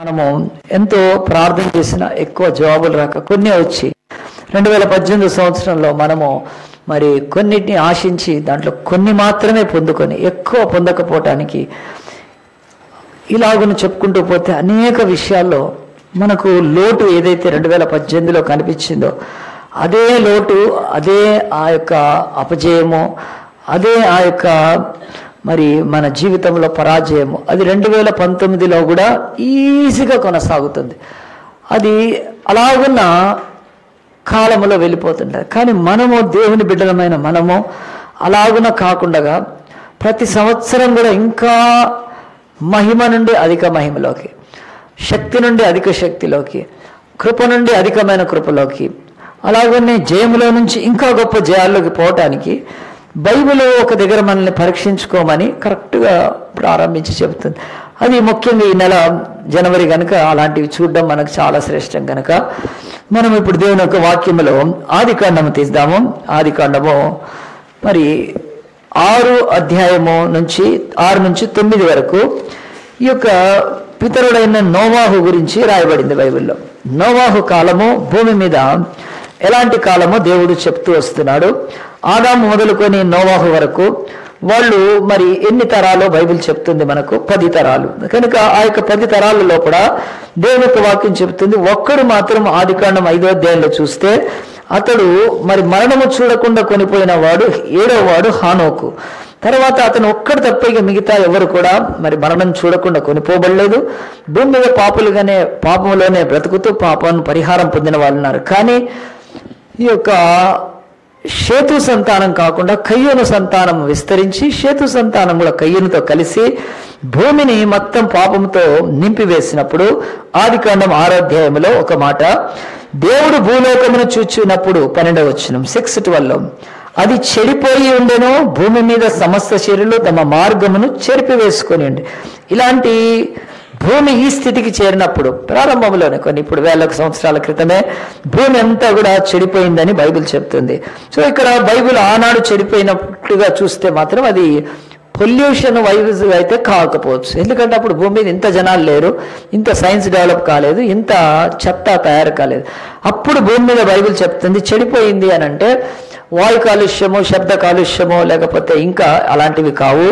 మనము ఎంతో ప్రార్థన చేసిన ఎక్కువ జవాబులు రాక కొన్ని వచ్చి రెండు వేల పద్దెనిమిది సంవత్సరంలో మనము మరి కొన్నిటిని ఆశించి దాంట్లో కొన్ని మాత్రమే పొందుకొని ఎక్కువ పొందకపోవటానికి ఇలాగను చెప్పుకుంటూ పోతే అనేక విషయాల్లో మనకు లోటు ఏదైతే రెండు వేల పద్దెనిమిదిలో కనిపించిందో అదే లోటు అదే ఆ యొక్క అపజయము అదే ఆ యొక్క మరి మన జీవితంలో పరాజయము. అది రెండు వేల పంతొమ్మిదిలో కూడా ఈజీగా కొనసాగుతుంది. అది అలాగున్న కాలంలో వెళ్ళిపోతుంటారు కానీ మనము దేవుని బిడ్డలమైన మనము అలాగున కాకుండా ప్రతి సంవత్సరం కూడా ఇంకా మహిమ నుండి అధిక మహిమలోకి శక్తి నుండి అధిక శక్తిలోకి కృప నుండి అధికమైన కృపలోకి అలాగనే జయములో నుంచి ఇంకా గొప్ప జయాల్లోకి పోవటానికి బైబిల్ ఒక దగ్గర మనల్ని పరీక్షించుకోమని కరెక్ట్గా ప్రారంభించి చెబుతుంది. అది ముఖ్యంగా ఈ నెల జనవరి కనుక అలాంటివి చూడడం మనకు చాలా శ్రేష్టం కనుక మనం ఇప్పుడు దేవుని యొక్క వాక్యములో ఆది కాండము తీద్దాము. ఆది కాండము మరి ఆరు అధ్యాయము నుంచి ఆరు నుంచి తొమ్మిది వరకు ఈ యొక్క పితరుడైన నోవాహు గురించి రాయబడింది బైబిల్లో. నోవాహు కాలము భూమి మీద ఎలాంటి కాలమో దేవుడు చెప్తూ వస్తున్నాడు. ఆదాము మొదలుకొని నోవాహు వరకు వాళ్ళు మరి ఎన్ని తరాలో బైబిల్ చెప్తుంది మనకు? పది తరాలు. కనుక ఆ యొక్క పది తరాల లోపల దేవుని యొక్క వాక్యం చెప్తుంది. ఒక్కడు మాత్రం ఆదికాండం ఐదో అధ్యాయంలో చూస్తే అతడు మరి మరణము చూడకుండా కొనిపోయిన వాడు ఏడో వాడు హానోకు. తర్వాత అతను ఒక్కడు తప్ప మిగతా ఎవరు కూడా మరి మరణం చూడకుండా కొనిపోబడలేదు. భూమి మీద పాపులుగానే పాపంలోనే బ్రతుకుతూ పాపాన్ని పరిహారం పొందిన వాళ్ళు ఉన్నారు. కానీ ఈ యొక్క శేతు సంతానం కాకుండా కయ్యను సంతానం విస్తరించి శేతు సంతానం కూడా కయ్యూనుతో కలిసి భూమిని మొత్తం పాపంతో నింపివేసినప్పుడు ఆది కాండం ఆరాధ్యాయంలో ఒక మాట దేవుడు భూలోకమును చూచినప్పుడు పన్నెండవ వచ్చిన సిక్స్ ట్వెల్వ్ అది చెడిపోయి ఉండెను భూమి మీద సమస్త చర్యలు తమ మార్గమును చెరిపివేసుకొని ఉండి. ఇలాంటి భూమి ఈ స్థితికి చేరినప్పుడు ప్రారంభంలోనే కొన్ని ఇప్పుడు వేల సంవత్సరాల క్రితమే భూమి అంతా కూడా చెడిపోయిందని బైబిల్ చెప్తుంది. సో ఇక్కడ బైబిల్ ఆనాడు చెడిపోయినట్టుగా చూస్తే మాత్రం అది పొల్యూషన్ వైజ్ అయితే కాకపోవచ్చు. ఎందుకంటే అప్పుడు భూమి మీద ఇంత జనాలు లేరు ఇంత సైన్స్ డెవలప్ కాలేదు ఇంత చెత్త తయారు కాలేదు. అప్పుడు భూమి మీద బైబిల్ చెప్తుంది చెడిపోయింది అని అంటే వాయు కాలుష్యము శబ్ద కాలుష్యము లేకపోతే ఇంకా అలాంటివి కావు.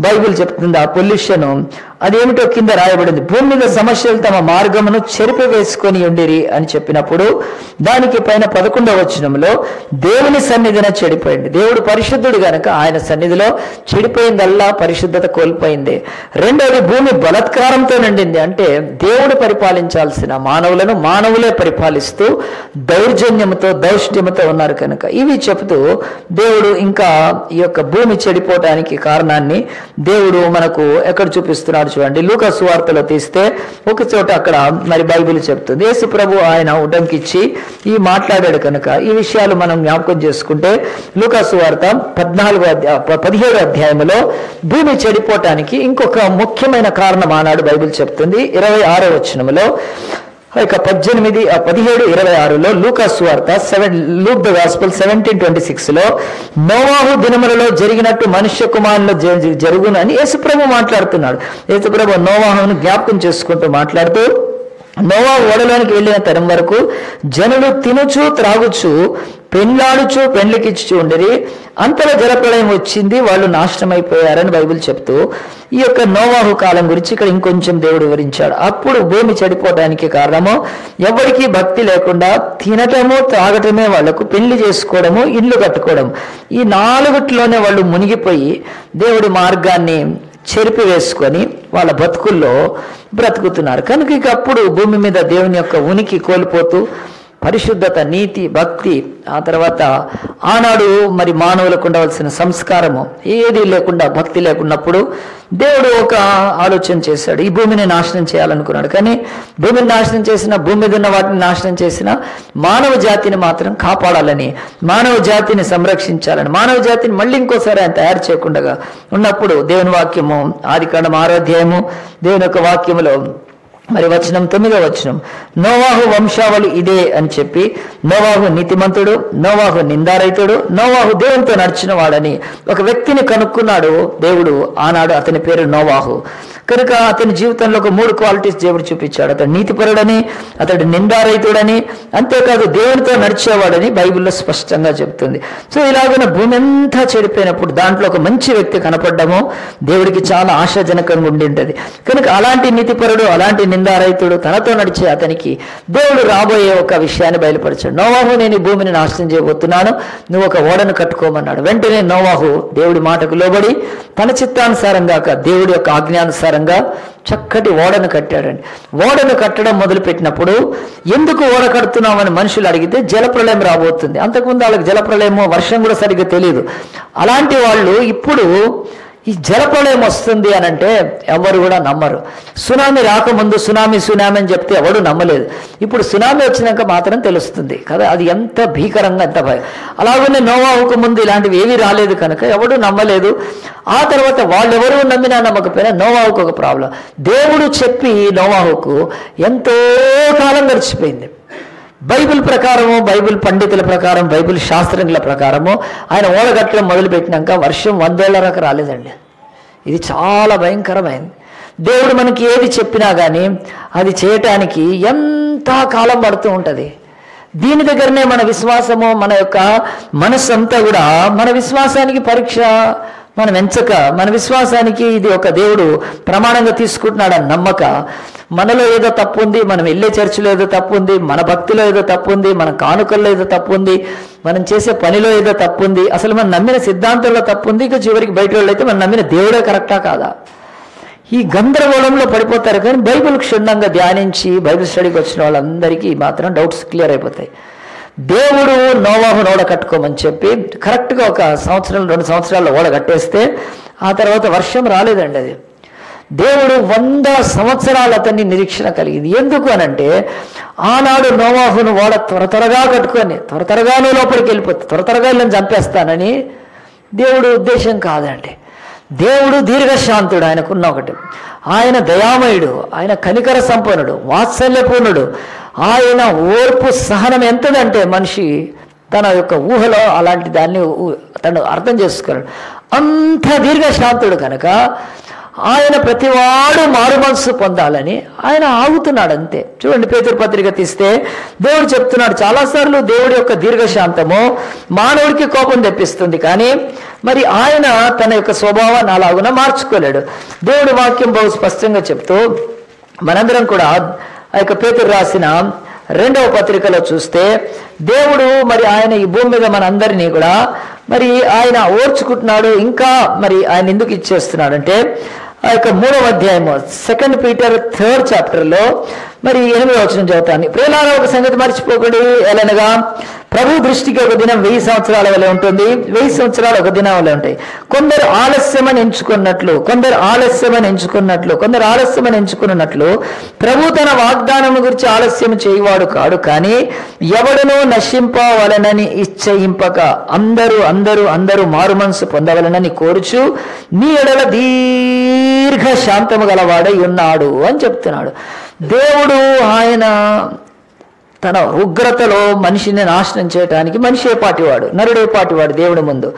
బైబిల్ చెప్తుంది ఆ పొల్యూషన్. అదేమిటో కింద రాయబడింది. భూమి మీద సమస్యలు తమ మార్గమును చెరిపి వేసుకొని ఉండిరి అని చెప్పినప్పుడు దానికి పైన పదకొండవ వచనంలో దేవుని సన్నిధిన చెడిపోయింది. దేవుడు పరిశుద్ధుడు గనక ఆయన సన్నిధిలో చెడిపోయిందల్లా పరిశుద్ధత కోల్పోయింది. రెండవది భూమి బలత్కారంతో నిండింది. అంటే దేవుడు పరిపాలించాల్సిన మానవులను మానవులే పరిపాలిస్తూ దౌర్జన్యముతో దౌష్ట్యంతో ఉన్నారు కనుక. ఇవి చెబుతూ దేవుడు ఇంకా ఈ యొక్క భూమి చెడిపోవటానికి కారణాన్ని దేవుడు మనకు ఎక్కడ చూపిస్తున్నాడు చూడండి. లూక సువార్తలో తీస్తే ఒక చోట అక్కడ మరి బైబిల్ చెప్తుంది. యేసు ప్రభు ఆయన ఉడంకిచ్చి ఈ మాట్లాడాడు కనుక ఈ విషయాలు మనం జ్ఞాపకం చేసుకుంటే లూక సువార్త పద్నాలుగు అధ్యా పదిహేడు అధ్యాయంలో భూమి చెడిపోవటానికి ఇంకొక ముఖ్యమైన కారణం ఆనాడు బైబిల్ చెప్తుంది. ఇరవై ఆరో వచనములో ఇక పద్దెనిమిది పదిహేడు ఇరవై ఆరులో లూకాస్ వార్త seven Luke the gospel seventeen twenty సిక్స్లో నోవాహు దినములలో జరిగినట్టు మనుష్య కుమారులు జరుగునని యేసుప్రభు మాట్లాడుతున్నాడు. యేసుప్రభు నోవాహును జ్ఞాపకం చేసుకుంటూ మాట్లాడుతూ నోవా ఓడలోనికి వెళ్ళిన తరం వరకు జనులు తినుచు త్రాగుచు పెండ్లాడుచు పెండ్లికిచ్చుచు ఉండేది. అంతలో జలప్రళయం వచ్చింది వాళ్ళు నాశనమైపోయారని బైబిల్ చెప్తూ ఈ యొక్క నోవాహు కాలం గురించి ఇక్కడ ఇంకొంచెం దేవుడు వివరించాడు. అప్పుడు భూమి చెడిపోవడానికి కారణము ఎవరికీ భక్తి లేకుండా తినటము త్రాగటమే వాళ్ళకు పెళ్ళి చేసుకోవడము ఇల్లు కట్టుకోవడం. ఈ నాలుగుట్లోనే వాళ్ళు మునిగిపోయి దేవుడి మార్గాన్ని చెరిపి వేసుకొని వాళ్ళ బతుకుల్లో బ్రతుకుతున్నారు. కనుక ఇక అప్పుడు భూమి మీద దేవుని యొక్క ఉనికి కోల్పోతూ పరిశుద్ధత నీతి భక్తి ఆ తర్వాత ఆనాడు మరి మానవులకు ఉండవలసిన సంస్కారము ఏది లేకుండా భక్తి లేకున్నప్పుడు దేవుడు ఒక ఆలోచన చేశాడు. ఈ భూమిని నాశనం చేయాలనుకున్నాడు. కానీ భూమిని నాశనం చేసిన భూమి మీద ఉన్న వాటిని నాశనం చేసిన మానవ జాతిని మాత్రం కాపాడాలని మానవ జాతిని సంరక్షించాలని మానవ జాతిని మళ్ళీ ఇంకోసారి ఆయన తయారు చేయకుండా ఉన్నప్పుడు దేవుని వాక్యము ఆది కాండం ఆరాధ్యాయము దేవుని యొక్క వాక్యములో మరి వచనం తొమ్మిదో వచనం. నోవాహు వంశావళి ఇదే అని చెప్పి నోవాహు నీతిమంతుడు నోవాహు నిందారైతుడు నోవాహు దేవునితో నడిచిన వాడని ఒక వ్యక్తిని కనుక్కున్నాడు దేవుడు. ఆనాడు అతని పేరు నోవాహు. కనుక అతని జీవితంలో ఒక మూడు క్వాలిటీస్ దేవుడు చూపించాడు. అతడు నీతిపరుడని అతడు నిందారహితుడని అంతేకాదు దేవునితో నడిచేవాడని బైబిల్లో స్పష్టంగా చెబుతుంది. సో ఇలాగున్న భూమి అంతా చెడిపోయినప్పుడు దాంట్లో ఒక మంచి వ్యక్తి కనపడ్డము దేవుడికి చాలా ఆశాజనకంగా ఉండింటది. కనుక అలాంటి నీతిపరుడు అలాంటి నిందారైతుడు తనతో నడిచే అతనికి దేవుడు రాబోయే ఒక విషయాన్ని బయలుపరిచాడు. నోవాహు నేను ఈ భూమిని నాశనం చేయబోతున్నాను. నువ్వు ఒక ఓడను కట్టుకోమన్నాడు. వెంటనే నోవాహు దేవుడి మాటకు లోబడి తన చిత్తానుసారం కాక దేవుడి యొక్క ప్రకారంగా చక్కటి ఓడను కట్టాడండి. ఓడను కట్టడం మొదలుపెట్టినప్పుడు ఎందుకు ఓడ కడుతున్నామని మనుషులు అడిగితే జలప్రలయం రాబోతుంది. అంతకుముందు వాళ్ళకి జలప్రలయమో వర్షం కూడా సరిగ్గా తెలియదు. అలాంటి వాళ్ళు ఇప్పుడు ఈ జలప్రలయం వస్తుంది అని అంటే ఎవరు కూడా నమ్మరు. సునామీ రాకముందు సునామీ సునామీ అని చెప్తే ఎవడు నమ్మలేదు. ఇప్పుడు సునామీ వచ్చినాక మాత్రం తెలుస్తుంది కదా అది ఎంత భీకరంగా ఎంత భయం. అలాగనే నోవాహుకు ముందు ఇలాంటివి ఏమీ రాలేదు కనుక ఎవడు నమ్మలేదు. ఆ తర్వాత వాళ్ళు ఎవరు నమ్మినా నమ్మకపోయినా నోవాహుకు ఒక ప్రాబ్లం. దేవుడు చెప్పి నోవాహుకు ఎంతో కాలం గడిచిపోయింది. బైబిల్ ప్రకారము బైబిల్ పండితుల ప్రకారం బైబిల్ శాస్త్రజ్ఞుల ప్రకారము ఆయన ఓడగట్టడం మొదలుపెట్టినాక వర్షం వందేళ్ళ రాలేదండి. ఇది చాలా భయంకరమైంది. దేవుడు మనకి ఏది చెప్పినా కానీ అది చేయటానికి ఎంత కాలం పడుతూ ఉంటుంది? దీని దగ్గరనే మన విశ్వాసము మన యొక్క మనస్సు అంతా కూడా మన విశ్వాసానికి పరీక్ష. మనం ఎంచక మన విశ్వాసానికి ఇది ఒక దేవుడు ప్రమాణంగా తీసుకుంటున్నాడని నమ్మక. మనలో ఏదో తప్పు ఉంది మనం వెళ్ళే చర్చిలో ఏదో తప్పు ఉంది మన భక్తిలో ఏదో తప్పు ఉంది మన కానుకల్లో ఏదో తప్పు ఉంది మనం చేసే పనిలో ఏదో తప్పు ఉంది అసలు మనం నమ్మిన సిద్ధాంతంలో తప్పు ఉంది ఇక చివరికి బయట వాళ్ళు అయితే మనం నమ్మిన దేవుడే కరెక్టా కాదా? ఈ గందరగోళంలో పడిపోతారు కానీ బైబిల్ క్షుణ్ణంగా ధ్యానించి బైబిల్ స్టడీకి వచ్చిన వాళ్ళందరికీ మాత్రం డౌట్స్ క్లియర్ అయిపోతాయి. దేవుడు నోవాహు ఓడ కట్టుకోమని చెప్పి కరెక్ట్గా ఒక సంవత్సరం రెండు సంవత్సరాల్లో ఓడ కట్టేస్తే ఆ తర్వాత వర్షం రాలేదండి అది. దేవుడు వంద సంవత్సరాలు అతన్ని నిరీక్షణ కలిగింది. ఎందుకు అనంటే ఆనాడు నోవాహును వాడ త్వర త్వరగా కట్టుకొని త్వర త్వరగా లోపలికి వెళ్ళిపోతే త్వర త్వరగా నేను చంపేస్తానని దేవుడు ఉద్దేశం కాదండి దేవుడు దీర్ఘశాంతుడు ఆయనకున్న ఒకటి. ఆయన దయామయుడు ఆయన కనికర సంపన్నుడు వాత్సల్యపూర్ణుడు. ఆయన ఓర్పు సహనం ఎంతదంటే మనిషి తన యొక్క ఊహలో అలాంటి దాన్ని తను అర్థం చేసుకున్నాడు అంత దీర్ఘశాంతుడు కనుక ఆయన ప్రతివాడు మారు మనసు పొందాలని ఆయన ఆగుతున్నాడు అంతే చూడండి పేతురు పత్రిక తీస్తే దేవుడు చెప్తున్నాడు చాలాసార్లు దేవుడి యొక్క దీర్ఘశాంతము మానవుడికి కోపం తెప్పిస్తుంది కానీ మరి ఆయన తన యొక్క స్వభావాన్ని అలాగున మార్చుకోలేడు. దేవుడి వాక్యం బహు స్పష్టంగా చెప్తూ మనందరం కూడా ఆ యొక్క పేతురు రాసిన రెండవ పత్రికలో చూస్తే దేవుడు మరి ఆయన ఈ భూమి మీద మనందరినీ కూడా మరి ఆయన ఓర్చుకుంటున్నాడు ఇంకా మరి ఆయన ఎందుకు ఇచ్చేస్తున్నాడు అంటే ఆ యొక్క మూడవ అధ్యాయము సెకండ్ పీటర్ థర్డ్ చాప్టర్లో మరి ఎనిమిది వచ్చిన చదువుతాను. ప్రేలారా ఒక సంగతి మర్చిపోకండి. ఎలానగా ప్రభు దృష్టికి ఒక దినం వెయ్యి సంవత్సరాల వల్ల ఉంటుంది. వెయ్యి సంవత్సరాలు ఒక దినం వల్ల ఉంటాయి. కొందరు ఆలస్యమని ఎంచుకున్నట్లు కొందరు ఆలస్యమని ఎంచుకున్నట్లు కొందరు ఆలస్యమని ఎంచుకున్నట్లు ప్రభు తన వాగ్దానం గురించి ఆలస్యం చేయవాడు కాడు. కానీ ఎవడనూ నశింపవలనని ఇచ్చయింపక అందరూ అందరూ అందరూ మారు మనసు పొందవలనని కోరుచు నీ ఎడల దీర్ఘ శాంతము గలవాడై ఉన్నాడు అని చెప్తున్నాడు. దేవుడు ఆయన తన ఉగ్రతలో మనిషిని నాశనం చేయటానికి మనిషే పాటివాడు నరుడే పాటివాడు దేవుడి ముందు.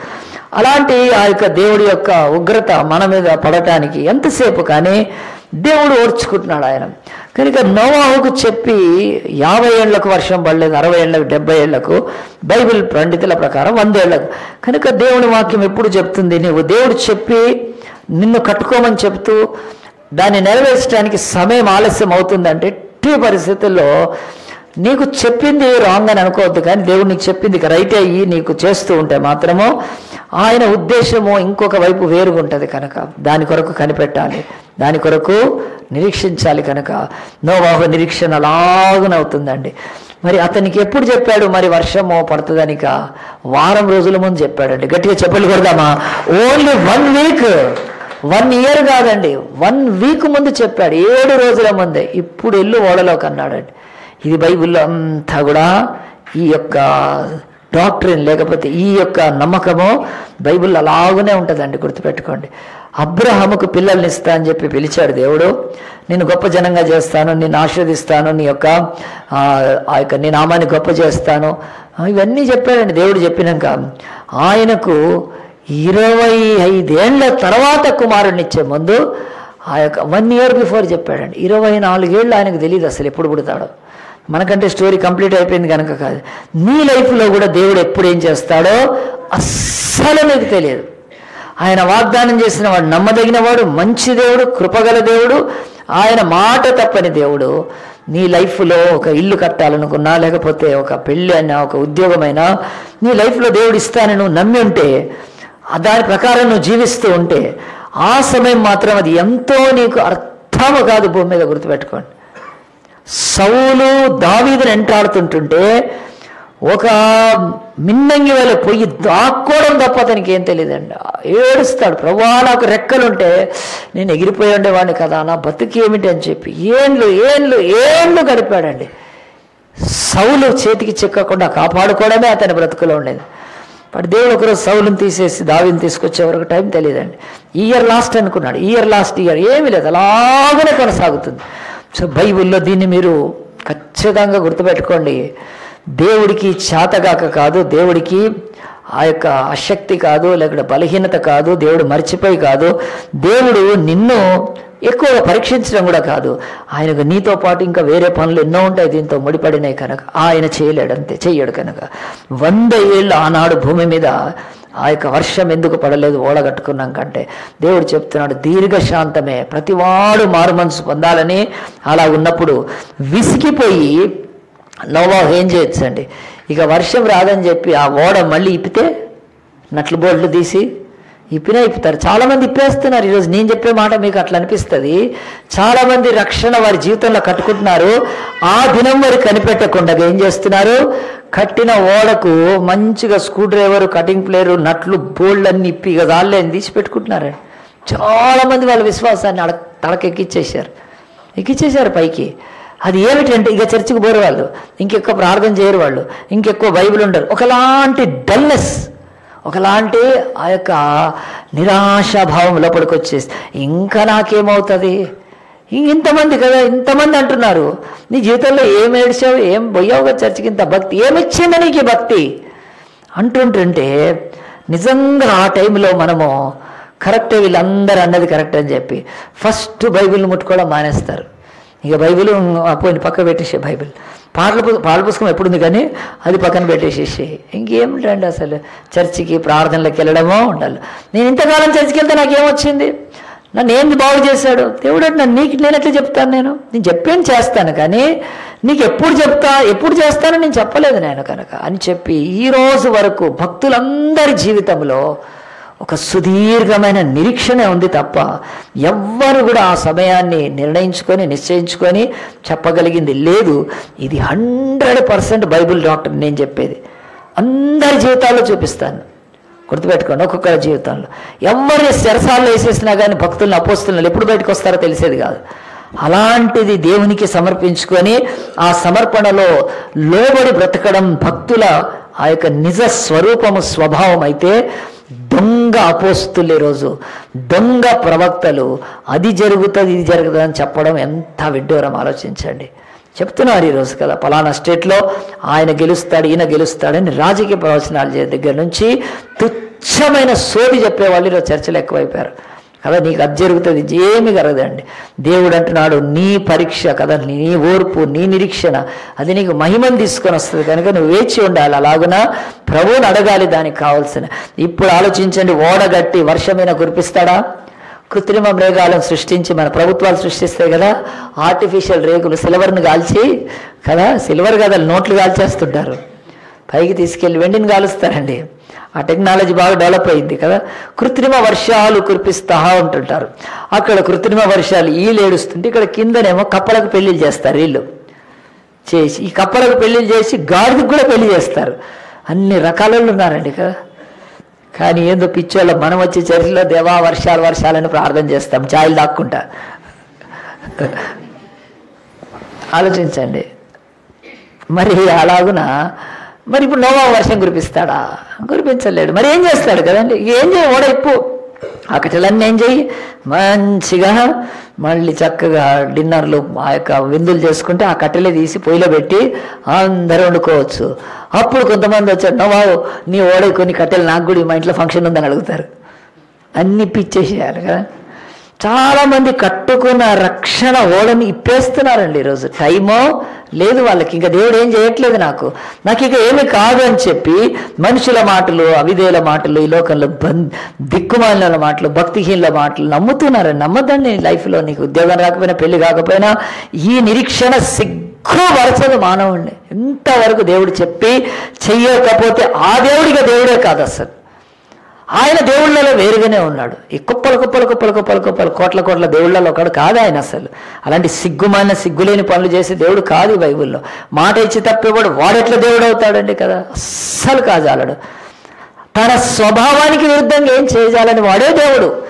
అలాంటి ఆ యొక్క దేవుడి యొక్క ఉగ్రత మన మీద పడటానికి ఎంతసేపు కానీ దేవుడు ఓర్చుకుంటున్నాడు ఆయన. కనుక నోవాహుకు చెప్పి యాభై ఏళ్ళకు వర్షం పడలేదు అరవై ఏళ్ళకు డెబ్బై ఏళ్ళకు బైబిల్ పండితుల ప్రకారం వందేళ్ళకు కనుక దేవుని వాక్యం ఎప్పుడు చెప్తుంది? నీవు దేవుడు చెప్పి నిన్ను కట్టుకోమని చెప్తూ దాన్ని నెరవేర్చడానికి సమయం ఆలస్యం అవుతుందంటే ఎట్టి పరిస్థితుల్లో నీకు చెప్పింది రాంగ్ అని అనుకోవద్దు కానీ దేవుడు నీకు చెప్పింది రైట్ అయ్యి నీకు చేస్తూ ఉంటే మాత్రము ఆయన ఉద్దేశము ఇంకొక వైపు వేరుగా ఉంటుంది కనుక. దాని కొరకు కనిపెట్టాలి. దాని కొరకు నిరీక్షించాలి కనుక. నోవాహు నిరీక్షణ అలాగునవుతుందండి మరి అతనికి ఎప్పుడు చెప్పాడు మరి వర్షము పడుతుందనిక? వారం రోజుల ముందు చెప్పాడండి. గట్టిగా చెప్పలు కొడదామా? Only one week one year కాదండి వన్ వీక్ ముందు చెప్పాడు ఏడు రోజుల ముందే. ఇప్పుడు ఎల్లు ఓడలోకి అన్నాడండి ఇది బైబిల్లో అంతా కూడా ఈ యొక్క డాక్టరీన్ లేకపోతే ఈ యొక్క నమ్మకము బైబిల్ అలాగనే ఉంటుందండి గుర్తుపెట్టుకోండి. అబ్రహముకు పిల్లల్ని ఇస్తా అని చెప్పి పిలిచాడు దేవుడు. నేను గొప్ప జనంగా చేస్తాను నేను ఆశీర్వదిస్తాను నీ యొక్క ఆ యొక్క నీ నామాన్ని గొప్ప చేస్తాను. ఇవన్నీ చెప్పాడండి దేవుడు చెప్పినాక. ఆయనకు ఇరవై ఐదేళ్ళ తర్వాత కుమారుడినిచ్చే ముందు ఆ యొక్క వన్ ఇయర్ బిఫోర్ చెప్పాడండి. ఇరవై నాలుగేళ్ళు ఆయనకు తెలియదు అసలు ఎప్పుడు పుడతాడో. మనకంటే స్టోరీ కంప్లీట్ అయిపోయింది కనుక కాదు. నీ లైఫ్లో కూడా దేవుడు ఎప్పుడు ఏం చేస్తాడో అస్సలు నీకు తెలియదు. ఆయన వాగ్దానం చేసిన వాడు నమ్మదగిన వాడు మంచి దేవుడు కృపగల దేవుడు ఆయన మాట తప్పని దేవుడు. నీ లైఫ్లో ఒక ఇల్లు కట్టాలనుకున్నా లేకపోతే ఒక పెళ్ళి అయినా ఒక ఉద్యోగమైనా నీ లైఫ్లో దేవుడు ఇస్తానని నువ్వు నమ్మి ఉంటే దాని ప్రకారం నువ్వు జీవిస్తూ ఉంటే ఆ సమయం మాత్రం అది ఎంతో నీకు అర్థము కాదు భూమి మీద గుర్తుపెట్టుకోండి. సౌలు దావీదుని ఎంటాడుతుంటుంటే ఒక మిన్నంగి వేళ పొయ్యి దాక్కోవడం తప్ప అతనికి ఏం తెలియదండి. ఏడుస్తాడు. ప్రభా నాకు రెక్కలుంటే నేను ఎగిరిపోయి ఉండేవాడిని కదా నా బతుకు ఏమిటి అని చెప్పి ఏండ్లు ఏండ్లు ఏండ్లు గడిపాడండి. సౌలు చేతికి చిక్కకుండా కాపాడుకోవడమే అతని బ్రతుకులో ఉండేది. బట్ దేవుడు ఒకరోజు సౌలుని తీసేసి దావిని తీసుకొచ్చే వరకు టైం తెలియదండి. ఇయర్ లాస్ట్ అనుకున్నాడు. ఇయర్ లాస్ట్ ఇయర్ ఏమీ లేదు. అలాగనే కొనసాగుతుంది. సో బైబిల్లో దీన్ని మీరు ఖచ్చితంగా గుర్తుపెట్టుకోండి. దేవుడికి చేతగాక కాదు దేవుడికి ఆ యొక్క అశక్తి కాదు లేకపోతే బలహీనత కాదు దేవుడు మర్చిపోయి కాదు. దేవుడు నిన్ను ఎక్కువగా పరీక్షించడం కూడా కాదు. ఆయనకు నీతో పాటు ఇంకా వేరే పనులు ఎన్నో ఉంటాయి. దీంతో ముడిపడినాయి కనుక ఆయన చేయలేడు అంతే చెయ్యడు కనుక. వంద ఏళ్ళు ఆనాడు భూమి మీద ఆ యొక్క వర్షం ఎందుకు పడలేదు ఓడగట్టుకున్నాం కంటే దేవుడు చెప్తున్నాడు దీర్ఘశాంతమే ప్రతివాడు మారు మనసు పొందాలని అలా ఉన్నప్పుడు విసిగిపోయి నోవా ఏం చేయొచ్చండి? ఇక వర్షం రాదని చెప్పి ఆ ఓడ మళ్ళీ ఇప్పితే నట్లు బోట్లు తీసి ఇప్పినా ఇప్పుతారు. చాలామంది ఇప్పేస్తున్నారు. ఈరోజు నేను చెప్పే మాట మీకు అట్లా అనిపిస్తుంది. చాలామంది రక్షణ వారి జీవితంలో కట్టుకుంటున్నారు. ఆ దినం వరకు కనిపెట్టకుండా ఏం చేస్తున్నారు? కట్టిన ఓడకు మంచిగా స్క్రూ డ్రైవర్ కటింగ్ ప్లేయర్ నట్లు బోల్డ్ ఇప్పి ఇక దాళ్ళని తీసి పెట్టుకుంటున్నారు? చాలామంది వాళ్ళ విశ్వాసాన్ని అడ తలకెక్కిచ్చేసారు ఎక్కిచ్చేసారు పైకి. అది ఏమిటంటే ఇక చర్చికి పోరు వాళ్ళు. ఇంకెక్కువ ప్రార్థన చేయరు వాళ్ళు. ఇంకెక్కువ బైబిల్ ఉండరు ఒకలాంటి డల్నెస్. ఒకలాంటి ఆ యొక్క నిరాశాభావం లోపలికి వచ్చేసి ఇంకా నాకేమవుతుంది? ఇంతమంది కదా ఇంతమంది అంటున్నారు. నీ జీవితంలో ఏం ఏడ్చావు ఏం పోయావుగా చర్చికి ఇంత భక్తి ఏమిచ్చింది నీకు భక్తి? అంటుంటుంటే నిజంగా ఆ టైంలో మనము కరెక్టే వీళ్ళందరూ అన్నది కరెక్ట్ అని చెప్పి ఫస్ట్ బైబిల్ ముట్టుకోవడం మానేస్తారు. ఇక బైబిల్ పోయిన పక్క పెట్టేసే బైబిల్. పాటల పు- పాల పుస్తకం ఎప్పుడు ఉంది కానీ అది పక్కన పెట్టేసేసి. ఇంకేమిటండి అసలు. చర్చికి ప్రార్థనలకు వెళ్ళడమో ఉండాలి. నేను ఇంతకాలం చర్చికి వెళ్తే నాకేమొచ్చింది? నన్ను ఏంది బాగు చేశాడు? దేవుడు అంటే నన్ను నీకు నేను ఎట్లా చెప్తాను నేను? నేను చెప్పేం చేస్తాను కానీ నీకు ఎప్పుడు చెప్తా ఎప్పుడు చేస్తానో నేను చెప్పలేదు నేను కనుక. అని చెప్పి ఈ రోజు వరకు భక్తులందరి జీవితంలో ఒక సుదీర్ఘమైన నిరీక్షణే ఉంది తప్ప ఎవ్వరు కూడా ఆ సమయాన్ని నిర్ణయించుకొని నిశ్చయించుకొని చెప్పగలిగింది లేదు. ఇది హండ్రెడ్ పర్సెంట్ బైబిల్ డాక్టర్ నేను చెప్పేది. అందరి జీవితాల్లో చూపిస్తాను. గుర్తుపెట్టుకోండి ఒక్కొక్కరి జీవితంలో ఎవరిని శరసాల్లో వేసేసినా కానీ భక్తులను అపోస్తులను ఎప్పుడు బయటకు వస్తారో తెలిసేది కాదు. అలాంటిది దేవునికి సమర్పించుకొని ఆ సమర్పణలో లోబడి బ్రతకడం భక్తుల ఆ యొక్క నిజ స్వరూపము స్వభావం అయితే దొంగ అపోస్తులు ఈరోజు. దొంగ ప్రవక్తలు అది జరుగుతుంది ఇది జరుగుతుంది అని చెప్పడం ఎంత విడ్డూరం ఆలోచించండి. చెప్తున్నారు ఈరోజు కదా పలానా స్టేట్లో ఆయన గెలుస్తాడు ఈయన గెలుస్తాడని రాజకీయ ప్రవచనాలు దగ్గర నుంచి తుచ్చమైన సోది చెప్పేవాళ్ళు ఈరోజు చర్చలు ఎక్కువైపోయారు. కదా నీకు అది జరుగుతుంది ఏమి జరగదండి. దేవుడు అంటున్నాడు నీ పరీక్ష కదా నీ ఓర్పు నీ నిరీక్షణ అది నీకు మహిమను తీసుకొని వస్తుంది. కనుక నువ్వు వేచి ఉండాలి. అలాగున? ప్రభువుని అడగాలి దానికి కావాల్సిన. ఇప్పుడు ఆలోచించండి ఓడగట్టి వర్షమైన కురిపిస్తాడా? కృత్రిమ మేఘాలను సృష్టించి మన ప్రభుత్వాలు సృష్టిస్తాయి కదా. ఆర్టిఫిషియల్ రేకులు సిల్వర్ని కాల్చి కదా సిల్వర్ కదా నోట్లు కాల్చేస్తుంటారు. పైకి తీసుకెళ్ళి వెండిని కాలుస్తారండి. ఆ టెక్నాలజీ బాగా డెవలప్ అయింది కదా. కృత్రిమ వర్షాలు కురిపిస్తా ఉంటుంటారు. అక్కడ కృత్రిమ వర్షాలు ఈలు ఏడుస్తుంటే ఇక్కడ కిందనేమో కప్పలకు పెళ్ళిళ్ళు చేస్తారు వీళ్ళు చేసి ఈ కప్పలకు పెళ్ళిళ్ళు చేసి గాడిదకు కూడా పెళ్ళి చేస్తారు. అన్ని రకాలలో ఉన్నారండి కదా కానీ ఏందో పిచ్చోళ్ళ మనం వచ్చే చర్చలో దేవా వర్షాలు వర్షాలని ప్రార్థన చేస్తాం ఛాయలు దాక్కుంటా. ఆలోచించండి. మరి అలాగున మరి ఇప్పుడు నోవా వర్షం కురిపిస్తాడా? కురిపించలేడు. మరి ఏం చేస్తాడు కదండి? ఏం చేయ ఓడ ఇప్పు. ఆ ఏం చెయ్యి? మంచిగా మళ్ళీ చక్కగా డిన్నర్లు ఆ యొక్క విందులు చేసుకుంటే ఆ కట్టెలే తీసి పొయ్యిలో పెట్టి అందరూ వండుకోవచ్చు. అప్పుడు కొంతమంది వచ్చారు నవ్వు నీ ఓడే కొన్ని కట్టెలు నాకు కూడా మా ఇంట్లో ఫంక్షన్ ఉందని అడుగుతారు. అన్ని పిచ్చేసేయాలి కదా? చాలామంది కట్టుకున్న రక్షణ ఓడని ఇప్పేస్తున్నారండి ఈరోజు. టైమో లేదు వాళ్ళకి. ఇంకా దేవుడు ఏం చేయట్లేదు నాకు. నాకు ఇక ఏమి కాదు అని చెప్పి మనుషుల మాటలు అవిధేయుల మాటలు ఈ లోకంలో బం దిక్కుమాలిన మాటలు భక్తిహీనుల మాటలు నమ్ముతున్నారండి. నమ్మదండి లైఫ్లో నీకు. ఉద్యోగం రాకపోయినా పెళ్ళి కాకపోయినా ఈ నిరీక్షణ సిగ్గు వరసదు మానవుణ్ణి. ఎంతవరకు దేవుడు చెప్పి చెయ్యకపోతే ఆ దేవుడిగా దేవుడే కాదు అసలు. ఆయన దేవుళ్ళలో వేరుగానే ఉన్నాడు. ఈ కుప్పలు కుప్పలు కుప్పలు కుప్పలు కుప్పలు కోట్ల కోట్ల దేవుళ్ళలో ఒకడు కాదు ఆయన అసలు. అలాంటి సిగ్గుమాలిన సిగ్గులేని పనులు చేసే దేవుడు కాదు ఈ బైబిల్లో. మాట ఇచ్చి తప్పేవాడు వాడెట్లా దేవుడు అవుతాడండి కదా? అస్సలు కాజాలడు. తన స్వభావానికి విరుద్ధంగా ఏం చేయాలని వాడే దేవుడు.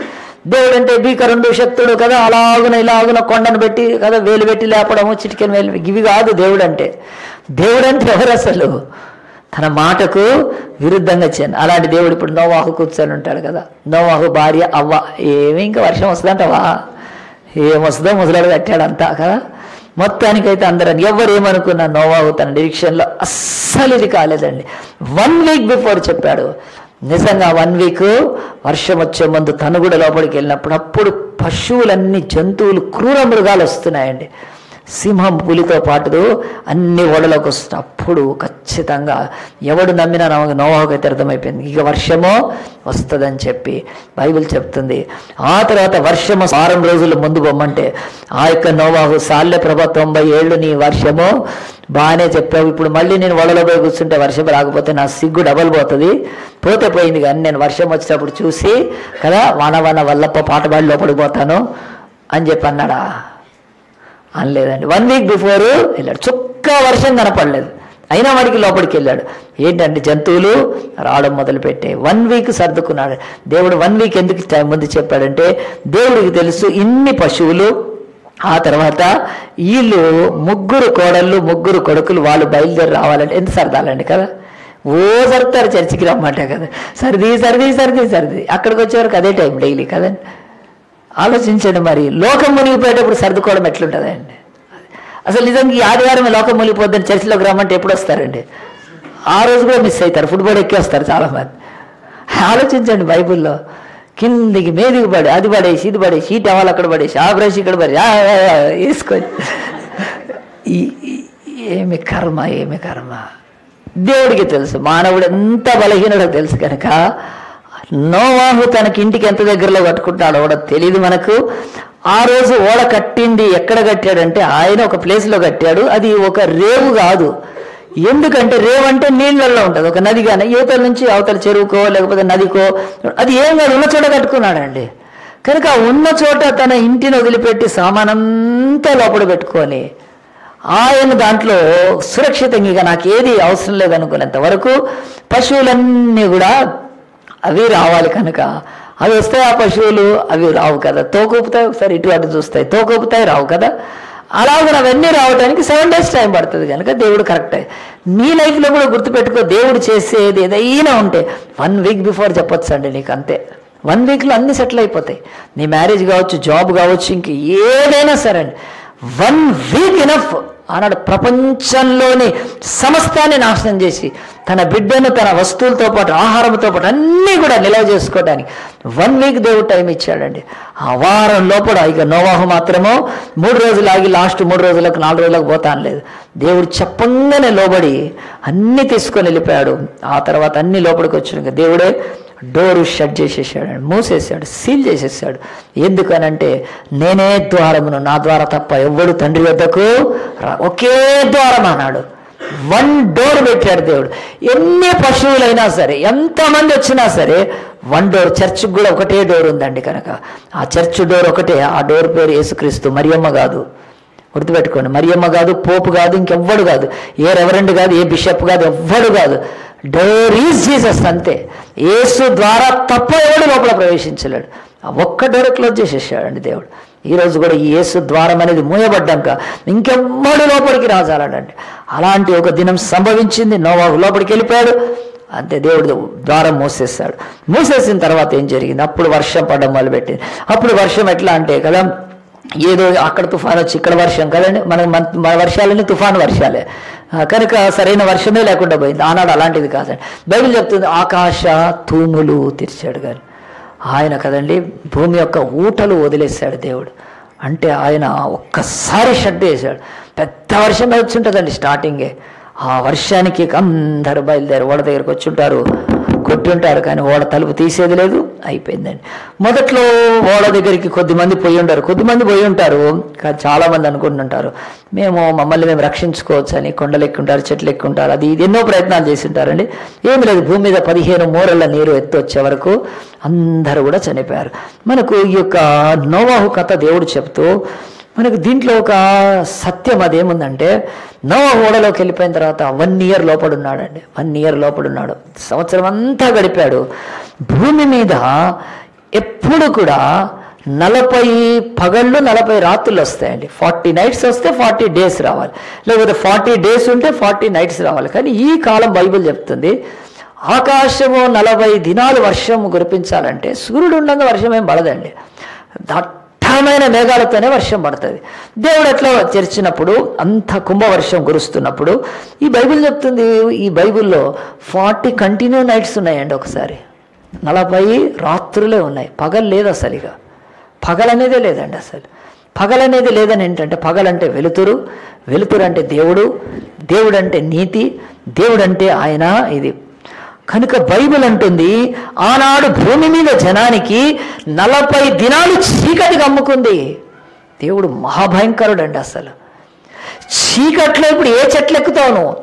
దేవుడు అంటే భీకరుడు శక్తుడు కదా? అలాగున ఇలాగున కొండను పెట్టి కదా? వేలు పెట్టి లేపడము చిటికెన్ వేలు ఇవి కాదు దేవుడు అంటే దేవుడు అంటే ఎవరు అసలు? తన మాటకు విరుద్ధంగా చేయను అలాంటి దేవుడు ఇప్పుడు నోవాహు కూర్చొని ఉంటాడు కదా. నోవాహు భార్య అవ్వ. ఏమి ఇంకా వర్షం వస్తుందంటవా? ఏం వస్తుందో ముసలాడు కట్టాడు అంతా కదా. మొత్తానికైతే అందరం ఎవరేమనుకున్న నోవాహు తన నిరీక్షణలో అస్సలు ఇది కాలేదండి. వన్ వీక్ బిఫోర్ చెప్పాడు. నిజంగా వన్ వీక్ వర్షం వచ్చే ముందు తను కూడా లోపలికి వెళ్ళినప్పుడు అప్పుడు పశువులన్నీ జంతువులు క్రూర మృగాలు వస్తున్నాయండి. సింహం పులితో పాటు అన్ని ఓడలోకి వస్తుంది. అప్పుడు ఖచ్చితంగా ఎవడు నమ్మినా నమ్మకం నోవాహుకి అయితే అర్థమైపోయింది. ఇక వర్షమో వస్తుందని చెప్పి బైబిల్ చెప్తుంది. ఆ తర్వాత వర్షము వారం రోజులు ముందు బొమ్మంటే ఆ యొక్క నోవాహు సాల్య ప్రభ తొంభై ఏళ్ళు నీ వర్షము బాగానే చెప్పావు. ఇప్పుడు మళ్ళీ నేను వడలో పోయి కూర్చుంటే వర్షం రాకపోతే నా సిగ్గు డబల్ పోతుంది. పోతే పోయింది కానీ నేను వర్షం వచ్చినప్పుడు చూసి కదా వాన వాన వల్లప్ప పాట పాడి లోపలికి పోతాను అని చెప్పి అన్నాడా అనలేదండి. వన్ వీక్ బిఫోర్ వెళ్ళాడు. చుక్క వర్షం కనపడలేదు. అయినా వాడికి లోపలికి వెళ్ళాడు. ఏంటంటే జంతువులు? రావడం మొదలుపెట్టాయి వన్ వీక్ సర్దుకున్నాడు. దేవుడు వన్ వీక్ ఎందుకు టైం ముందు చెప్పాడంటే దేవుడికి తెలుసు ఇన్ని పశువులు ఆ తర్వాత వీళ్ళు ముగ్గురు కోడళ్ళు ముగ్గురు కొడుకులు వాళ్ళు బయలుదేరి రావాలంటే ఎంత సరదాలండి కదా? ఓ సరుతారు చర్చికి రమ్మంటే కదా. సర్ది సర్ది సర్ది సర్ది. అక్కడికి వచ్చేవరకు అదే టైం డైలీ కదండి. ఆలోచించండి మరి. లోకం మునిగిపోయేటప్పుడు సర్దుకోవడం ఎట్లుంటుందండి అసలు నిజంగా ఈ ఆదివారం లోకం మునిగిపోద్దని చర్చిలోకి రమ్మంటే ఎప్పుడు వస్తారండి? ఆ రోజు కూడా మిస్ అవుతారు. ఫుట్బాల్ ఎక్కేస్తారు చాలామంది. ఆలోచించండి బైబిల్లో. కిందికి మీదికి పడి అది పడేసి ఇది పడేసి ఈ టవాల్ అక్కడ పడేసి ఆ బ్రష్ ఇక్కడ పడేసి వేసుకొని. ఈ- ఏమి కర్మ ఏమి కర్మ? దేవుడికి తెలుసు. మానవుడు ఎంత బలహీనుడో తెలుసు కనుక నోవాహు తనకి ఇంటికి ఎంత దగ్గరలో కట్టుకుంటాడో కూడా తెలియదు మనకు. ఆ రోజు ఓడ కట్టింది ఎక్కడ కట్టాడంటే ఆయన ఒక ప్లేస్లో కట్టాడు. అది ఒక రేవు కాదు. ఎందుకంటే రేవు అంటే నీళ్ళల్లో ఉంటుంది. ఒక నది కానీ యువతల నుంచి అవతల చెరువుకో లేకపోతే నదికో అది ఏం కాదు ఉన్న చోట కట్టుకున్నాడండి. కనుక ఉన్న చోట తన ఇంటిని వదిలిపెట్టి సామానంతా లోపల పెట్టుకొని ఆయన దాంట్లో సురక్షితంగా నాకు ఏది అవసరం లేదనుకునేంత వరకు పశువులన్నీ కూడా అవి రావాలి కనుక. అవి వస్తాయి ఆ పశువులు? అవి రావు కదా. తోకూపుతాయి ఒకసారి ఇటు అటు చూస్తాయి. తోకూపుతాయి రావు కదా. అలాగే అవన్నీ రావడానికి సెవెన్ డేస్ టైం పడుతుంది కనుక దేవుడు కరెక్టే నీ లైఫ్లో కూడా గుర్తుపెట్టుకో దేవుడు చేసేది ఏదైనా ఉంటే. వన్ వీక్ బిఫోర్ చెప్పొచ్చు అండి నీకు అంతే. వన్ వీక్లో అన్ని సెటిల్ అయిపోతాయి. నీ మ్యారేజ్ కావచ్చు జాబ్ కావచ్చు ఇంక ఏదైనా సరే అండి. వన్ వీక్ ఇనఫ్ ఆనాడు ప్రపంచంలోని సమస్తాన్ని నాశనం చేసి తన బిడ్డను తన వస్తువులతో పాటు ఆహారంతో పాటు అన్నీ కూడా నిల్వ చేసుకోవడానికి వన్ వీక్ దేవుడు టైం ఇచ్చాడండి. ఆ వారం లోపల ఇక నోవాహు మాత్రమో మూడు రోజులు ఆగి లాస్ట్ మూడు రోజులకు నాలుగు రోజులకు పోతాను లేదు దేవుడు చెప్పంగానే లోబడి అన్నీ తీసుకొని వెళ్ళిపోయాడు. ఆ తర్వాత అన్ని లోపలికి వచ్చినాక దేవుడే డోరు షట్ చేసేసాడు మూసేసాడు సీల్ చేసేసాడు. ఎందుకనంటే నేనే ద్వారమును నా ద్వారా తప్ప ఎవ్వడు తండ్రి వద్దకు ఒకే ద్వారం అన్నాడు. వన్ డోర్ పెట్టాడు దేవుడు. ఎన్ని పశువులైనా సరే ఎంతమంది వచ్చినా సరే వన్ డోర్ చర్చ్కి కూడా ఒకటే డోర్ ఉందండి కనుక. ఆ చర్చ్ డోర్ ఒకటే ఆ డోర్ పేరు యేసుక్రీస్తు మరియమ్మ కాదు. గుర్తుపెట్టుకోండి మరియమ్మ కాదు పోపు కాదు ఇంకెవ్వడు కాదు. ఏ రెవరెండ్ కాదు ఏ బిషప్ కాదు ఎవ్వడు కాదు. డైరీస్ ఈజ్ జీసస్ అంతే. ఏసు ద్వారా తప్ప ఎవడు లోపల ప్రవేశించలేడు. ఒక్క డోర్ క్లోజ్ చేసేసాడండి దేవుడు. ఈరోజు కూడా ఈ యేసు ద్వారం అనేది మూయబడ్డాక ఇంకెవ్వడు లోపలికి రాజాలండి అలాంటి ఒక దినం సంభవించింది. నోవాహు లోపలికి వెళ్ళిపోయాడు. అంతే దేవుడు ద్వారం మూసేస్తాడు మూసేసిన తర్వాత ఏం జరిగింది? అప్పుడు వర్షం పడడం మొదలుపెట్టింది. అప్పుడు వర్షం ఎట్లా అంటే కదా ఏదో అక్కడ తుఫాన్ వచ్చి ఇక్కడ వర్షం కదండి మన మన- మన వర్షాలన్నీ తుఫాన్ వర్షాలే. కనుక సరైన వర్షమే లేకుండా పోయింది. ఆనాడు అలాంటిది కాదండి. బైబిల్ చెప్తుంది ఆకాశ తూములు తెరిచాడు కానీ ఆయన కదండి భూమి యొక్క ఊటలు వదిలేశాడు దేవుడు. అంటే ఆయన ఒక్కసారి షడ్ వేశాడు. పెద్ద వర్షం వచ్చి ఉంటుందండి స్టార్టింగే. ఆ వర్షానికి అందరు బయలుదేరి ఓడ దగ్గరికి వచ్చి ఉంటారు. కొట్టి ఉంటారు కానీ ఓడ తలుపు తీసేది లేదు అయిపోయిందండి. మొదట్లో ఓడ దగ్గరికి కొద్దిమంది పోయి ఉంటారు. కొద్దిమంది పోయి ఉంటారు కానీ చాలామంది అనుకుంటుంటారు మేము మమ్మల్ని మేము రక్షించుకోవచ్చు అని కొండలు ఎక్కుంటారు చెట్లు ఎక్కుంటారు అది ఇది ఎన్నో ప్రయత్నాలు చేసి ఉంటారండి. ఏమి లేదు భూమి మీద పదిహేను మూరల నీరు ఎత్తొచ్చే వరకు అందరూ కూడా చనిపోయారు. మనకు ఈ యొక్క నోవాహు కథ దేవుడు చెప్తూ మనకు దీంట్లో ఒక సత్యం అదేముందంటే నవ ఓడలోకి వెళ్ళిపోయిన తర్వాత వన్ ఇయర్ లోపడున్నాడండి. వన్ ఇయర్ లోపడున్నాడు. సంవత్సరం అంతా గడిపాడు. భూమి మీద ఎప్పుడు కూడా నలభై పగళ్ళు నలభై రాత్రులు వస్తాయండి. ఫార్టీ నైట్స్ వస్తే ఫార్టీ డేస్ రావాలి. లేకపోతే ఫార్టీ డేస్ ఉంటే ఫార్టీ నైట్స్ రావాలి. కానీ ఈ కాలం బైబిల్ చెప్తుంది ఆకాశము నలభై దినాలు వర్షం కురిపించాలంటే సూర్యుడు ఉండగా వర్షం ఏం పడదండి దట్టమైన మేఘాలతోనే వర్షం పడుతుంది. దేవుడు ఎట్లా తెరిచినప్పుడు అంత కుంభవర్షం కురుస్తున్నప్పుడు ఈ బైబిల్ చెప్తుంది ఈ బైబిల్లో ఫార్టీ కంటిన్యూ నైట్స్ ఉన్నాయండి ఒకసారి. నలభై రాత్రులే ఉన్నాయి. పగలు లేదు అసలు ఇక. పగలనేదే లేదండి అసలు. పగలనేది లేదని ఏంటంటే పగలంటే వెలుతురు వెలుతురు అంటే దేవుడు దేవుడంటే నీతి దేవుడంటే ఆయన ఇది కనుక బైబిల్ అంటుంది ఆనాడు భూమి మీద జనానికి నలభై దినాలు చీకటి కమ్ముకుంది. దేవుడు మహాభయంకరుడు అండి అసలు. చీకట్లో ఇప్పుడు ఏ చెట్లు ఎక్కుతావు నువ్వు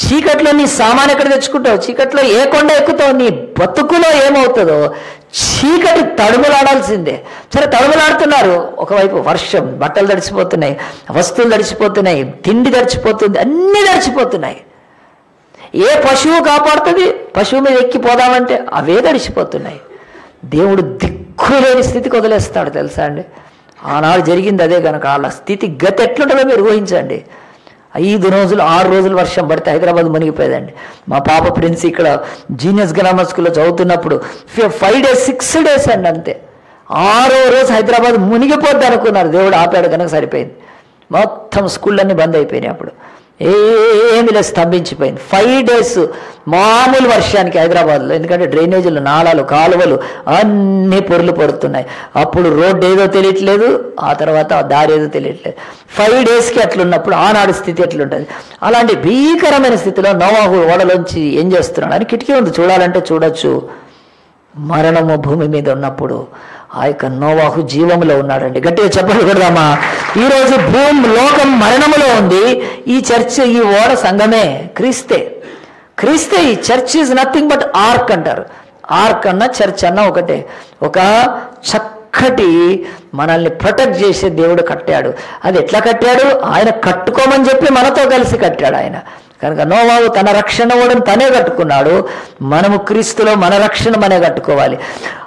చీకట్లో నీ సామాన్ ఎక్కడ తెచ్చుకుంటావు? చీకట్లో ఏ కొండ ఎక్కుతావు? నీ బతుకులో ఏమవుతుందో చీకటి తడుములాడాల్సిందే. సరే తడుములాడుతున్నారు. ఒకవైపు వర్షం బట్టలు తడిచిపోతున్నాయి వస్తువులు తడిచిపోతున్నాయి తిండి తడిచిపోతుంది అన్నీ తడిచిపోతున్నాయి ఏ పశువు కాపాడుతుంది? పశువు మీద ఎక్కిపోదామంటే అవే గడిచిపోతున్నాయి దేవుడు దిక్కులేని స్థితికి వదిలేస్తాడు తెలుసా అండి? ఆనాడు జరిగింది అదే కనుక వాళ్ళ స్థితి గతి ఎట్లుంటుందో మీరు ఊహించండి. ఐదు రోజులు ఆరు రోజులు వర్షం పడితే హైదరాబాద్ మునిగిపోయేదండి. మా పాప ప్రిన్స్ ఇక్కడ జీనియస్ గ్రామర్ స్కూల్లో చదువుతున్నప్పుడు ఫైవ్ డేస్ సిక్స్ డేస్ అండి అంతే. ఆరో రోజు హైదరాబాద్ మునిగిపోద్ది అనుకున్నారు. దేవుడు ఆపాడు కనుక సరిపోయింది. మొత్తం స్కూళ్ళన్నీ బంద్ అయిపోయినాయి అప్పుడు. ఏమి లేదు స్తంభించిపోయింది. ఫైవ్ డేస్ మామూలు వర్షానికి హైదరాబాద్లో ఎందుకంటే డ్రైనేజీలు నాళాలు కాలువలు అన్నీ పొరులు పడుతున్నాయి. అప్పుడు రోడ్డు ఏదో తెలియట్లేదు ఆ తర్వాత దారి ఏదో తెలియట్లేదు. ఫైవ్ డేస్కి అట్లున్నప్పుడు ఆనాడు స్థితి ఎట్లుంటుంది? అలాంటి భీకరమైన స్థితిలో నోవాహు ఓడలోంచి ఏం చేస్తున్నాడు? అని కిటికీ ఉంది చూడాలంటే చూడొచ్చు. మరణము భూమి మీద ఉన్నప్పుడు ఆ యొక్క నోవాహు జీవములో ఉన్నాడండి. గట్టిగా చెప్పలు కొడదామా ఈరోజు భూమి లోకం మరణములో ఉంది. ఈ చర్చ్ ఈ ఓడ సంఘమే క్రీస్తే. క్రీస్తే ఈ church is nothing but ark అంటారు. ఆర్క్ అన్న చర్చ్ అన్న ఒకటే. ఒక చక్కటి మనల్ని ప్రొటెక్ట్ చేసే దేవుడు కట్టాడు. అది ఎట్లా కట్టాడు? ఆయన కట్టుకోమని చెప్పి మనతో కలిసి కట్టాడు ఆయన. కనుక నోవావు తన రక్షణ కూడా తనే కట్టుకున్నాడు. మనము క్రీస్తులో మన రక్షణ మనే కట్టుకోవాలి.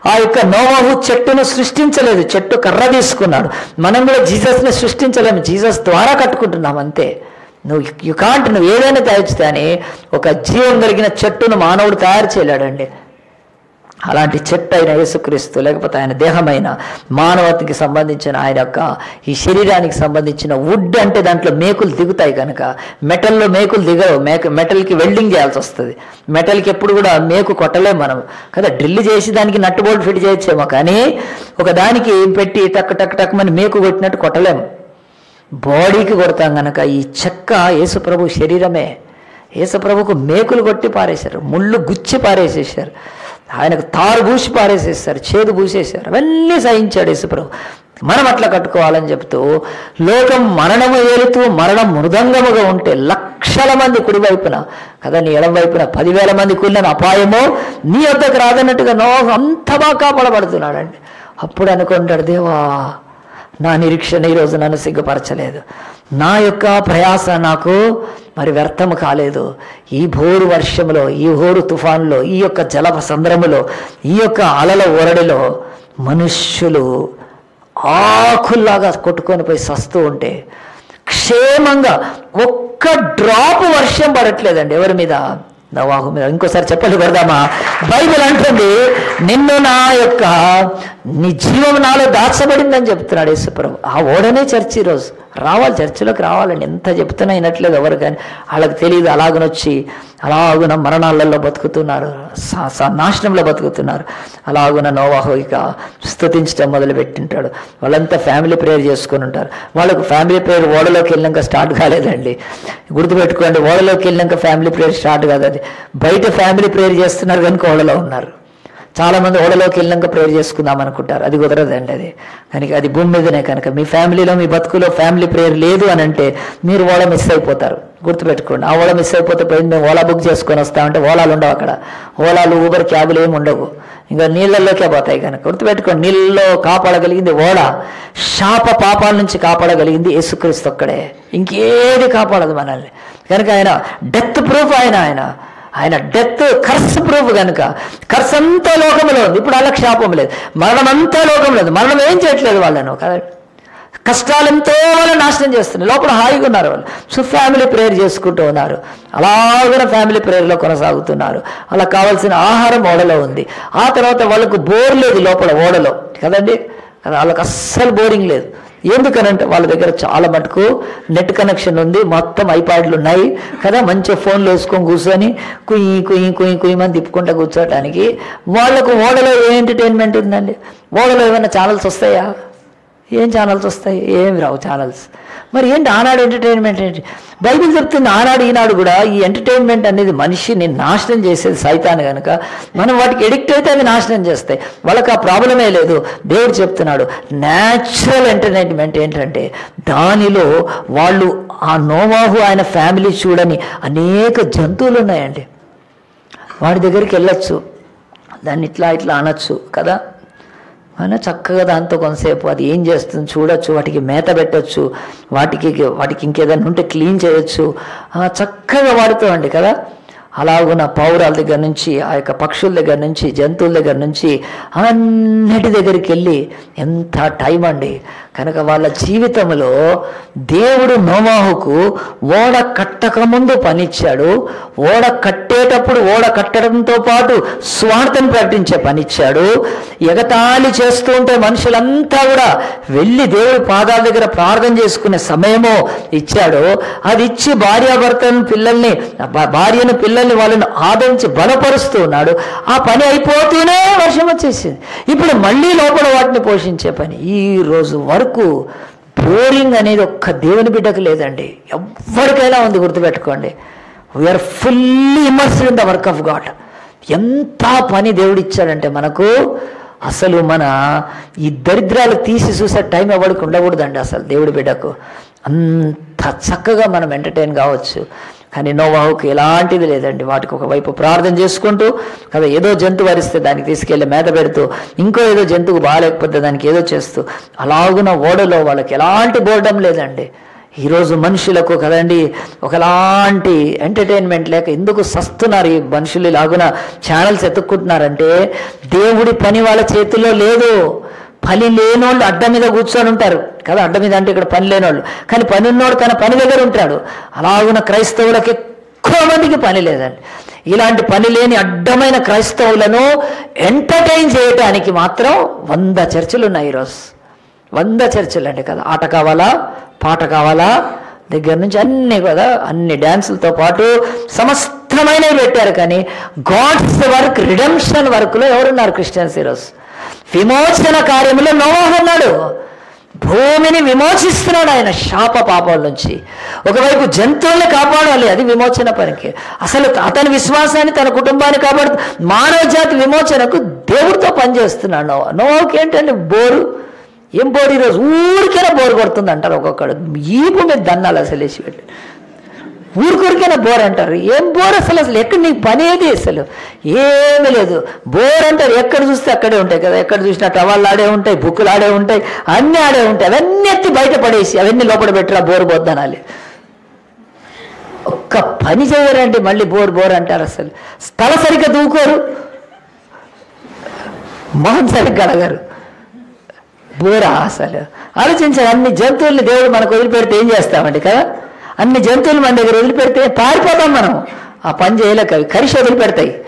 ఆ యొక్క నోవాహు చెట్టును సృష్టించలేదు. చెట్టు కర్ర తీసుకున్నాడు. మనం కూడా జీసస్ని సృష్టించలేము. జీసస్ ద్వారా కట్టుకుంటున్నాం అంతే. నువ్వు యు కాంట్ నువ్వు ఏదైనా తయారు కానీ ఒక జీవం కలిగిన చెట్టును మానవుడు తయారు చేయలేడండి. అలాంటి చెట్టు అయిన యేసుక్రీస్తు లేకపోతే ఆయన దేహమైన మానవతకి సంబంధించిన ఆయన యొక్క ఈ శరీరానికి సంబంధించిన వుడ్ అంటే దాంట్లో మేకులు దిగుతాయి కనుక మెటల్లో మేకులు దిగవు. మేక మెటల్కి వెల్డింగ్ చేయాల్సి వస్తుంది. మెటల్కి ఎప్పుడు కూడా మేకు కొట్టలేము మనం. కదా డ్రిల్ చేసి దానికి నట్టు బోల్ట్ ఫిట్ చేయొచ్చేమో కానీ ఒక దానికి పెట్టి టక్ టక్ టక్ మని మేకు కొట్టినట్టు కొట్టలేము బాడీకి కొడతాం గనక ఈ చెక్క యేసుప్రభు శరీరమే. యేసుప్రభుకు మేకులు కొట్టి పారేశారు. ముళ్ళు గుచ్చి పారేసేసారు ఆయనకు తారు పూసి పారేసేసారు చేదు పూసేశారు అవన్నీ సహించాడు యేసుప్రభు. మనం అట్లా కట్టుకోవాలని చెప్తూ లోకం మరణము ఏలుతూ మరణం మృదంగముగా ఉంటే లక్షల మంది కుడివైపున కదా నీ ఎడం వైపున పదివేల మంది కూలిన అపాయమో నీ వద్దకు రాదన్నట్టుగా నో అంత బాగా కాపాడబడుతున్నాడండి. అప్పుడు అనుకుంటాడు దేవా నా నిరీక్షణ ఈరోజు నన్ను సిగ్గుపరచలేదు. నా యొక్క ప్రయాస నాకు మరి వ్యర్థము కాలేదు. ఈ భోరు వర్షంలో ఈ హోరు తుఫాన్లో ఈ యొక్క జల సంద్రములో ఈ యొక్క అలల ఓరడిలో మనుష్యులు ఆకుల్లాగా కొట్టుకొని పోయి సస్తూ ఉంటే క్షేమంగా ఒక్క డ్రాప్ వర్షం పడట్లేదండి ఎవరి మీద? నవాహు మీద. ఇంకోసారి చెప్పలు కొడదామా బైబిల్ అంటుంది నిన్ను నా యొక్క నీ జీవం నాలో దాచబడిందని చెప్తున్నాడు యేసుప్రభు. ఆ ఓడనే చర్చి ఈరోజు. రావాలి చర్చిలోకి రావాలండి ఎంత చెప్తున్నా వినట్లేదు ఎవరు కానీ. వాళ్ళకి తెలియదు అలాగనొచ్చి అలాగున మరణాలలో బతుకుతున్నారు స- స- నాశనంలో బతుకుతున్నారు. అలాగున నోవాహో ఇక స్తుతించడం మొదలుపెట్టింటాడు. వాళ్ళంతా ఫ్యామిలీ ప్రేయర్ చేసుకొని ఉంటారు. వాళ్ళకు ఫ్యామిలీ ప్రేయర్ ఓడలోకి వెళ్ళినాక స్టార్ట్ కాలేదండి. గుర్తుపెట్టుకోండి ఓడలోకి వెళ్ళినాక ఫ్యామిలీ ప్రేయర్ స్టార్ట్ కాదు అది. బయట ఫ్యామిలీ ప్రేయర్ చేస్తున్నారు కనుక ఓడలో ఉన్నారు. చాలా మంది ఓడలోకి వెళ్ళాక ప్రేయర్ చేసుకుందాం అనుకుంటారు. అది కుదరదండి అది. కనుక అది భూమి మీదనే కనుక. మీ ఫ్యామిలీలో మీ బతుకులో ఫ్యామిలీ ప్రేయర్ లేదు అని అంటే మీరు ఓడ మిస్ అయిపోతారు. గుర్తుపెట్టుకోండి. ఆ ఓడ మిస్ అయిపోతే పోయింది మేము ఓలా బుక్ చేసుకొని వస్తామంటే ఓలాలు ఉండవు అక్కడ. ఓలాలు ఊబర్ క్యాబులు ఏమి ఉండవు. ఇంకా నీళ్ళల్లోకే పోతాయి కనుక. గుర్తుపెట్టుకోండి. నీళ్ళలో కాపాడగలిగింది ఓడ. శాప పాపాల నుంచి కాపాడగలిగింది యేసుక్రీస్తు ఒక్కడే. ఇంకేది కాపాడదు మనల్ని. కనుక ఆయన డెత్ ప్రూఫ్ ఆయన ఆయన. ఆయన డెత్ కర్స్ ప్రూఫ్ కనుక. కర్స్ అంతా లోకంలో ఉంది. ఇప్పుడు వాళ్ళకి శాపం లేదు. మరణం అంతా లోకంలో ఉంది. మరణం ఏం చేయట్లేదు వాళ్ళను. కదా. కష్టాలు ఎంతో వాళ్ళు నాశనం చేస్తున్నారు లోపల హాయిగా ఉన్నారు వాళ్ళు. సో ఫ్యామిలీ ప్రేయర్ చేసుకుంటూ ఉన్నారు. అలాగనే ఫ్యామిలీ ప్రేయర్లో కొనసాగుతున్నారు. అలా కావాల్సిన ఆహారం ఓడలో ఉంది. ఆ తర్వాత వాళ్ళకు బోర్ లేదు లోపల ఓడలో. కదండి? కదా వాళ్ళకి అస్సలు బోరింగ్ లేదు. ఎందుకనంటే వాళ్ళ దగ్గర చాలా మటుకు నెట్ కనెక్షన్ ఉంది మొత్తం ఐపాడ్లు ఉన్నాయి కదా మంచిగా ఫోన్లు వేసుకొని కూర్చొని కుయ్యి కుయ్యి కుయ్యి కుయ్యి మంది తిప్పుకుంటా కూర్చోటానికి వాళ్ళకు ఓడలో ఏ ఎంటర్టైన్మెంట్ ఉందండి? ఓడలో ఏమైనా ఛానల్స్ వస్తాయా? ఏం ఛానల్స్ వస్తాయి? ఏమి రావు ఛానల్స్ మరి ఏంటి ఆనాడు ఎంటర్టైన్మెంట్ ఏంటి? బైబిల్ చెప్తుంది ఆనాడు ఈనాడు కూడా ఈ ఎంటర్టైన్మెంట్ అనేది మనిషిని నాశనం చేసేది సైతాన్ని కనుక మనం వాటికి ఎడిక్ట్ అయితే అవి నాశనం చేస్తాయి. వాళ్ళకి ఆ ప్రాబ్లమే లేదు. దేవుడు చెప్తున్నాడు న్యాచురల్ ఎంటర్టైన్మెంట్ ఏంటంటే దానిలో వాళ్ళు ఆ నోవాహు ఆయన ఫ్యామిలీ చూడని అనేక జంతువులు ఉన్నాయండి. వాడి దగ్గరికి వెళ్ళొచ్చు. దాన్ని ఇట్లా ఇట్లా అనొచ్చు కదా. అయినా చక్కగా దాంతో కొంతసేపు అది ఏం చేస్తుంది చూడొచ్చు వాటికి మేత పెట్టచ్చు వాటికి వాటికి ఇంకేదైనా ఉంటే క్లీన్ చేయొచ్చు. చక్కగా వాడుతామండి కదా? అలాగున్న పౌరాల దగ్గర నుంచి ఆ యొక్క పక్షుల దగ్గర నుంచి జంతువుల దగ్గర నుంచి అన్నిటి దగ్గరికి వెళ్ళి ఎంత టైం అండి. కనుక వాళ్ళ జీవితంలో దేవుడు నోమాహుకు ఓడ కట్టక ముందు పనిచ్చాడు ఓడ కట్టేటప్పుడు ఓడ కట్టడంతో పాటు స్వార్థను ప్రకటించే పనిచ్చాడు ఎగతాళి చేస్తూ ఉంటే మనుషులంతా కూడా వెళ్ళి దేవుడి పాదాల దగ్గర ప్రార్థన చేసుకునే సమయము ఇచ్చాడు. అది ఇచ్చి భార్యాభర్తను పిల్లల్ని భార్యను పిల్లల్ని వాళ్ళని ఆదరించి బలపరుస్తూ ఉన్నాడు. ఆ పని అయిపోతూనే వర్షం వచ్చేసింది. ఇప్పుడు మళ్ళీ లోపల వాటిని పోషించే పని. ఈ రోజు వరకు బోరింగ్ అనేది ఒక్క దేవుని బిడ్డకు లేదండి. ఎవరికైనా ఉంది గుర్తుపెట్టుకోండి. We are fully immersed in the work of God ఎంత పని దేవుడు ఇచ్చాడంటే మనకు అసలు మన ఈ దరిద్రాలు తీసి చూసే టైం ఎవరికి ఉండకూడదండి అసలు దేవుడి బిడ్డకు. అంత చక్కగా మనం ఎంటర్టైన్ కావచ్చు. కానీ నోవాహుకు ఎలాంటిది లేదండి. వాటికి ఒకవైపు ప్రార్థన చేసుకుంటూ కదా ఏదో జంతువు వరిస్తే దానికి తీసుకెళ్ళి మేత పెడుతూ ఇంకో ఏదో జంతువు బాగాలేకపోతే దానికి ఏదో చేస్తూ అలాగున ఓడలో వాళ్ళకి ఎలాంటి బోర్డం లేదండి. ఈరోజు మనుషులకు కదండి ఒకలాంటి ఎంటర్టైన్మెంట్ లేక ఎందుకు సస్తున్నారు ఈ మనుషులు ఇలాగున? ఛానల్స్ ఎత్తుక్కుంటున్నారంటే దేవుడి పని వాళ్ళ చేతిలో లేదు. పని లేనోళ్ళు అడ్డ మీద కూర్చొని ఉంటారు. కదా అడ్డ మీద అంటే ఇక్కడ పని లేనోళ్ళు. కానీ పని ఉన్నోడు తన పని దగ్గర ఉంటాడు. అలాగున క్రైస్తవులకి ఎక్కువ మందికి పని లేదండి. ఇలాంటి పని లేని అడ్డమైన క్రైస్తవులను ఎంటర్టైన్ చేయటానికి మాత్రం వంద చర్చలు ఉన్నాయి ఈరోజు. వంద చర్చలు అండి కదా. ఆట కావాలా? పాట కావాలా? దగ్గర నుంచి అన్ని కదా అన్ని డ్యాన్సులతో పాటు సమస్తమైనవి పెట్టారు కానీ గాడ్స్ వర్క్ రిడమ్షన్ వర్క్లో ఎవరున్నారు క్రిస్టియన్స్ ఈరోజు? విమోచన కార్యములో నోహన్నాడు ఉన్నాడు. భూమిని విమోచిస్తున్నాడు ఆయన శాప పాపాల నుంచి. ఒకవైపు జంతువుల్ని కాపాడాలి అది విమోచన పనికి. అసలు అతని విశ్వాసాన్ని తన కుటుంబాన్ని కాపాడు మానవ జాతి విమోచనకు దేవుడితో పనిచేస్తున్నాడు నోవా. నోవాకి ఏంటంటే బోరు ఏం బోరు ఈరోజు? ఊరికైనా బోర్ కొడుతుంది అంటారు ఒక్కొక్కడు ఈ మీద దన్నాలు అసలు వేసి పెట్టి ఊరికొరికైనా బోర్ అంటారు. ఏం బోర్ అసలు? అసలు ఎక్కడ నీకు పని ఏది అసలు? ఏమీ లేదు. బోర్ అంటారు. ఎక్కడ చూస్తే అక్కడే ఉంటాయి కదా. ఎక్కడ చూసినా టవాళ్ళు ఆడే ఉంటాయి బుక్కులు ఆడే ఉంటాయి అన్నీ ఆడే ఉంటాయి. అవన్నీ ఎత్తి బయట పడేసి అవన్నీ లోపల పెట్టరా బోర్ బొద్దనాలి. ఒక్క పని చేయరండి మళ్ళీ బోర్ బోర్ అంటారు అసలు. స్థల సరిగ్గా దూకోరు. మొహం సరిగ్గా అడగారు బోరా అసలు. ఆలోచించాలి అన్ని జంతువుల్ని దేవుడు మనకు వదిలిపెడితే ఏం చేస్తామండి కదా? అన్ని జంతువులు మన దగ్గర వదిలిపెడితే పారిపోతాం మనం ఆ పని చేయలేక అవి కరిసి వదిలిపెడతాయి.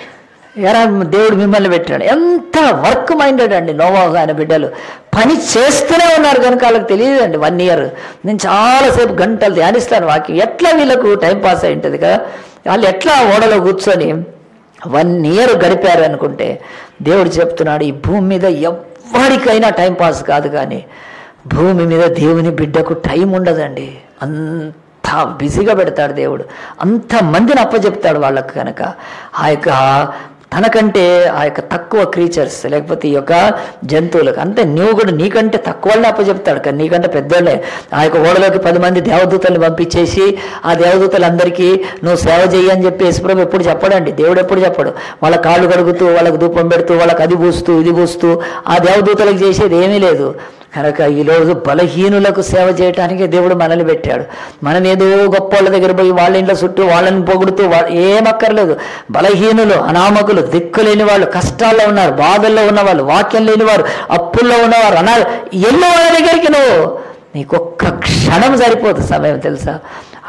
ఎరా దేవుడు మిమ్మల్ని పెట్టాడు ఎంత వర్క్ మైండెడ్ అండి నోవాహు ఆయన బిడ్డలు. పని చేస్తూనే ఉన్నారు కనుక వాళ్ళకి తెలియదండి వన్ ఇయర్. నేను చాలాసేపు గంటలు ధ్యానిస్తాను వాక్యం. ఎట్లా వీళ్ళకు టైం పాస్ అయి ఉంటుంది కదా? వాళ్ళు ఎట్లా ఓడలో కూర్చొని వన్ ఇయర్ గడిపారు అనుకుంటే దేవుడు చెప్తున్నాడు ఈ భూమి మీద ఎవ్వరికైనా టైంపాస్ కాదు కానీ భూమి మీద దేవుని బిడ్డకు టైం ఉండదండి. అంత బిజీగా పెడతాడు దేవుడు. అంత మందిని అప్పచెప్తాడు వాళ్ళకు కనుక ఆ యొక్క తనకంటే ఆ యొక్క తక్కువ క్రీచర్స్ లేకపోతే ఈ యొక్క జంతువులకు అంతే నువ్వు కూడా నీకంటే తక్కువ వాళ్ళని అప్పచెప్తాడు. కానీ నీకంటే పెద్దోళ్ళే. ఆ యొక్క ఓడలోకి పది మంది దేవదూతల్ని పంపించేసి ఆ దేవదూతలందరికీ నువ్వు సేవ చేయని అని చెప్పి యేసుప్రభు ఎప్పుడు చెప్పడండి. దేవుడు ఎప్పుడు చెప్పడు. వాళ్ళ కాళ్ళు కడుగుతూ వాళ్ళకి ధూపం పెడుతూ వాళ్ళకి అది పూస్తూ ఇది పూస్తూ ఆ దేవదూతలకు చేసేది ఏమీ లేదు. కనుక ఈరోజు బలహీనులకు సేవ చేయటానికి దేవుడు మనల్ని పెట్టాడు. మనం ఏదో గొప్ప వాళ్ళ దగ్గర పోయి వాళ్ళ ఇంట్లో చుట్టూ వాళ్ళని పొగుడుతూ ఏమక్కర్లేదు బలహీనులు అనామకులు దిక్కు లేని వాళ్ళు కష్టాల్లో ఉన్నారు బాధల్లో ఉన్నవాళ్ళు వాక్యం లేని వారు అప్పుల్లో ఉన్నవారు అనా ఎన్నో వాళ్ళ దగ్గరికి నువ్వు. నీకు ఒక్క క్షణం సరిపోదు సమయం తెలుసా?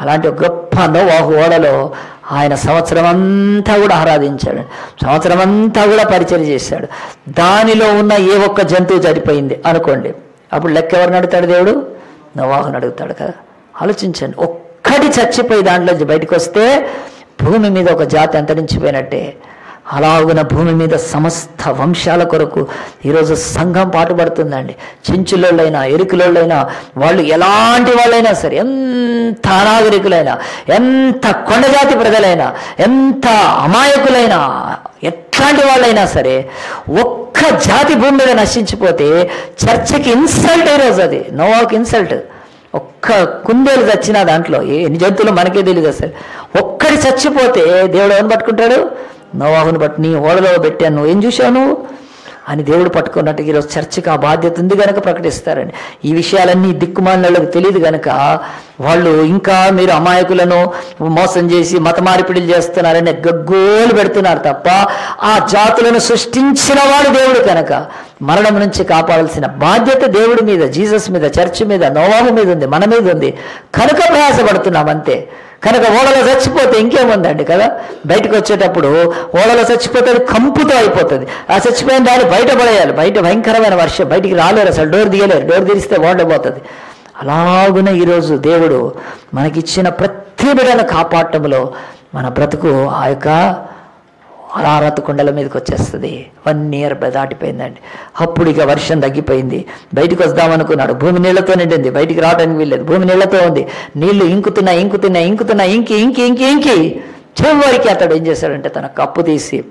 అలాంటి ఒక గొప్ప నోవాహు ఓడలో ఆయన సంవత్సరం అంతా కూడా ఆరాధించాడు. సంవత్సరం అంతా కూడా పరిచయం చేశాడు. దానిలో ఉన్న ఏ ఒక్క జంతువు చనిపోయింది అనుకోండి. అప్పుడు లెక్క ఎవరిని అడుగుతాడు దేవుడు? నోవాహుని అడుగుతాడు కదా. ఆలోచించండి. ఒక్కటి చచ్చిపోయి దాంట్లో బయటకు వస్తే భూమి మీద ఒక జాతి అంతరించిపోయినట్టే. అలాగున భూమి మీద సమస్త వంశాల కొరకు ఈరోజు సంఘం పాటుపడుతుందండి. చెంచులోళ్ళైనా ఎరుకులోళ్ళైనా వాళ్ళు ఎలాంటి వాళ్ళైనా సరే ఎంత అనాగరికులైనా ఎంత కొండజాతి ప్రజలైనా ఎంత అమాయకులైనా ఎట్లాంటి వాళ్ళైనా సరే ఒక్క జాతి భూమి మీద నశించిపోతే చర్చకి ఇన్సల్ట్ ఈరోజు అది. నోవాకి ఇన్సల్ట్ ఒక్క కుందేలు చచ్చినా దాంట్లో ఏ- ఎన్ని జంతువులు మనకే తెలియదు అసలు. ఒక్కడి చచ్చిపోతే దేవుడు ఎవరిని పట్టుకుంటాడు? నోవాహుని బట్టి నీ ఓడలో పెట్టాను. నువ్వు ఏం చూసావు నువ్వు? అని దేవుడు పట్టుకున్నట్టు ఈరోజు చర్చికి ఆ బాధ్యత ఉంది కనుక ప్రకటిస్తారండి ఈ విషయాలన్నీ దిక్కుమాలకు తెలియదు కనుక వాళ్ళు ఇంకా మీరు అమాయకులను మోసం చేసి మత మార్పిడిలు చేస్తున్నారని గగ్గోలు పెడుతున్నారు తప్ప ఆ జాతులను సృష్టించిన వాడు దేవుడు కనుక. మరణం నుంచి కాపాడాల్సిన బాధ్యత దేవుడి మీద జీసస్ మీద చర్చి మీద నోవాహు మీద ఉంది మన మీద ఉంది. కనుక ప్రయాసపడుతున్నాం అంతే. కనుక ఓడలో చచ్చిపోతే ఇంకేముందండి కదా? బయటకు వచ్చేటప్పుడు ఓడలో చచ్చిపోతే అది కంపుతో అయిపోతుంది. ఆ చచ్చిపోయిన దాన్ని బయట పడేయాలి. బయట భయంకరమైన వర్షం. బయటికి రాలేరు అసలు. డోర్ తీయలేరు డోర్ తీరిస్తే ఓడ పోతుంది. ఈరోజు దేవుడు మనకిచ్చిన ప్రతి బిడ్డను కాపాడటంలో మన బ్రతుకు ఆ యొక్క అరారత్ కొండల మీదకి వచ్చేస్తుంది. వన్ ఇయర్ దాటిపోయిందండి. అప్పుడు ఇక వర్షం తగ్గిపోయింది. బయటకు వద్దామనుకున్నాడు భూమి నీళ్ళతో నిండింది. బయటికి రావడానికి వీల్లేదు. భూమి నీళ్ళతో ఉంది. నీళ్ళు ఇంకుతున్నా ఇంకుతున్నా ఇంకుతున్నా ఇంకి ఇంకి ఇంకి ఇంకి. చివరికి అతడు ఏం చేశాడంటే తన కప్పు తీసి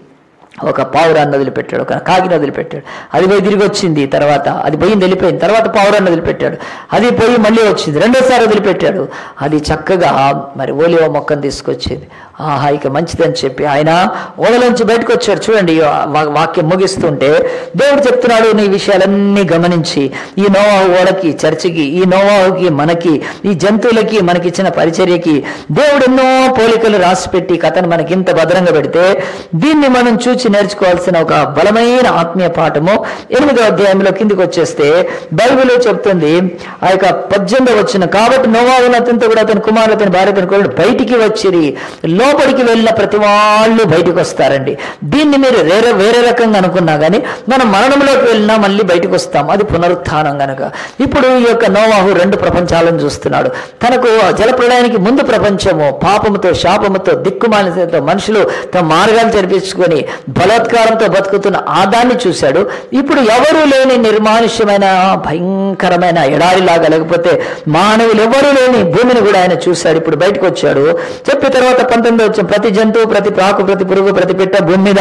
ఒక పావురాన్ని వదిలిపెట్టాడు ఒక కాకిని వదిలిపెట్టాడు. అది పోయి తిరిగి వచ్చింది తర్వాత. అది పోయింది వెళ్ళిపోయింది తర్వాత పావురాన్ని వదిలిపెట్టాడు. అది పోయి మళ్ళీ వచ్చింది. రెండోసారి వదిలిపెట్టాడు. అది చక్కగా మరి ఓలివ మొక్కను తీసుకొచ్చింది. ఆహా ఇక మంచిదని చెప్పి ఆయన ఓడలోంచి బయటకు వచ్చాడు. చూడండి వాక్యం ముగిస్తుంటే దేవుడు చెప్తున్నాడు నీ విషయాలన్నీ గమనించి. ఈ నోవాహు ఓడకి చర్చికి ఈ నోవాహుకి మనకి ఈ జంతువులకి మనకిచ్చిన పరిచర్యకి దేవుడు ఎన్నో పోలికలు రాసిపెట్టి కథను మనకి ఇంత భద్రంగా పెడితే దీన్ని మనం చూచి నేర్చుకోవాల్సిన ఒక బలమైన ఆత్మీయ పాఠము. ఎనిమిదో అధ్యాయంలో కిందికి వచ్చేస్తే బైబిల్ చెప్తుంది ఆ యొక్క పద్దెనిమిదో వచ్చిన కాబట్టి నోవాహును అతనితో కూడా అతని కుమారులు అతని భార్య అతని కూడా బయటికి వచ్చిరి. లోపలికి వెళ్ళిన ప్రతి వాళ్ళు బయటకు వస్తారండి. దీన్ని మీరు వేరే వేరే రకంగా అనుకున్నా కానీ మనం మరణంలోకి వెళ్ళినా మళ్ళీ బయటకు వస్తాం. అది పునరుత్థానం గనక. ఇప్పుడు ఈ యొక్క నోవాహు రెండు ప్రపంచాలను చూస్తున్నాడు. తనకు జలప్రళయానికి ముందు ప్రపంచము పాపముతో శాపముతో దిక్కుమాలితో మనుషులు తమ మార్గాలు జరిపించుకొని బలాత్కారంతో బతుకుతున్న ఆదాన్ని చూశాడు. ఇప్పుడు ఎవరు లేని నిర్మానుష్యమైన భయంకరమైన ఎడారిలాగా లేకపోతే మానవులు ఎవరూ లేని భూమిని కూడా ఆయన చూశాడు. ఇప్పుడు బయటకు వచ్చాడు చెప్పిన తర్వాత పంతొమ్మిది వచ్చి ప్రతి జంతువు ప్రతి ప్రాకు ప్రతి పురుగు ప్రతి పిట్ట భూమి మీద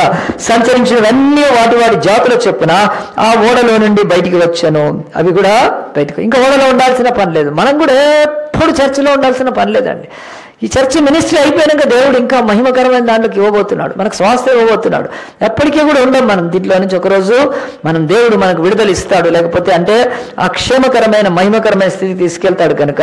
సంచరించినవన్నీ వాటి వాటి జాతుల చెప్పున ఆ ఓడలో నుండి బయటికి వచ్చాను. అవి కూడా బయటకు ఇంకా ఓడలో ఉండాల్సిన పని లేదు. మనం కూడా ఎప్పుడు చర్చిలో ఉండాల్సిన పని లేదండి. ఈ చర్చి మినిస్ట్రీ అయిపోయాక దేవుడు ఇంకా మహిమకరమైన దాంట్లోకి ఇవ్వబోతున్నాడు. మనకు స్వాస్థ ఇవ్వబోతున్నాడు. ఎప్పటికీ కూడా ఉండం మనం దీంట్లో నుంచి ఒకరోజు మనం దేవుడు మనకు విడుదల ఇస్తాడు. లేకపోతే అంటే ఆ క్షేమకరమైన మహిమకరమైన స్థితి తీసుకెళ్తాడు కనుక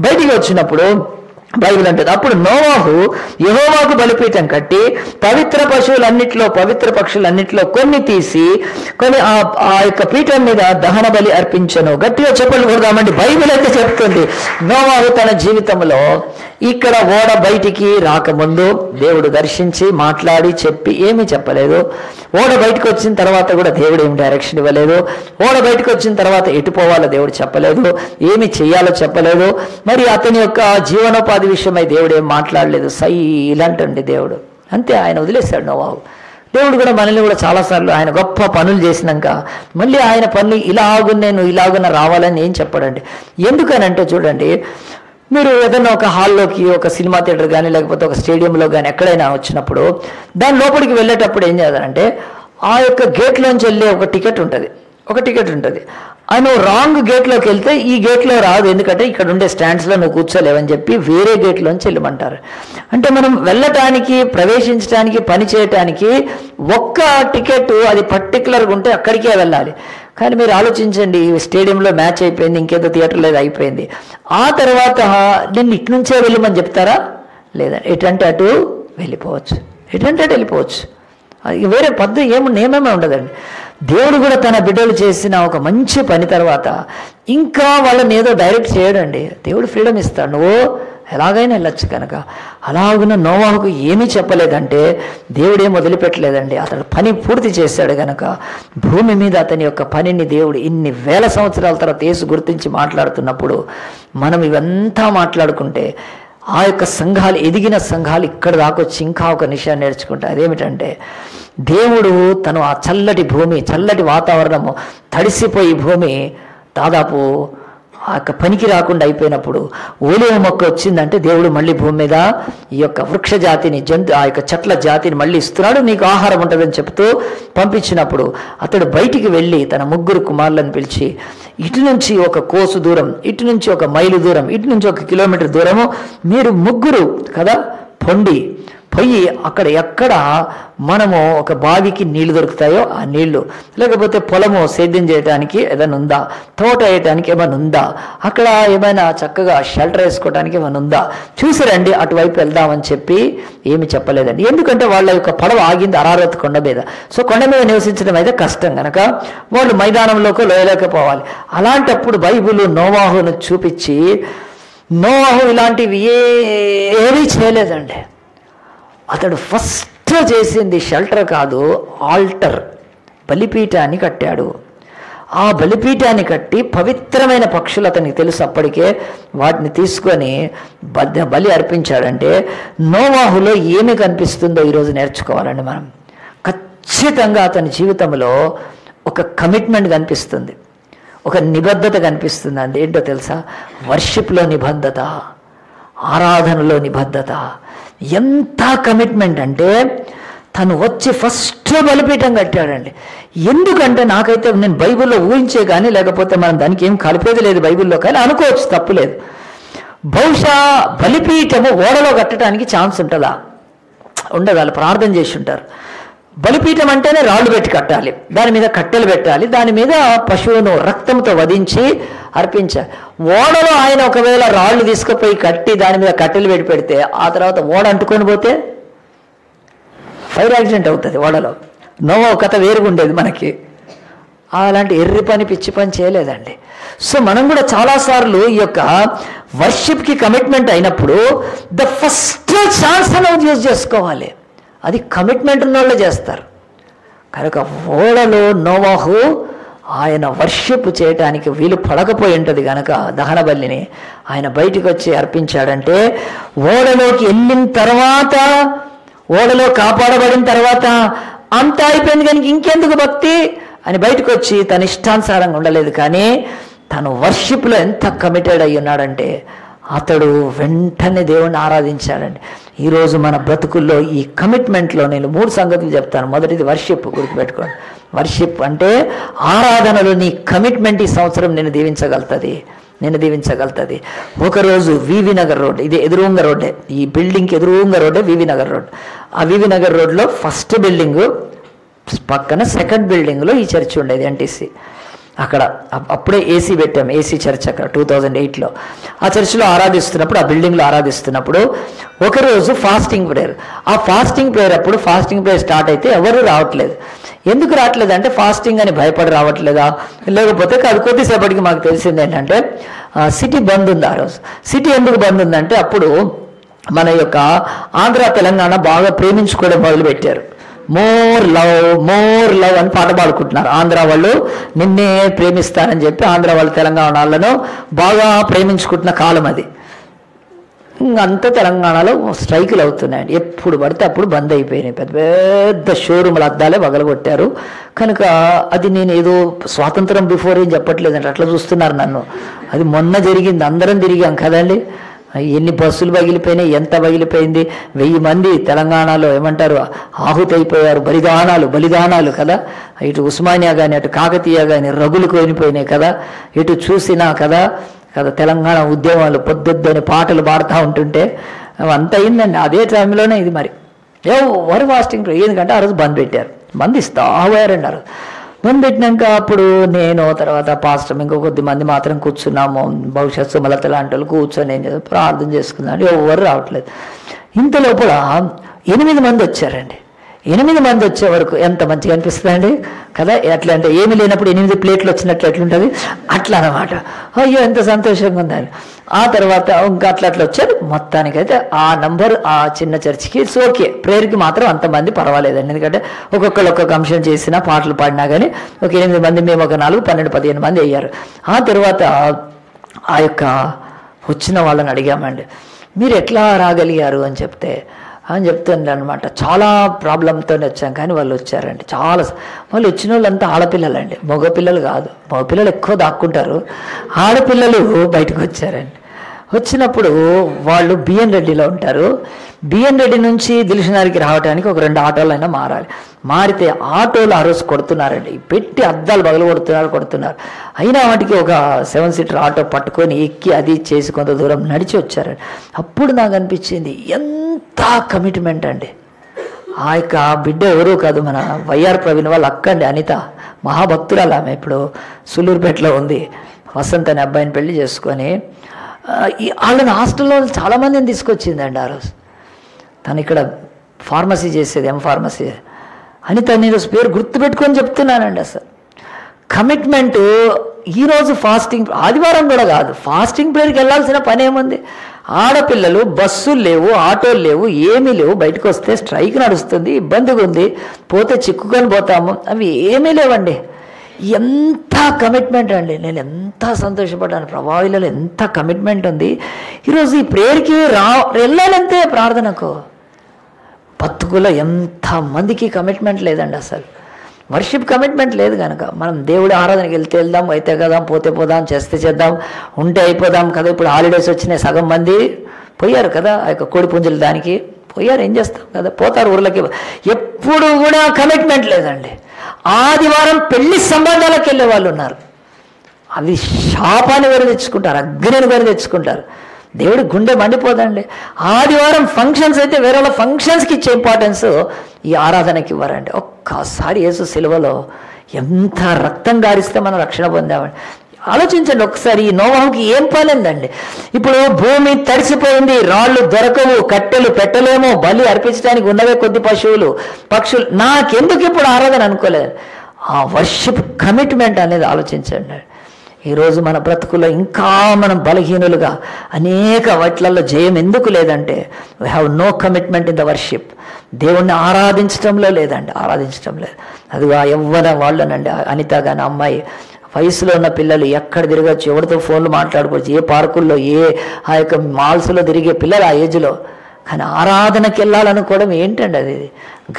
బయటికి వచ్చినప్పుడు బైబిల్ అంటది. అప్పుడు నోవాహు యహోవాకు బలిపీఠం కట్టి పవిత్ర పశువులన్నింటిలో పవిత్ర పక్షులన్నింటిలో కొన్ని తీసి కొన్ని ఆ ఆ యొక్క పీఠం మీద దహన బలి అర్పించను. గట్టిగా చెప్పలు కొడదామండి. బైబిల్ అయితే చెప్తుంది. నోవాహు తన జీవితంలో ఇక్కడ ఓడ బయటికి రాకముందు దేవుడు దర్శించి మాట్లాడి చెప్పి ఏమీ చెప్పలేదు. ఓడ బయటకు వచ్చిన తర్వాత కూడా దేవుడు ఏమి డైరెక్షన్ ఇవ్వలేదు. ఓడ బయటకు వచ్చిన తర్వాత ఎటు పోవాలో దేవుడు చెప్పలేదు. ఏమి చెయ్యాలో చెప్పలేదు. మరి అతని యొక్క జీవనోపాధి విషయమై దేవుడు ఏం మాట్లాడలేదు. సైలెంట్ అండి దేవుడు. అంతే ఆయన వదిలేశాడు నోవాహు దేవుడు కూడా మనల్ని కూడా చాలాసార్లు ఆయన గొప్ప పనులు చేసినాక మళ్ళీ ఆయన పనులు ఇలాగు నేను ఇలాగున రావాలని ఏం చెప్పడండి. ఎందుకనంటే చూడండి మీరు ఏదైనా ఒక హాల్లోకి ఒక సినిమా థియేటర్ కానీ లేకపోతే ఒక స్టేడియంలో కానీ ఎక్కడైనా వచ్చినప్పుడు దాని లోపలికి వెళ్ళేటప్పుడు ఏం చేయాలంటే ఆ యొక్క గేట్లోంచి వెళ్ళే ఒక టికెట్ ఉంటుంది. ఒక టికెట్ ఉంటుంది. ఆయన రాంగ్ గేట్లోకి వెళ్తే ఈ గేట్లో రాదు. ఎందుకంటే ఇక్కడ ఉండే స్టాండ్స్లో నువ్వు కూర్చోలేవని చెప్పి వేరే గేట్లోంచి వెళ్ళమంటారు. అంటే మనం వెళ్ళటానికి ప్రవేశించడానికి పని చేయటానికి ఒక్క టికెట్ అది పర్టికులర్గా ఉంటే అక్కడికే వెళ్ళాలి. కానీ మీరు ఆలోచించండి స్టేడియంలో మ్యాచ్ అయిపోయింది ఇంకేదో థియేటర్ లేదు అయిపోయింది. ఆ తర్వాత నిన్ను ఇటు నుంచే వెళ్ళమని చెప్తారా? లేదా ఎటంటే అటు వెళ్ళిపోవచ్చు. ఎటంటే అటు వెళ్ళిపోవచ్చు. వేరే పద్ధతి ఏమి నియమమే ఉండదండి. దేవుడు కూడా తన బిడ్డలు చేసిన ఒక మంచి పని తర్వాత ఇంకా వాళ్ళని ఏదో డైరెక్ట్ చేయడండి. దేవుడు ఫ్రీడమ్ ఇస్తాడు. నువ్వు ఎలాగైనా వెళ్ళొచ్చు కనుక. అలాగున్న నోవాహుకు ఏమీ చెప్పలేదంటే దేవుడేం మొదలుపెట్టలేదండి. అతడు పని పూర్తి చేశాడు కనుక భూమి మీద అతని యొక్క పనిని దేవుడు ఇన్ని వేల సంవత్సరాల తర్వాత యేసు గుర్తించి మాట్లాడుతున్నప్పుడు మనం ఇవంతా మాట్లాడుకుంటే ఆ యొక్క సంఘాలు ఎదిగిన సంఘాలు ఇక్కడ దాకా వచ్చి ఇంకా ఒక నిషయాన్ని నేర్చుకుంటాయి అదేమిటంటే దేవుడు తను ఆ చల్లటి భూమి చల్లటి వాతావరణము తడిసిపోయి భూమి దాదాపు ఆ యొక్క పనికి రాకుండా అయిపోయినప్పుడు ఓలివ మొక్క వచ్చిందంటే దేవుడు మళ్ళీ భూమి మీద ఈ యొక్క వృక్ష జాతిని జంతు ఆ యొక్క చెట్ల జాతిని మళ్ళీ ఇస్తున్నాడు నీకు ఆహారం ఉంటుందని చెప్తూ పంపించినప్పుడు అతడు బయటికి వెళ్ళి తన ముగ్గురు కుమారులను పిలిచి ఇటు నుంచి ఒక కోసు దూరం ఇటు నుంచి ఒక మైలు దూరం ఇటు నుంచి ఒక కిలోమీటర్ దూరము మీరు ముగ్గురు కదా పొండి. పోయి అక్కడ ఎక్కడ మనము ఒక బావికి నీళ్ళు దొరుకుతాయో ఆ నీళ్ళు. లేకపోతే పొలము సేద్యం చేయడానికి ఏదైనా ఉందా? తోట వేయటానికి ఏమైనా ఉందా? అక్కడ ఏమైనా చక్కగా షెల్టర్ వేసుకోవడానికి ఏమైనా ఉందా? చూసి రండి అటువైపు వెళ్దామని చెప్పి ఏమి చెప్పలేదండి. ఎందుకంటే వాళ్ళ యొక్క పడవ ఆగింది అరారత్ కొండ మీద. సో కొండ మీద నివసించడం అయితే కష్టం కనుక వాళ్ళు మైదానంలోకి లోయలేకపోవాలి అలాంటప్పుడు బైబుల్ నోవాహును చూపించి నోవాహు ఇలాంటివి ఏమీ చేయలేదండి. అతడు ఫస్ట్ చేసింది షెల్టర్ కాదు ఆల్టర్. బలిపీఠాన్ని కట్టాడు. ఆ బలిపీఠాన్ని కట్టి పవిత్రమైన పక్షులు అతనికి తెలుసు. అప్పటికే వాటిని తీసుకొని బలి అర్పించాడంటే నోవాహులో ఏమి కనిపిస్తుందో ఈరోజు నేర్చుకోవాలండి మనం. ఖచ్చితంగా అతని జీవితంలో ఒక కమిట్మెంట్ కనిపిస్తుంది. ఒక నిబద్ధత కనిపిస్తుంది అండి ఏంటో తెలుసా? వర్షిప్లో నిబద్ధత ఆరాధనలో నిబద్ధత. ఎంత కమిట్మెంట్ అంటే తను వచ్చి ఫస్ట్ బలిపీఠం కట్టాడండి. ఎందుకంటే నాకైతే నేను బైబిల్లో ఊహించే కానీ లేకపోతే మనం దానికి ఏం కలిపేది లేదు బైబిల్లో కానీ అనుకోవచ్చు తప్పులేదు బహుశా బలిపీఠము ఓడలో కట్టడానికి ఛాన్స్ ఉంటుందా? ఉండదు వాళ్ళు ప్రార్థన చేసి ఉంటారు. బలిపీఠం అంటేనే రాళ్ళు పెట్టి కట్టాలి. దాని మీద కట్టెలు పెట్టాలి. దాని మీద పశువును రక్తంతో వధించి అర్పించాలి ఓడలో ఆయన ఒకవేళ రాళ్ళు తీసుకుపోయి కట్టి దాని మీద కట్టెలు పెట్టి పెడితే ఆ తర్వాత ఓడ అంటుకొని పోతే ఫైర్ యాక్సిడెంట్ అవుతుంది ఓడలో. నోవో కథ వేరుగా ఉండేది మనకి. అలాంటి ఎర్రి పని పిచ్చి పని చేయలేదండి. సో మనం కూడా చాలాసార్లు ఈ యొక్క వర్షిప్కి కమిట్మెంట్ అయినప్పుడు ద ఫస్ట్ ఛాన్స్ అనేది యూజ్ చేసుకోవాలి. అది కమిట్మెంట్ ఉన్న వాళ్ళే చేస్తారు. కనుక ఓడలో నోవాహు ఆయన వర్షిప్ చేయటానికి వీలు పడకపోయి ఉంటుంది కనుక దహన బలిని ఆయన బయటికి వచ్చి అర్పించాడంటే ఓడలోకి వెళ్ళిన తర్వాత ఓడలో కాపాడబడిన తర్వాత అంతా అయిపోయింది కనుక ఇంకెందుకు భక్తి? అని బయటకు వచ్చి తన ఇష్టానుసారంగా ఉండలేదు కానీ తను వర్షిప్లో ఎంత కమిటెడ్ అయి ఉన్నాడంటే అతడు వెంటనే దేవుణ్ణి ఆరాధించాడండి. ఈరోజు మన బ్రతుకుల్లో ఈ కమిట్మెంట్లో నేను మూడు సంగతులు చెప్తాను. మొదటిది వర్షిప్ గుర్తుపెట్టుకోండి. వర్షిప్ అంటే ఆరాధనలో నీ కమిట్మెంట్ ఈ సంవత్సరం నేను దీవించగలుగుతుంది. నేను దీవించగలుగుతుంది. ఒకరోజు వివి నగర్ రోడ్ ఇది ఎదురుంగ రోడ్డే. ఈ బిల్డింగ్కి ఎదురుంగ రోడ్డే వివి నగర్ రోడ్. ఆ వివి నగర్ రోడ్లో ఫస్ట్ బిల్డింగ్ పక్కన సెకండ్ బిల్డింగ్లో ఈ చర్చి ఉండేది ఎన్టీసీ. అక్కడ అప్పుడే ఏసీ పెట్టాం. ఏసీ చర్చ్ అక్కడ టూ థౌజండ్ ఎయిట్లో ఆ చర్చిలో ఆరాధిస్తున్నప్పుడు ఆ బిల్డింగ్లో ఆరాధిస్తున్నప్పుడు ఒకరోజు ఫాస్టింగ్ ప్రేయర్ ఆ ఫాస్టింగ్ ప్రేయర్ అప్పుడు ఫాస్టింగ్ ప్రేయర్ స్టార్ట్ అయితే ఎవరు రావట్లేదు. ఎందుకు రావట్లేదు అంటే ఫాస్టింగ్ అని భయపడి రావట్లేదా? లేకపోతే కాదు కొద్దిసేపటికి మాకు తెలిసింది ఏంటంటే సిటీ బంద్ ఉంది ఆ రోజు. సిటీ ఎందుకు బంద్ ఉందంటే అప్పుడు మన యొక్క ఆంధ్ర తెలంగాణ బాగా ప్రేమించుకోవడం మొదలుపెట్టారు. మోర్ లవ్ మోర్ లవ్ అని పాట పాడుకుంటున్నారు. ఆంధ్ర వాళ్ళు నిన్నే ప్రేమిస్తారని చెప్పి ఆంధ్ర వాళ్ళు తెలంగాణ వాళ్ళను బాగా ప్రేమించుకుంటున్న కాలం అది. అంతా తెలంగాణలో స్ట్రైకులు అవుతున్నాయండి. ఎప్పుడు పడితే అప్పుడు బంద్ అయిపోయినాయి. పెద్ద పెద్ద షోరూముల అద్దాలే పగలగొట్టారు కనుక అది నేను ఏదో స్వాతంత్రం బిఫోర్ ఏం చెప్పట్లేదండి. అట్లా చూస్తున్నారు నన్ను. అది మొన్న జరిగింది. అందరం తిరిగాం కదండి. ఎన్ని బస్సులు పగిలిపోయినాయి ఎంత పగిలిపోయింది? వెయ్యి మంది తెలంగాణలో ఏమంటారు? ఆహుతి అయిపోయారు బలిదానాలు బలిదానాలు కదా? ఇటు ఉస్మానియా కానీ అటు కాకతీయ కానీ రగులు కోనిపోయినాయి కదా? ఇటు చూసినా కదా? కదా తెలంగాణ ఉద్యమాలు పొద్దుద్దని పాటలు పాడుతూ ఉంటుంటే అంత అయిందండి. అదే టైంలోనే ఇది మరి. ఎవరు ఫాస్టింగ్ ఎందుకంటే ఆ రోజు బంద్ పెట్టారు. బంద్ ఇస్తా పోయారండి ఆ రోజు. బంద్ పెట్టినాక అప్పుడు నేను తర్వాత పాస్టర్ ఇంకో కొద్ది మంది మాత్రం కూర్చున్నాము. భవిష్యత్తు సుమలత లాంటి వాళ్ళు కూర్చొని ఏం ప్రార్థన చేసుకున్నాను ఎవరు రావట్లేదు. ఇంత లోపల ఎనిమిది మంది వచ్చారండి. ఎనిమిది మంది వచ్చే వరకు ఎంత మంచిగా అనిపిస్తుందండి? కదా ఎట్లా అంటే ఏమి లేనప్పుడు ఎనిమిది ప్లేట్లు వచ్చినట్లు ఎట్లుంటుంది? అట్లా అనమాట అయ్యో ఎంత సంతోషంగా ఉందని ఆ తర్వాత ఇంకా అట్లా అట్లా వచ్చారు. మొత్తానికైతే ఆ నంబర్ ఆ చిన్న చర్చికి ఇట్స్ ఓకే. ప్రేయర్కి మాత్రం అంతమంది పర్వాలేదండి. ఎందుకంటే ఒక్కొక్కరు ఒక్కొక్క అంశం చేసినా పాటలు పాడినా కానీ ఒక ఎనిమిది మంది మేము ఒక నాలుగు పన్నెండు పదిహేను మంది అయ్యారు. ఆ తర్వాత ఆ యొక్క వచ్చిన వాళ్ళని అడిగామండి. మీరు ఎట్లా రాగలిగారు? అని చెప్తే అని చెప్తుంది అనమాట చాలా ప్రాబ్లంతో వచ్చాం కానీ వాళ్ళు వచ్చారండి. చాలా వాళ్ళు వచ్చిన వాళ్ళంతా ఆడపిల్లలండి. మగపిల్లలు కాదు. మగపిల్లలు ఎక్కువ దాక్కుంటారు. ఆడపిల్లలు బయటకు వచ్చారండి. వచ్చినప్పుడు వాళ్ళు బిఎన్ రెడ్డిలో ఉంటారు. బిఎన్ రెడ్డి నుంచి దిల్షనారికి రావడానికి ఒక రెండు ఆటోలు అయినా మారాలి. మారితే ఆటోలు ఆ రోజు కొడుతున్నారండి. పెట్టి అద్దాలు పగలు కొడుతున్నారు కొడుతున్నారు. అయినా వాటికి ఒక సెవెన్ సీటర్ ఆటో పట్టుకొని ఎక్కి అది చేసి కొంత దూరం నడిచి వచ్చారండి అప్పుడు నాకు అనిపించింది ఎంత కమిట్మెంట్ అండి. ఆ యొక్క బిడ్డ ఎవరూ కాదు మన వైఆర్ ప్రవీణ్ వాళ్ళ అక్కండి అనిత. మహాభక్తురాలు ఆమె ఇప్పుడు. సులూరుపేటలో ఉంది. వసంత్ అనే అబ్బాయిని పెళ్ళి చేసుకొని వాళ్ళని హాస్టల్లో చాలామందిని తీసుకొచ్చిందండి ఆ రోజు. తను ఇక్కడ ఫార్మసీ చేసేది ఎం ఫార్మసీ. అని తను ఈరోజు పేరు గుర్తుపెట్టుకొని చెప్తున్నానండి అసలు. కమిట్మెంట్ ఈరోజు ఫాస్టింగ్ ఆదివారం కూడా కాదు ఫాస్టింగ్ ప్రేయర్కి వెళ్ళాల్సిన పని ఏముంది ఆడపిల్లలు బస్సులు లేవు ఆటోలు లేవు ఏమీ లేవు బయటకు వస్తే స్ట్రైక్ నడుస్తుంది ఇబ్బందిగా ఉంది పోతే చిక్కుకొని పోతాము అవి ఏమీ లేవండి. ఎంత కమిట్మెంట్ అండి. నేను ఎంత సంతోషపడ్డాను. ప్రభావిలలో ఎంత కమిట్మెంట్ ఉంది. ఈరోజు ఈ ప్రేయర్కి రా వెళ్ళాలంతే ప్రార్థనకు. బతుకులో ఎంత మందికి కమిట్మెంట్ లేదండి అసలు. వర్షిప్ కమిట్మెంట్ లేదు కనుక మనం దేవుడి ఆరాధనకి వెళ్తే వెళ్దాం అయితే కదా పోతే పోదాం చేస్తే చేద్దాం ఉంటే అయిపోదాం కదా. ఇప్పుడు హాలిడేస్ వచ్చినాయి సగం మంది పోయారు కదా. ఆ యొక్క కోడి పుంజులు దానికి. పోయారు ఏం చేస్తాం కదా? పోతారు ఊర్లకి. ఎప్పుడు కూడా కమిట్మెంట్ లేదండి. ఆదివారం పెళ్ళి సంబంధాలకు వెళ్ళే వాళ్ళు ఉన్నారు. అవి శాపాన్ని వేరు తెచ్చుకుంటారు అగ్నిని వేరు తెచ్చుకుంటారు దేవుడి గుండె మండిపోదండి. ఆదివారం ఫంక్షన్స్ అయితే వేరే వాళ్ళ ఫంక్షన్స్కి ఇచ్చే ఇంపార్టెన్స్ ఈ ఆరాధనకి ఇవ్వరండి ఒక్కసారి యేసు సిలువలో ఎంత రక్తం గారిస్తే మనం రక్షణ పొందామండి. ఆలోచించండి ఒకసారి ఈ నోవాహుకి ఏం పనిందండి? ఇప్పుడు భూమి తడిసిపోయింది రాళ్ళు దొరకవు కట్టెలు పెట్టలేము బలి అర్పించడానికి ఉన్నవే కొద్ది పశువులు పక్షులు. నాకెందుకు ఇప్పుడు ఆరాధన అనుకోలేదు? ఆ వర్షిప్ కమిట్మెంట్ అనేది ఆలోచించండి. ఈరోజు మన బ్రతుకులో ఇంకా మనం బలహీనులుగా అనేక వాటిలలో జయం ఎందుకు లేదంటే we have no commitment in the worship దేవుణ్ణి ఆరాధించడంలో లేదండి ఆరాధించడం లేదు. అదిగా ఎవ్వర వాళ్ళనండి అనిత కానీ అమ్మాయి. వయసులో ఉన్న పిల్లలు ఎక్కడ తిరగచ్చు ఎవరితో ఫోన్లు మాట్లాడుకోవచ్చు? ఏ పార్కుల్లో ఏ ఆ యొక్క మాల్స్లో తిరిగే పిల్లలు ఆ ఏజ్లో? కానీ ఆరాధనకి వెళ్ళాలనుకోవడం ఏంటండి అది?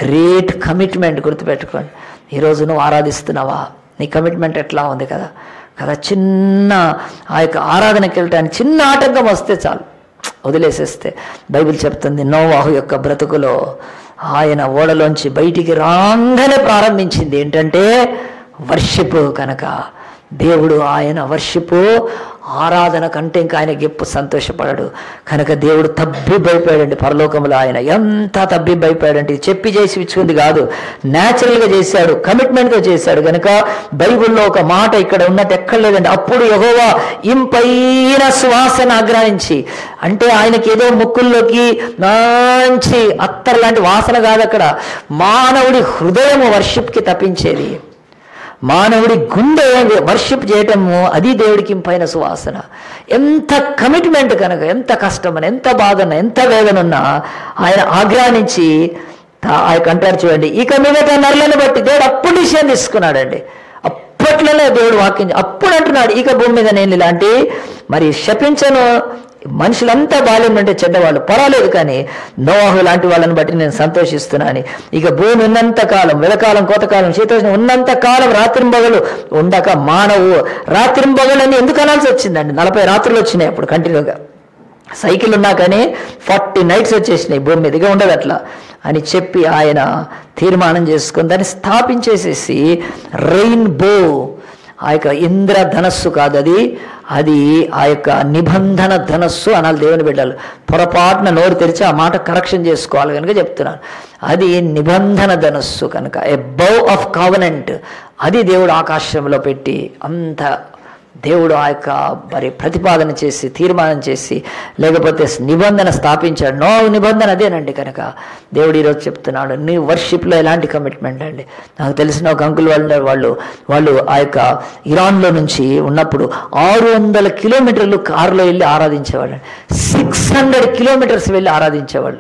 గ్రేట్ కమిట్మెంట్ గుర్తుపెట్టుకోండి. ఈరోజు నువ్వు ఆరాధిస్తున్నావా? నీ కమిట్మెంట్ ఎట్లా ఉంది కదా? కదా చిన్న ఆ యొక్క ఆరాధనకి వెళ్ళటానికి చిన్న ఆటంకం వస్తే చాలు. వదిలేసేస్తే బైబిల్ చెప్తుంది నోవాహు యొక్క బ్రతుకులో ఆయన ఓడలోంచి బయటికి రాగానే ప్రారంభించింది. ఏంటంటే వర్షిప్ కనుక. దేవుడు ఆయన వర్షిపు ఆరాధన కంటే ఇంకా ఆయన గెప్పు సంతోషపడడు. కనుక దేవుడు తబ్బి భయపడాడండి పరలోకంలో ఆయన. ఎంత తబ్బి భయపడాడంటే చెప్పి చేసి ఇచ్చుకుంది కాదు. న్యాచురల్గా చేశాడు కమిట్మెంట్తో చేశాడు. కనుక బైబిల్లో ఒక మాట ఇక్కడ ఉన్నట్టు ఎక్కడ లేదండి. అప్పుడు యహోవా ఇంపైన శ్వాసన ఆగ్రహించి అంటే ఆయనకి ఏదో ముక్కుల్లోకి మంచి అత్తర్ లాంటి వాసన కాదు అక్కడ. మానవుడి హృదయము వర్షిప్కి తప్పించేది. మానవుడి గుండె వర్షిప్ చేయటము అది దేవుడికి పైన సువాసన. ఎంత కమిట్మెంట్ కనుక ఎంత కష్టమని ఎంత బాధన ఎంత వేదనున్నా ఆయన ఆగ్రహించి ఆయన అంటారు చూడండి ఇక మీదట నరులను బట్టి దేవుడు అప్పుడు డిసిషన్ తీసుకున్నాడండి. అప్పట్లోనే దేవుడు వాక్యం అప్పుడు అంటున్నాడు ఇక భూమి మీద నేను ఇలాంటి మరి శపించను మనుషులంతా బాల్యం అంటే చెడ్డవాళ్ళు. పర్వాలేదు కానీ నోవాహు లాంటి వాళ్ళని బట్టి నేను సంతోషిస్తున్నాను. ఇక భూమి ఉన్నంత కాలం వెలకాలం కోతకాలం శీతోష్ణం ఉన్నంత కాలం రాత్రింబగలు ఉండక మానవు. రాత్రింబగలని ఎందుకు అనాల్సి వచ్చిందండి? నలభై రాత్రులు వచ్చినాయి అప్పుడు కంటిన్యూగా. సైకిల్ ఉన్నా కానీ ఫార్టీ నైట్స్ వచ్చేసినాయి భూమి మీదుగా ఉండదు అట్లా అని చెప్పి ఆయన తీర్మానం చేసుకుని దాన్ని స్థాపించేసేసి రెయిన్బో ఆ యొక్క ఇంద్ర ధనస్సు కాదు అది. అది ఆ యొక్క నిబంధన ధనస్సు అనాలి దేవుని బిడ్డలు. పొరపాటున నోరు తెరిచి ఆ మాట కరెక్షన్ చేసుకోవాలి కనుక చెప్తున్నాను. అది నిబంధన ధనస్సు కనుక. ఎ బౌ ఆఫ్ కావనెంట్ అది దేవుడు ఆకాశంలో పెట్టి అంత దేవుడు ఆ యొక్క మరి ప్రతిపాదన చేసి తీర్మానం చేసి లేకపోతే నిబంధన స్థాపించాడు. నో నిబంధన అదేనండి కనుక. దేవుడు ఈరోజు చెప్తున్నాడు నీ వర్షిప్లో ఎలాంటి కమిట్మెంట్ అండి? నాకు తెలిసిన ఒక అంకుల్ వాళ్ళు వాళ్ళు వాళ్ళు ఆ యొక్క ఇరాన్లో నుంచి ఉన్నప్పుడు ఆరు వందల కిలోమీటర్లు కారులో వెళ్ళి ఆరాధించేవాళ్ళు. సిక్స్ హండ్రెడ్ కిలోమీటర్స్ వెళ్ళి ఆరాధించేవాళ్ళు.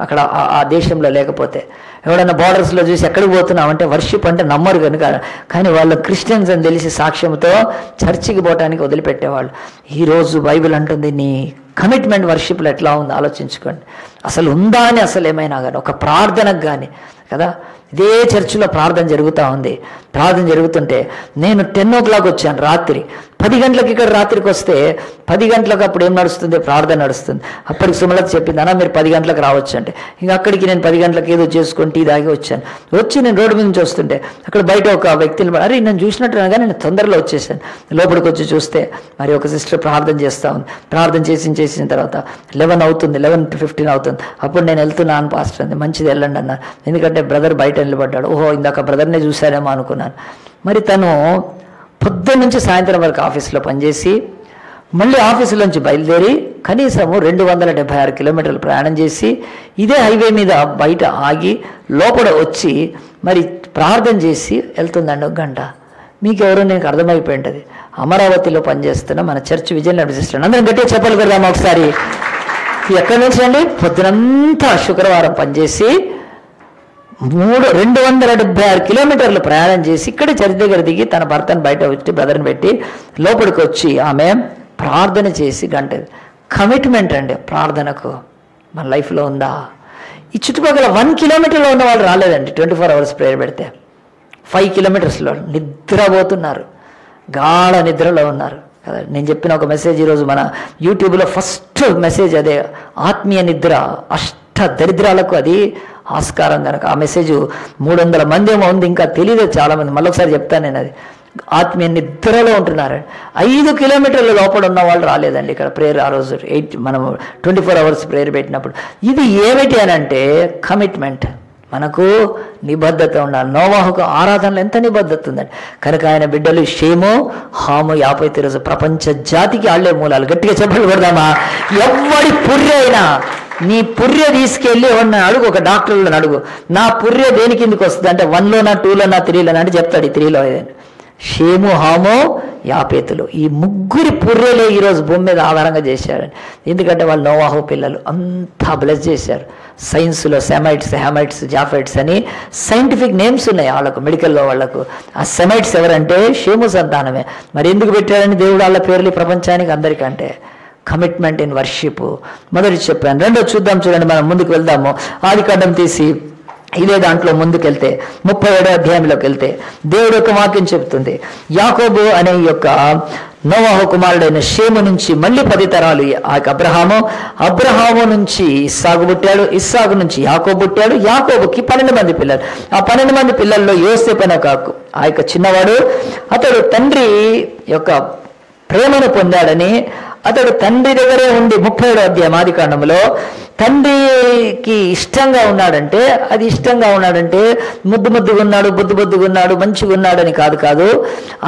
అక్కడ ఆ- ఆ దేశంలో లేకపోతే. ఎవడన్నా బార్డర్స్లో చూసి ఎక్కడికి పోతున్నాం అంటే వర్షిప్ అంటే నమ్మరు కనుక. కానీ వాళ్ళు క్రిస్టియన్స్ అని తెలిసి సాక్ష్యంతో చర్చికి పోవటానికి వదిలిపెట్టేవాళ్ళు. ఈరోజు బైబిల్ అంటుంది నీ కమిట్మెంట్ వర్షిప్లో ఎట్లా ఉందో? ఆలోచించుకోండి. అసలు ఉందా అని అసలు ఏమైనా కానీ ఒక ప్రార్థనకు కానీ కదా? ఇదే చర్చిలో ప్రార్థన జరుగుతూ ఉంది. ప్రార్థన జరుగుతుంటే నేను టెన్ ఓ క్లాక్ వచ్చాను రాత్రి. పది గంటలకు ఇక్కడ రాత్రికి వస్తే పది గంటలకు అప్పుడు ఏం నడుస్తుంది? ప్రార్థన నడుస్తుంది. అప్పటికి సుమలత చెప్పింది అన్న మీరు పది గంటలకు రావచ్చు అంటే. ఇంకా అక్కడికి నేను పది గంటలకు ఏదో చేసుకొని టీ దాగి వచ్చాను. వచ్చి నేను రోడ్డు మీద నుంచి వస్తుంటే అక్కడ బయట ఒక వ్యక్తిని అరే నేను చూసినట్టుగా నేను తొందరలో వచ్చేసాను. లోపలికి వచ్చి చూస్తే మరి ఒక సిస్టర్ ప్రార్థన చేస్తా ఉంది. ప్రార్థన చేసి చేసిన తర్వాత లెవెన్ అవుతుంది లెవెన్ ఫిఫ్టీన్ అవుతుంది. అప్పుడు నేను వెళ్తున్నాను పాస్టర్ అంది మంచిది వెళ్ళండి అన్నారు ఎందుకంటే బ్రదర్ బయట నిలబడ్డాడు. ఓహో ఇందాక బ్రదర్నే చూశానేమో అనుకున్నాను. మరి తను పొద్దున్న నుంచి సాయంత్రం వరకు ఆఫీస్లో పనిచేసి మళ్ళీ ఆఫీసులోంచి బయలుదేరి కనీసము రెండు వందల డెబ్బై ఆరు కిలోమీటర్లు ప్రయాణం చేసి ఇదే హైవే మీద బయట ఆగి లోపల వచ్చి మరి ప్రార్థన చేసి వెళ్తుందండి ఒక గంట. మీకెవరో నేను నీకు అర్థమైపోయి ఉంటుంది. అమరావతిలో పనిచేస్తున్న మన చర్చ్ విజయం నడిపిస్తున్నాను అందరం గట్టిగా చెప్పాలి పెడదామా ఒకసారి. ఎక్కడి నుంచి అండి? పొద్దునంతా శుక్రవారం పనిచేసి మూడు రెండు వందల డెబ్బై ఆరు కిలోమీటర్లు ప్రయాణం చేసి ఇక్కడ చరి దగ్గర దిగి తన భర్తను బయట వచ్చి బ్రదర్ని పెట్టి లోపలికి వచ్చి ఆమె ప్రార్థన చేసి గంట కమిట్మెంట్ అండి ప్రార్థనకు. మన లైఫ్లో ఉందా? ఈ చుట్టుపక్కల వన్ కిలోమీటర్లో ఉన్న వాళ్ళు రాలేదండి. ట్వంటీ ఫోర్ అవర్స్ ప్రేయర్ పెడితే ఫైవ్ కిలోమీటర్స్లో నిద్రపోతున్నారు. గాఢ నిద్రలో ఉన్నారు. కదా నేను చెప్పిన ఒక మెసేజ్ ఈరోజు మన యూట్యూబ్లో ఫస్ట్ మెసేజ్ అదే ఆత్మీయ నిద్ర అష్ట దరిద్రాలకు అది ఆస్కారం కనుక. ఆ మెసేజ్ మూడు వందల మంది ఏమో ఉంది ఇంకా తెలియదు చాలా మంది మళ్ళీ చెప్తాను నేను అది. ఆత్మీయ నిద్రలో ఉంటున్నారు. ఐదు కిలోమీటర్ల లోపల ఉన్న వాళ్ళు రాలేదండి ఇక్కడ ప్రేయర్ ఆ రోజు. ఎయిట్ మనం ట్వంటీ ఫోర్ అవర్స్ ప్రేయర్ పెట్టినప్పుడు. ఇది ఏమిటి అని అంటే కమిట్మెంట్. మనకు నిబద్ధత ఉండాలి. నోవాహుకు ఆరాధనలో ఎంత నిబద్ధత ఉందండి. కనుక ఆయన బిడ్డలు షేము హాము యాభై రోజు ప్రపంచ జాతికి ఆళ్ళే మూలాలు. గట్టిగా చెప్పలు కొడదామా ఎవ్వడి పుర్రె అయినా నీ పుర్రె తీసుకెళ్ళి ఎవరిని అడుగు ఒక డాక్టర్లను అడుగు. నా పుర్రె దేని కిందకి వస్తుంది? అంటే వన్లోనా టూలోనా త్రీలోనా అంటే చెప్తాడు ఈ త్రీలో షేము హామో యాపేతులు. ఈ ముగ్గురి పుర్రెలే ఈరోజు భూమి మీద ఆధారంగా చేశారు ఎందుకంటే వాళ్ళు నోవాహు పిల్లలు. అంతా బ్లెస్ చేశారు. సైన్స్లో సెమైట్స్ హ్యామైట్స్ జాఫైట్స్ అని సైంటిఫిక్ నేమ్స్ ఉన్నాయి వాళ్ళకు మెడికల్లో వాళ్ళకు. ఆ సెమైట్స్ ఎవరంటే షేము సంతానమే. మరి ఎందుకు పెట్టారని దేవుడు వాళ్ళ పేర్లు ప్రపంచానికి అందరికంటే? కమిట్మెంట్ ఇన్ వర్షిప్ మొదటి చెప్పాను. రెండో చూద్దాం చూడండి మనం ముందుకు వెళ్దాము. ఆది కడ్డం తీసి ఇదే దాంట్లో ముందుకెళ్తే ముప్పై ఏడో అధ్యాయంలోకి వెళ్తే దేవుడు ఒక వాక్యం చెప్తుంది యాకోబు అనే యొక్క నోవాహు కుమారుడైన షేము నుంచి మళ్ళీ పది తరాలు ఆ యొక్క అబ్రహాము అబ్రహాము నుంచి ఇస్సాగు పుట్టాడు ఇస్సాగు నుంచి యాకో పుట్టాడు యాకోబుకి పన్నెండు మంది పిల్లలు. ఆ పన్నెండు మంది పిల్లల్లో యోసేపు కాకు ఆ యొక్క చిన్నవాడు అతడు తండ్రి యొక్క ప్రేమను పొందాడని అతడు తండ్రి దగ్గరే ఉండి ముప్పై ఏడో అధ్యాయం ఆది కాండంలో తండ్రికి ఇష్టంగా ఉన్నాడంటే అది ఇష్టంగా ఉన్నాడంటే ముద్దు ముద్దుగా ఉన్నాడు బుద్ధి బుద్దుగా ఉన్నాడు మంచిగా ఉన్నాడని కాదు కాదు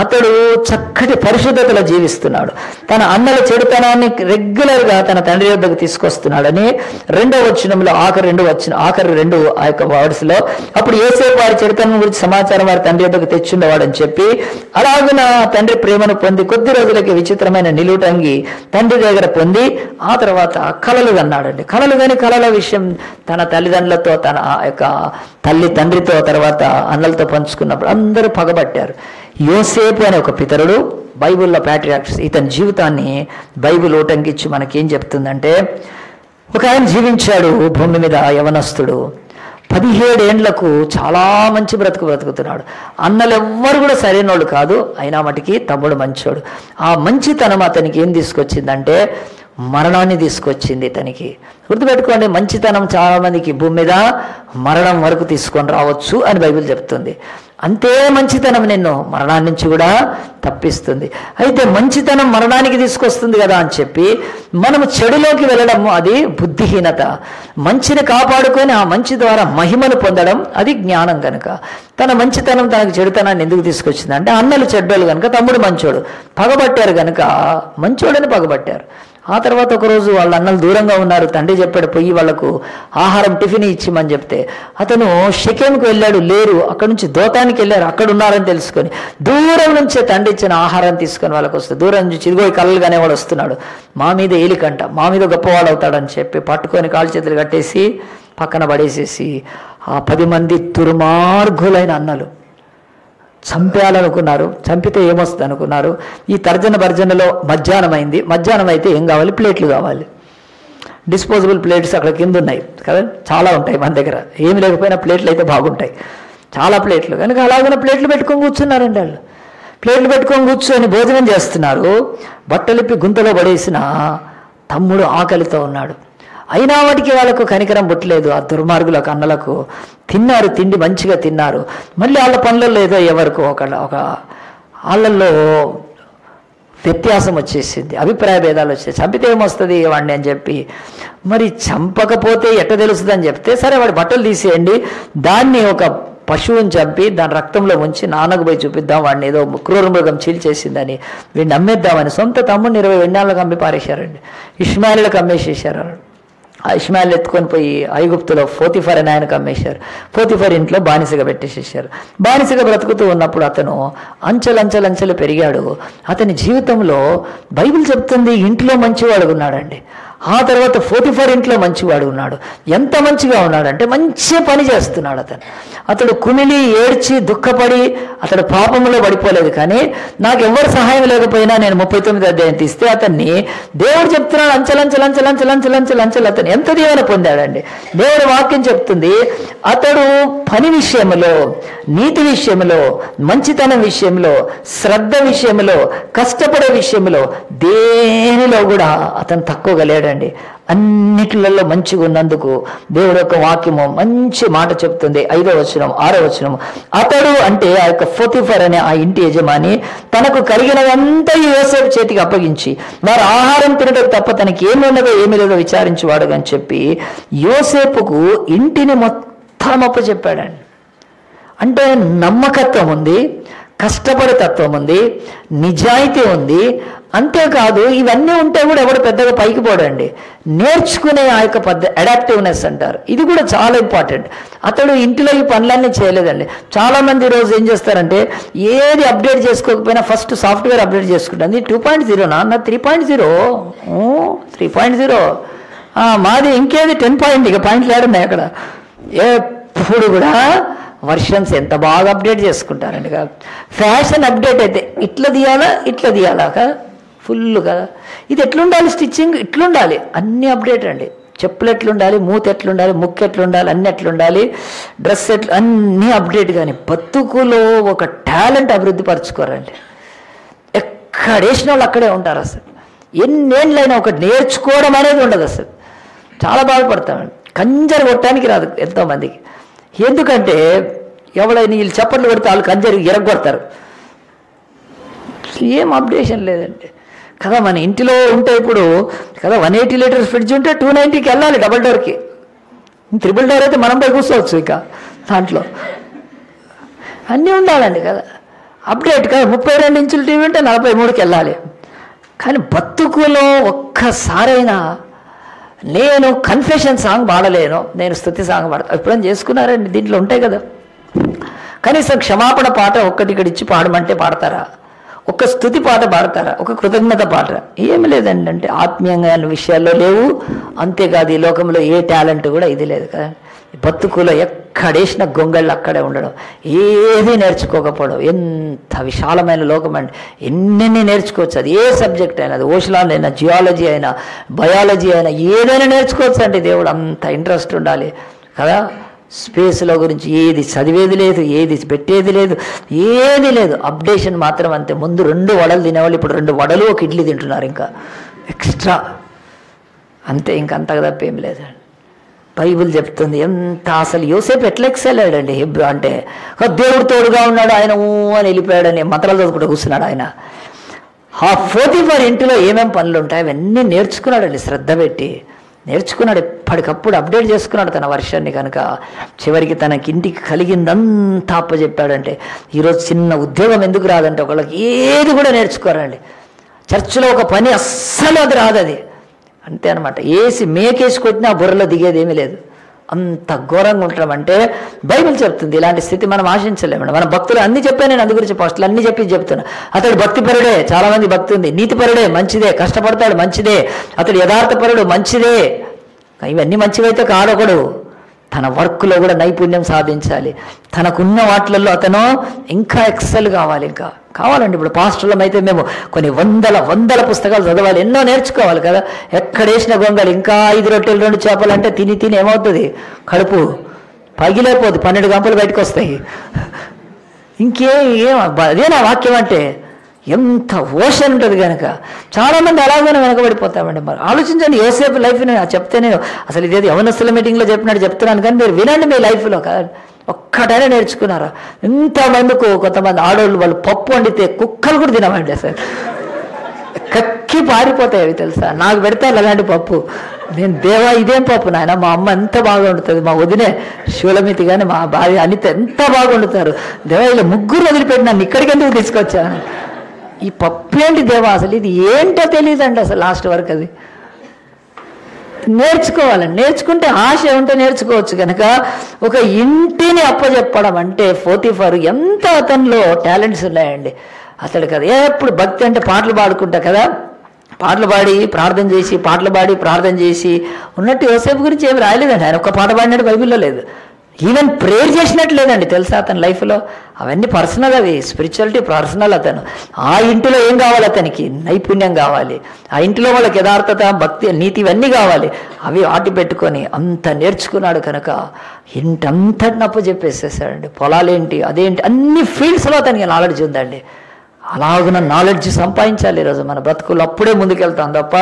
అతడు చక్కటి పరిశుద్ధతలో జీవిస్తున్నాడు. తన అన్నల చెడుతనాన్ని రెగ్యులర్గా తన తండ్రి వద్దకు తీసుకొస్తున్నాడని రెండో వచనంలో ఆఖరి రెండు వచ్చిన ఆఖరి రెండు ఆ యొక్క వర్డ్స్లో అప్పుడు ఏసేపు వారి చెడుతనం గురించి సమాచారం వారి తండ్రి వద్దకు తెచ్చుండేవాడని చెప్పి అలాగున తండ్రి ప్రేమను పొంది కొద్ది రోజులకి విచిత్రమైన నిలువుటంగి తండ్రి దగ్గర పొంది ఆ తర్వాత కలలు అన్నాడండి కలలు కాని కళల విషయం తన తల్లిదండ్రులతో తన ఆ యొక్క తల్లి తండ్రితో తర్వాత అన్నలతో పంచుకున్నప్పుడు అందరూ పగబట్టారు. యోసేపు అనే ఒక పితరుడు బైబిల్లో ప్యాట్రియాక్స్ ఇతని జీవితాన్ని బైబిల్ ఓటంకిచ్చి మనకేం చెప్తుందంటే ఒక ఆయన జీవించాడు భూమి మీద యవనస్తుడు. పదిహేడేండ్లకు చాలా మంచి బ్రతుకు బ్రతుకుతున్నాడు. అన్నలు ఎవ్వరు కూడా సరైన వాళ్ళు కాదు అయినా మటుకి తమ్ముడు మంచోడు. ఆ మంచితనం అతనికి ఏం తీసుకొచ్చిందంటే మరణాన్ని తీసుకొచ్చింది తనకి. గుర్తుపెట్టుకోండి మంచితనం చాలా మందికి భూమి మీద మరణం వరకు తీసుకొని రావచ్చు అని బైబిల్ చెప్తుంది. అంతే మంచితనం నిన్ను మరణాన్ని నుంచి కూడా తప్పిస్తుంది. అయితే మంచితనం మరణానికి తీసుకొస్తుంది కదా అని చెప్పి మనము చెడులోకి వెళ్ళడం అది బుద్ధిహీనత. మంచిని కాపాడుకొని ఆ మంచి ద్వారా మహిమను పొందడం అది జ్ఞానం కనుక తన మంచితనం తనకు చెడుతనాన్ని ఎందుకు తీసుకొచ్చింది అంటే అన్నలు చెడ్డోళ్ళు కనుక తమ్ముడు మంచోడు. పగబట్టారు కనుక మంచోడని పగబట్టారు. ఆ తర్వాత ఒకరోజు వాళ్ళ అన్నలు దూరంగా ఉన్నారు. తండ్రి చెప్పాడు పొయ్యి వాళ్ళకు ఆహారం టిఫిన్ ఇచ్చిమని చెప్తే అతను షకేంకి వెళ్ళాడు లేరు. అక్కడ నుంచి దోతానికి వెళ్ళారు అక్కడ ఉన్నారని తెలుసుకొని దూరం నుంచే తండ్రి ఇచ్చిన ఆహారం తీసుకొని వాళ్ళకి వస్తే దూరం నుంచి ఇదిగో ఈ కళ్ళుగానే వాడు వస్తున్నాడు. మా మీద ఏలికంట మా మీద గొప్పవాడు అవుతాడని చెప్పి పట్టుకొని కాలు చేతులు కట్టేసి పక్కన పడేసేసి ఆ పది మంది దుర్మార్గులైన అన్నలు చంపేయాలనుకున్నారు చంపితే ఏమొస్తుంది అనుకున్నారు ఈ తర్జన భర్జనలో మధ్యాహ్నం అయింది మధ్యాహ్నం అయితే ఏం కావాలి? ప్లేట్లు కావాలి. డిస్పోజబుల్ ప్లేట్స్ అక్కడ కింద ఉన్నాయి కదా. చాలా ఉంటాయి మన దగ్గర. ఏమి లేకపోయినా ప్లేట్లు అయితే బాగుంటాయి. చాలా ప్లేట్లు. కనుక అలాగే ప్లేట్లు పెట్టుకొని కూర్చున్నారండి వాళ్ళు. ప్లేట్లు పెట్టుకొని కూర్చొని భోజనం చేస్తున్నారు. బట్టలిప్పి గుంతలో పడేసిన తమ్ముడు ఆకలితో ఉన్నాడు. అయినా వాటికి వాళ్ళకు కనికరం పుట్టలేదు. ఆ దుర్మార్గులకు అన్నలకు తిన్నారు తిండి మంచిగా తిన్నారు. మళ్ళీ వాళ్ళ పనులలో ఏదో ఎవరికో ఒక ఒక వాళ్ళల్లో వ్యత్యాసం వచ్చేసింది. అభిప్రాయ భేదాలు వచ్చాయి చంపితే ఏమొస్తుంది వాడిని అని చెప్పి. మరి చంపకపోతే ఎట్ట తెలుస్తుంది అని చెప్తే సరే వాడి బట్టలు తీసేయండి దాన్ని ఒక పశువుని చంపి దాని రక్తంలో ఉంచి నాన్నకు పోయి చూపిద్దాం వాడిని ఏదో క్రూర మృగం చీల్చేసిందని వీడిని అమ్మేద్దామని సొంత తమ్ముడిని ఇరవై వెండాళ్ళకి అమ్మి పారేశారండి. ఇష్మాయిలకు అమ్మేసేసారు ఆ ఎత్తుకొని పోయి ఐగుప్తులో ఫోతిఫర్ అని ఆయనకు అమ్మేశారు. ఫోతిఫర్ ఇంట్లో బానిసగా పెట్టేసేసారు బానిసగా బ్రతుకుతూ ఉన్నప్పుడు అతను అంచెలంచెలంచెలు పెరిగాడు. అతని జీవితంలో బైబిల్ చెప్తుంది ఇంట్లో మంచివాడుగున్నాడండి. ఆ తర్వాత ఫోర్టీ ఇంట్లో మంచివాడు ఉన్నాడు. ఎంత మంచిగా ఉన్నాడంటే మంచి పని చేస్తున్నాడు అతను. అతడు కుమిలి ఏడ్చి దుఃఖపడి అతడు పాపంలో పడిపోలేదు కానీ నాకు ఎవరు సహాయం లేకపోయినా నేను ముప్పై తొమ్మిది అధ్యాయం తీస్తే అతన్ని దేవుడు చెప్తున్నాడు అంచెలంచెలు అంచెలు అతను ఎంత దీవెన పొందాడండి? దేవుడు వాక్యం చెప్తుంది అతడు పని విషయంలో నీతి విషయంలో మంచితనం విషయంలో శ్రద్ధ విషయంలో కష్టపడే విషయంలో దేనిలో కూడా అతను తక్కువగా చూడండి. అన్నిట్లలో మంచిగా ఉన్నందుకు దేవుడు యొక్క వాక్యము మంచి మాట చెప్తుంది. ఐదో వచనం ఆరో వచనం అతడు అంటే ఆ యొక్క ఫోతిఫర్ అనే ఆ ఇంటి యజమాని తనకు కలిగినదంతా యోసేపు చేతికి అప్పగించి వారు ఆహారం తినడం తప్ప తనకి ఏమి ఉన్నదో ఏమి లేదో విచారించేవాడు అని చెప్పి యోసేపుకు ఇంటిని మొత్తం అప్పచెప్పాడండి. అంటే నమ్మకత్వం ఉంది కష్టపడే తత్వం ఉంది నిజాయితీ ఉంది అంతేకాదు ఇవన్నీ ఉంటే కూడా ఎవడు పెద్దగా పైకి పోడండి. నేర్చుకునే ఆ యొక్క పద్ధ అడాప్టివ్నెస్ అంటారు. ఇది కూడా చాలా ఇంపార్టెంట్ అతడు ఇంటిలో ఈ పనులన్నీ చేయలేదండి. చాలామంది ఈరోజు ఏం చేస్తారంటే ఏది అప్డేట్ చేసుకోకపోయినా ఫస్ట్ సాఫ్ట్వేర్ అప్డేట్ చేసుకుంటుంది టూ పాయింట్ జీరోనా నా? Three point zero three point zero మాది ఇంకేది టెన్ పాయింట్ ఇక పాయింట్లు ఏడున్నాయి అక్కడ. ఎప్పుడు కూడా వర్షన్స్ ఎంత బాగా అప్డేట్ చేసుకుంటారండి. ఫ్యాషన్ అప్డేట్ అయితే ఇట్లా తీయాలా ఇట్లా తీయాలా కదా ఫుల్ కదా ఇది ఎట్లుండాలి స్టిచ్చింగ్? ఇట్లుండాలి. అన్ని అప్డేట్ అండి. చెప్పులు ఎట్లుండాలి మూత ఎట్లుండాలి ముక్కు ఎట్లుండాలి అన్ని ఎట్లుండాలి డ్రెస్ ఎట్లు అన్నీ అప్డేట్ కానీ బతుకులో ఒక టాలెంట్ అభివృద్ధి పరచుకోరండి ఎక్కడేసిన వాళ్ళు అక్కడే ఉంటారు అసలు. ఎన్నేళ్ళైనా ఒకటి నేర్చుకోవడం అనేది ఉండదు అసలు. చాలా బాధపడతామండి. కంజరు కొట్టడానికి రాదు ఎంతోమందికి. ఎందుకంటే ఎవడైనా వీళ్ళు చప్పట్లు కొడితే వాళ్ళు కంజరు ఎరగొడతారు ఏం అప్డేషన్ లేదండి. కదా మన ఇంటిలో ఉంటే ఇప్పుడు కదా వన్ ఎయిటీ లీటర్స్ ఫ్రిడ్జ్ ఉంటే టూ నైంటీకి వెళ్ళాలి డబల్ డోర్కి త్రిబుల్ డోర్ అయితే మనం పోయి కూర్చోవచ్చు ఇక దాంట్లో. అన్నీ ఉండాలండి కదా. అప్డేట్ కదా ముప్పై రెండు ఇంచుల టీవీ ఉంటే నలభై మూడుకి వెళ్ళాలి. కానీ బతుకులో ఒక్కసారైనా నేను కన్ఫెషన్ సాంగ్ పాడలేను. నేను స్థుతి సాంగ్ పాడతాను ఎప్పుడైనా చేసుకున్నారండి? దీంట్లో ఉంటాయి కదా. కనీసం క్షమాపణ పాట ఒక్కటి ఇక్కడ ఇచ్చి పాడమంటే పాడతారా? ఒక స్థుతి పాట పాడతారా? ఒక కృతజ్ఞత పాట. ఏమి లేదండి అంటే ఆత్మీయంగా విషయాల్లో లేవు. అంతేకాదు ఈ లోకంలో ఏ టాలెంట్ కూడా ఇది లేదు కదా. బతుకులో ఎక్కడేసిన గొంగళ్ళు అక్కడే ఉండడం. ఏది నేర్చుకోకపోవడం. ఎంత విశాలమైన లోకం అండి. ఎన్నెన్ని నేర్చుకోవచ్చు అది. ఏ సబ్జెక్ట్ అయినా అది ఓషలాన్ అయినా జియాలజీ అయినా బయాలజీ అయినా ఏదైనా నేర్చుకోవచ్చు అండి దేవుడు. అంత ఇంట్రెస్ట్ ఉండాలి కదా. స్పేస్లో గురించి ఏది చదివేది లేదు ఏది పెట్టేది లేదు ఏది లేదు. అప్డేషన్ మాత్రం అంతే. ముందు రెండు వడలు తినేవాళ్ళు ఇప్పుడు రెండు వడలు ఒక ఇడ్లీ తింటున్నారు ఇంకా. ఎక్స్ట్రా. అంతే ఇంక అంతగా తప్పేం లేదు. బైబిల్ చెప్తుంది ఎంత అసలు యోసేపు ఎట్లా ఎక్సెళ్ళాడండి అయ్యాడండి హెబ్రో అంటే దేవుడు తోడుగా ఉన్నాడు ఆయన ఊ అని వెళ్ళిపోయాడని మంత్రాలు చదువుకుంటూ కూర్చున్నాడు ఆయన. ఆ ఫోర్టీ ఫోర్ ఇంటిలో ఏమేమి పనులు ఉంటాయి అవన్నీ నేర్చుకున్నాడండి శ్రద్ధ పెట్టి. నేర్చుకున్నాడు ఎప్పటికప్పుడు అప్డేట్ చేసుకున్నాడు తన వర్షాన్ని కనుక. చివరికి తనకి ఇంటికి కలిగిందంతా అప్పచెప్పాడంటే ఈరోజు చిన్న ఉద్యోగం ఎందుకు రాదంటే ఒకళ్ళకి ఏది కూడా నేర్చుకోరండి. చర్చిలో ఒక పని అస్సలు అది రాదు అది అంతే అనమాట ఏసి మేకేసి కొట్టినా బుర్రలో దిగేదేమీ లేదు. అంత ఘోరంగా ఉంటామంటే బైబిల్ చెప్తుంది ఇలాంటి స్థితి మనం ఆశించలేమండి మన భక్తులు అన్ని చెప్పాను నేను అందు గురించి పోస్టులు అన్ని చెప్పి చెప్తున్నా. అతడు భక్తిపరుడే చాలా మంది భక్తి ఉంది నీతిపరుడే మంచిదే. కష్టపడతాడు మంచిదే. అతడు యథార్థపరుడు మంచిదే. ఇవన్నీ మంచివైతే కాడకూడదు తన వర్క్లో కూడా నైపుణ్యం సాధించాలి. తనకున్న వాటిలలో అతను ఇంకా ఎక్సెల్ కావాలి ఇంకా. కావాలండి ఇప్పుడు పాస్టర్లం అయితే మేము కొన్ని వందల వందల పుస్తకాలు చదవాలి. ఎన్నో నేర్చుకోవాలి కదా. ఎక్కడేసిన గొంగలు ఇంకా ఐదు రొట్టెలు రెండు చేపలు అంటే తిని తిని ఏమవుతుంది? కడుపు పగిలేపోదు. పన్నెండు గంపలు బయటకు వస్తాయి ఇంకేం? ఏం అదే నా వాక్యం అంటే? ఎంత ఓషన్ ఉంటుంది కనుక చాలామంది అలాగనే వెనకబడిపోతామండి. మరి ఆలోచించండి యోసేపు లైఫ్ నేను చెప్తే నేను అసలు ఇదేది యవనస్తుల మీటింగ్లో చెప్పినట్టు చెప్తున్నాను కానీ మీరు వినండి మీ లైఫ్లో కదా ఒక్కటైనా నేర్చుకున్నారా? ఇంతమందికి కొంతమంది ఆడవాళ్ళు వాళ్ళు పప్పు వండితే కుక్కలు కూడా తినమండి అసలు. కక్కి పారిపోతాయి అవి తెలుసా? నాకు పెడతారు అలాంటి పప్పు. నేను దేవా ఇదేం పప్పు నాయన? మా అమ్మ ఎంత బాగా వండుతుంది. మా వదినే శూలమితి కానీ మా భార్య అనిత ఎంత బాగా వండుతారు దేవా ఇలా ముగ్గురు వదిలిపెట్టి నన్ను ఇక్కడికి ఎందుకు తీసుకొచ్చాను? ఈ పప్పు ఏంటి దేవా అసలు? ఇది ఏంటో తెలియదండి అసలు లాస్ట్ వరకు అది. నేర్చుకోవాలండి. నేర్చుకుంటే ఆశ ఉంటే నేర్చుకోవచ్చు కనుక ఒక ఇంటిని అప్పచెప్పడం అంటే ఫోర్టీఫర్ ఎంత అతనిలో టాలెంట్స్ ఉన్నాయండి. అతడు కదా ఎప్పుడు భక్తి అంటే పాటలు పాడుకుంటా కదా. పాటలు పాడి ప్రార్థన చేసి పాటలు పాడి ప్రార్థన చేసి ఉన్నట్టు యోసేపు గురించి ఏమి రాయలేదండి. ఆయన ఒక్క పాట పాడినట్టు బైబిల్లో లేదు. ఈవెన్ ప్రేయర్ చేసినట్టు లేదండి. తెలుసా అతని లైఫ్లో అవన్నీ పర్సనల్ అవి. స్పిరిచువాలిటీ పర్సనల్ అతను. ఆ ఇంటిలో ఏం కావాలి అతనికి? నైపుణ్యం కావాలి. ఆ ఇంటిలో వాళ్ళకి యథార్థత భక్తి నీతి ఇవన్నీ కావాలి. అవి ఆటి పెట్టుకొని అంత నేర్చుకున్నాడు కనుక ఇంటంతటి నప్పు చెప్పేసేసాడండి. పొలాలేంటి అదేంటి అన్ని ఫీల్డ్స్లో అతనికి నాలెడ్జ్ ఉందండి. అలాగున నాలెడ్జ్ సంపాదించాలి ఈరోజు మన బ్రతుకులు అప్పుడే ముందుకెళ్తాం తప్ప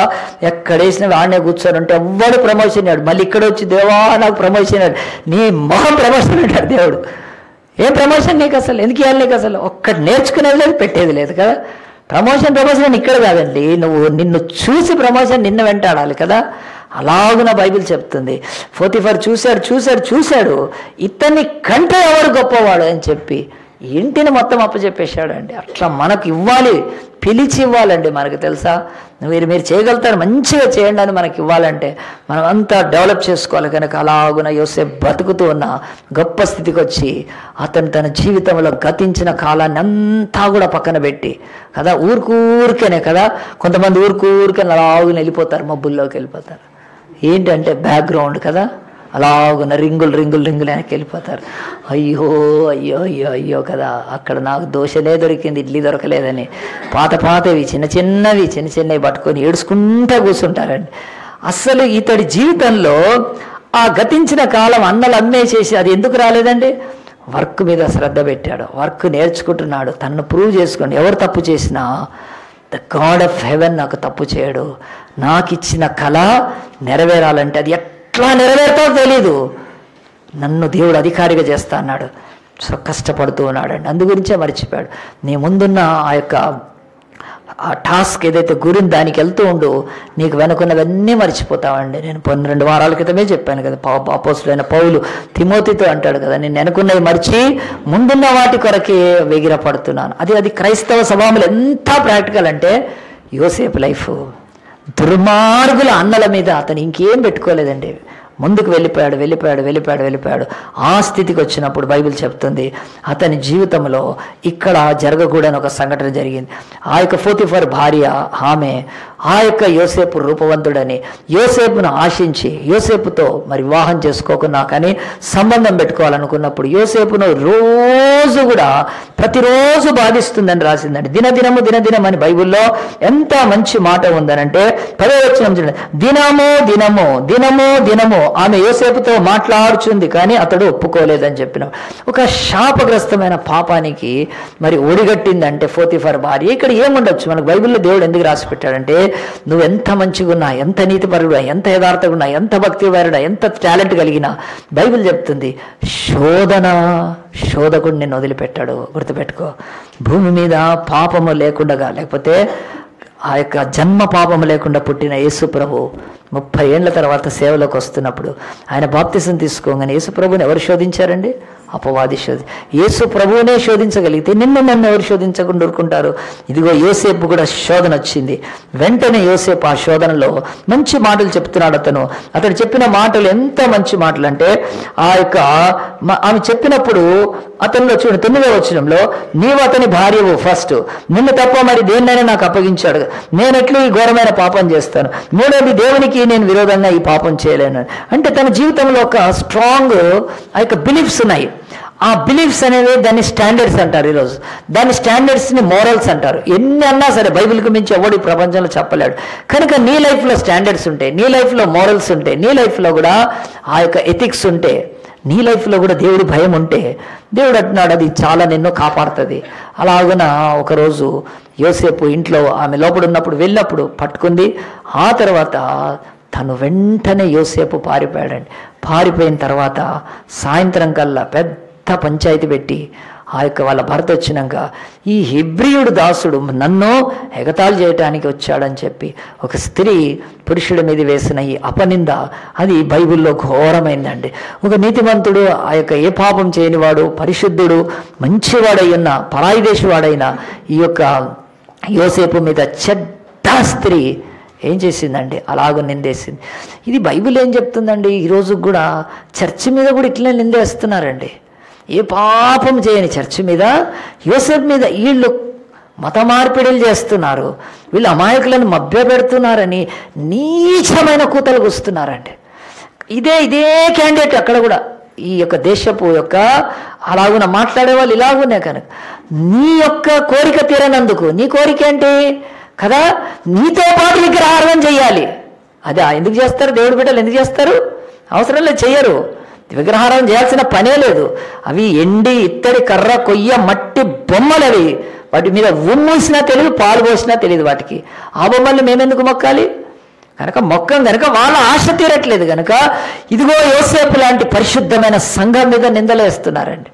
ఎక్కడేసిన వాడినే కూర్చొని ఎవ్వడు ప్రమోషన్ అయ్యాడు మళ్ళీ ఇక్కడ వచ్చి దేవా నాకు ప్రమోషన్ అయ్యాడు నీ మొహం ప్రమోషన్ అంటాడు దేవుడు. ఏం ప్రమోషన్ నీకు అసలు? ఎందుకు ఇవ్వాలి నీకు అసలు? ఒక్కటి నేర్చుకునేది లేదు పెట్టేది లేదు కదా. ప్రమోషన్ ప్రమోషన్ ఇక్కడ కాదండి. నువ్వు నిన్ను చూసి ప్రమోషన్ నిన్న వెంటాడాలి కదా. అలాగున బైబిల్ చెప్తుంది. ఫోర్టీ ఫోర్తిఫర్ చూశాడు చూశాడు చూశాడు. ఇతన్ని కంటే ఎవరు గొప్పవాడు అని చెప్పి ఇంటిని మొత్తం అప్పచెప్పేశాడండి అట్లా మనకు ఇవ్వాలి పిలిచి ఇవ్వాలండి మనకు తెలుసా? మీరు మీరు చేయగలుగుతారు మంచిగా చేయండి అని మనకి ఇవ్వాలంటే మనం అంతా డెవలప్ చేసుకోవాలి కనుక. అలాగున యోసే బతుకుతూ ఉన్న గొప్ప స్థితికి వచ్చి అతను తన జీవితంలో గతించిన కాలాన్ని అంతా కూడా పక్కన పెట్టి కదా ఊరికూరికనే కదా కొంతమంది ఊరికూరికనే అలాగున వెళ్ళిపోతారు మబ్బుల్లోకి వెళ్ళిపోతారు. ఏంటంటే బ్యాక్గ్రౌండ్ కదా అలాగున్న రింగులు రింగులు రింగులు వెనక్కి వెళ్ళిపోతారు. అయ్యో అయ్యో అయ్యో అయ్యో కదా అక్కడ నాకు దోశలే దొరికింది ఇడ్లీ దొరకలేదని. పాత పాతవి చిన్న చిన్నవి చిన్న చిన్నవి పట్టుకొని ఏడుచుకుంటా కూర్చుంటారండి. అస్సలు ఇతడి జీవితంలో ఆ గతించిన కాలం అన్నలు అమ్మేసేసి అది ఎందుకు రాలేదండి? వర్క్ మీద శ్రద్ధ పెట్టాడు. వర్క్ నేర్చుకుంటున్నాడు. తను ప్రూవ్ చేసుకోండి. ఎవరు తప్పు చేసినా ద గాడ్ ఆఫ్ హెవెన్ నాకు తప్పు చేయడు. నాకు ఇచ్చిన కళ నెరవేరాలంటే అది ఎట్లా ఎట్లా నెరవేరుతాడో తెలీదు. నన్ను దేవుడు అధికారిగా చేస్తా అన్నాడు. సో కష్టపడుతూ ఉన్నాడండి. అందు గురించే మర్చిపోయాడు. నీ ముందున్న ఆ యొక్క ఆ టాస్క్ ఏదైతే గురిని దానికి వెళ్తూ ఉండు నీకు వెనుకున్నవన్నీ మర్చిపోతావండి. నేను పన్నెండు రెండు వారాల క్రితమే చెప్పాను కదా పా అపోసులైన పౌలు తిమోతితో అంటాడు కదా నేను వెనుకున్నవి మర్చి ముందున్న వాటి కొరకే వెగిరపడుతున్నాను. అది అది క్రైస్తవ స్వభావంలో ఎంత ప్రాక్టికల్ అంటే యోసేపు లైఫ్ దుర్మార్గుల అన్నల మీద అతను ఇంకేం పెట్టుకోలేదండి. ముందుకు వెళ్ళిపోయాడు వెళ్ళిపోయాడు వెళ్ళిపోయాడు వెళ్ళిపోయాడు. ఆ స్థితికి వచ్చినప్పుడు బైబిల్ చెప్తుంది అతని జీవితంలో ఇక్కడ జరగకూడని ఒక సంఘటన జరిగింది. ఆ యొక్క ఫోతిఫర్ భార్య ఆమె ఆ యొక్క యోసేపు రూపవంతుడని యోసేపును ఆశించి యోసేపుతో మరి వివాహం చేసుకోకున్నా కానీ సంబంధం పెట్టుకోవాలనుకున్నప్పుడు యోసేపును రోజు కూడా ప్రతిరోజు బాధిస్తుందని రాసిందండి. దినదినము దినదినం అని బైబిల్లో ఎంత మంచి మాట ఉందనంటే పదే వచ్చిన దినము దినము దినము దినము ఆమె యోసేపుతో మాట్లాడుచుంది కానీ అతడు ఒప్పుకోలేదని చెప్పిన. ఒక శాపగ్రస్తమైన పాపానికి మరి ఒడిగట్టిందంటే ఫోతిఫర్ భార్య. ఇక్కడ ఏముండొచ్చు? మనకు బైబిల్లో దేవుడు ఎందుకు రాసి పెట్టాడంటే నువ్వు ఎంత మంచిగా ఉన్నా ఎంత నీతిపరుడా ఎంత యథార్థగా ఉన్నా ఎంత భక్తిపరుడా ఎంత టాలెంట్ కలిగినా బైబిల్ చెప్తుంది. శోధన శోధకుడు నిన్ను వదిలిపెట్టాడు. గుర్తుపెట్టుకో. భూమి మీద పాపము లేకుండా లేకపోతే ఆ యొక్క జన్మ పాపము లేకుండా పుట్టిన యేసు ప్రభు ముప్పై ఏళ్ళ తర్వాత సేవలోకి వస్తున్నప్పుడు ఆయన బాప్తిసం తీసుకోగానే యేసు ప్రభుని ఎవరు శోధించారండి? అపవాది శోధి యేసు ప్రభువునే శోధించగలిగితే నిన్ను నన్ను ఎవరు శోధించకుండా ఊరుకుంటారు? ఇదిగో యోసేపు కూడా శోధన వచ్చింది. వెంటనే యోసేపు ఆ శోధనలో మంచి మాటలు చెప్తున్నాడు అతను. అతడు చెప్పిన మాటలు ఎంత మంచి మాటలు అంటే ఆ యొక్క ఆమె చెప్పినప్పుడు అతనిలో చూడు తొమ్మిదో వచనంలో నీవు అతని భార్యవు ఫస్ట్. నిన్ను తప్ప మరి దేన్నైనా నాకు అప్పగించాడు. నేను ఎట్లు ఈ ఘోరమైన పాపం చేస్తాను? మూడోది దేవునికి నేను విరోధంగా ఈ పాపం చేయలేను. అంటే తన జీవితంలో ఒక స్ట్రాంగ్ ఆ యొక్క బిలీఫ్స్ ఉన్నాయి. ఆ బిలీఫ్స్ అనేవి దాన్ని స్టాండర్డ్స్ అంటారు ఈరోజు దాని స్టాండర్డ్స్ని మోరల్స్ అంటారు. ఎన్ని అన్నా సరే బైబిల్కి మించి ఎవడు ఈ ప్రపంచంలో చెప్పలేడు. కనుక నీ లైఫ్లో స్టాండర్డ్స్ ఉంటాయి నీ లైఫ్లో మోరల్స్ ఉంటాయి నీ లైఫ్లో కూడా ఆ యొక్క ఎథిక్స్ ఉంటే నీ లైఫ్లో కూడా దేవుడి భయం ఉంటే దేవుడు అంటున్నాడు అది చాలా నిన్ను కాపాడుతుంది. అలాగున ఒకరోజు యోసేపు ఇంట్లో ఆమె లోపల ఉన్నప్పుడు వెళ్ళినప్పుడు పట్టుకుంది. ఆ తర్వాత తను వెంటనే యోసేపు పారిపోయాడండి. పారిపోయిన తర్వాత సాయంత్రం కల్లా పెద్ద పంచాయతీ పెట్టి ఆ యొక్క వాళ్ళ భర్త వచ్చినాక ఈ హిబ్రియుడు దాసుడు నన్ను ఎగతాళి చేయటానికి వచ్చాడని చెప్పి ఒక స్త్రీ పురుషుడి మీద వేసిన ఈ అపనింద అది బైబిల్లో ఘోరమైందండి. ఒక నీతిమంతుడు ఆ యొక్క ఏ పాపం చేయనివాడు పరిశుద్ధుడు మంచివాడై ఉన్న పరాయి దేశవాడైన ఈ యొక్క యోసేపు మీద చెడ్డ స్త్రీ ఏం చేసిందండి? అలాగ నిందేసింది. ఇది బైబిల్ ఏం చెప్తుందండి? ఈరోజు కూడా చర్చి మీద కూడా ఇట్లనే నిందేస్తున్నారండి. ఏ పాపం చేయని చర్చి మీద యూసెఫ్ మీద వీళ్ళు మత మార్పిడిలు చేస్తున్నారు. వీళ్ళు అమాయకులను మభ్య పెడుతున్నారని నీచమైన కూతలు కూస్తున్నారండి ఇదే ఇదే క్యాండిడేట్ అక్కడ కూడా ఈ యొక్క దేశపు యొక్క అలాగున మాట్లాడే వాళ్ళు ఇలాగునే కనుక. నీ యొక్క కోరిక తీరనందుకు నీ కోరిక ఏంటి? కదా నీతో పాటు విగ్రహారం చేయాలి. అదే ఎందుకు చేస్తారు? దేవుడి బిడ్డలు ఎందుకు చేస్తారు? అవసరం లేదు చెయ్యరు విగ్రహారం చేయాల్సిన పనే లేదు. అవి ఎండి ఇత్తడి కర్ర కొయ్య మట్టి బొమ్మలు అవి వాటి మీద ఉమ్మూసినా తెలియదు పాలు పోసినా తెలియదు వాటికి. ఆ బొమ్మల్ని మేమెందుకు మొక్కాలి? కనుక మొక్కం కనుక వాళ్ళ ఆశ తీరట్లేదు కనుక ఇదిగో యోసేపు లాంటి పరిశుద్ధమైన సంఘం మీద నిందలేస్తున్నారండి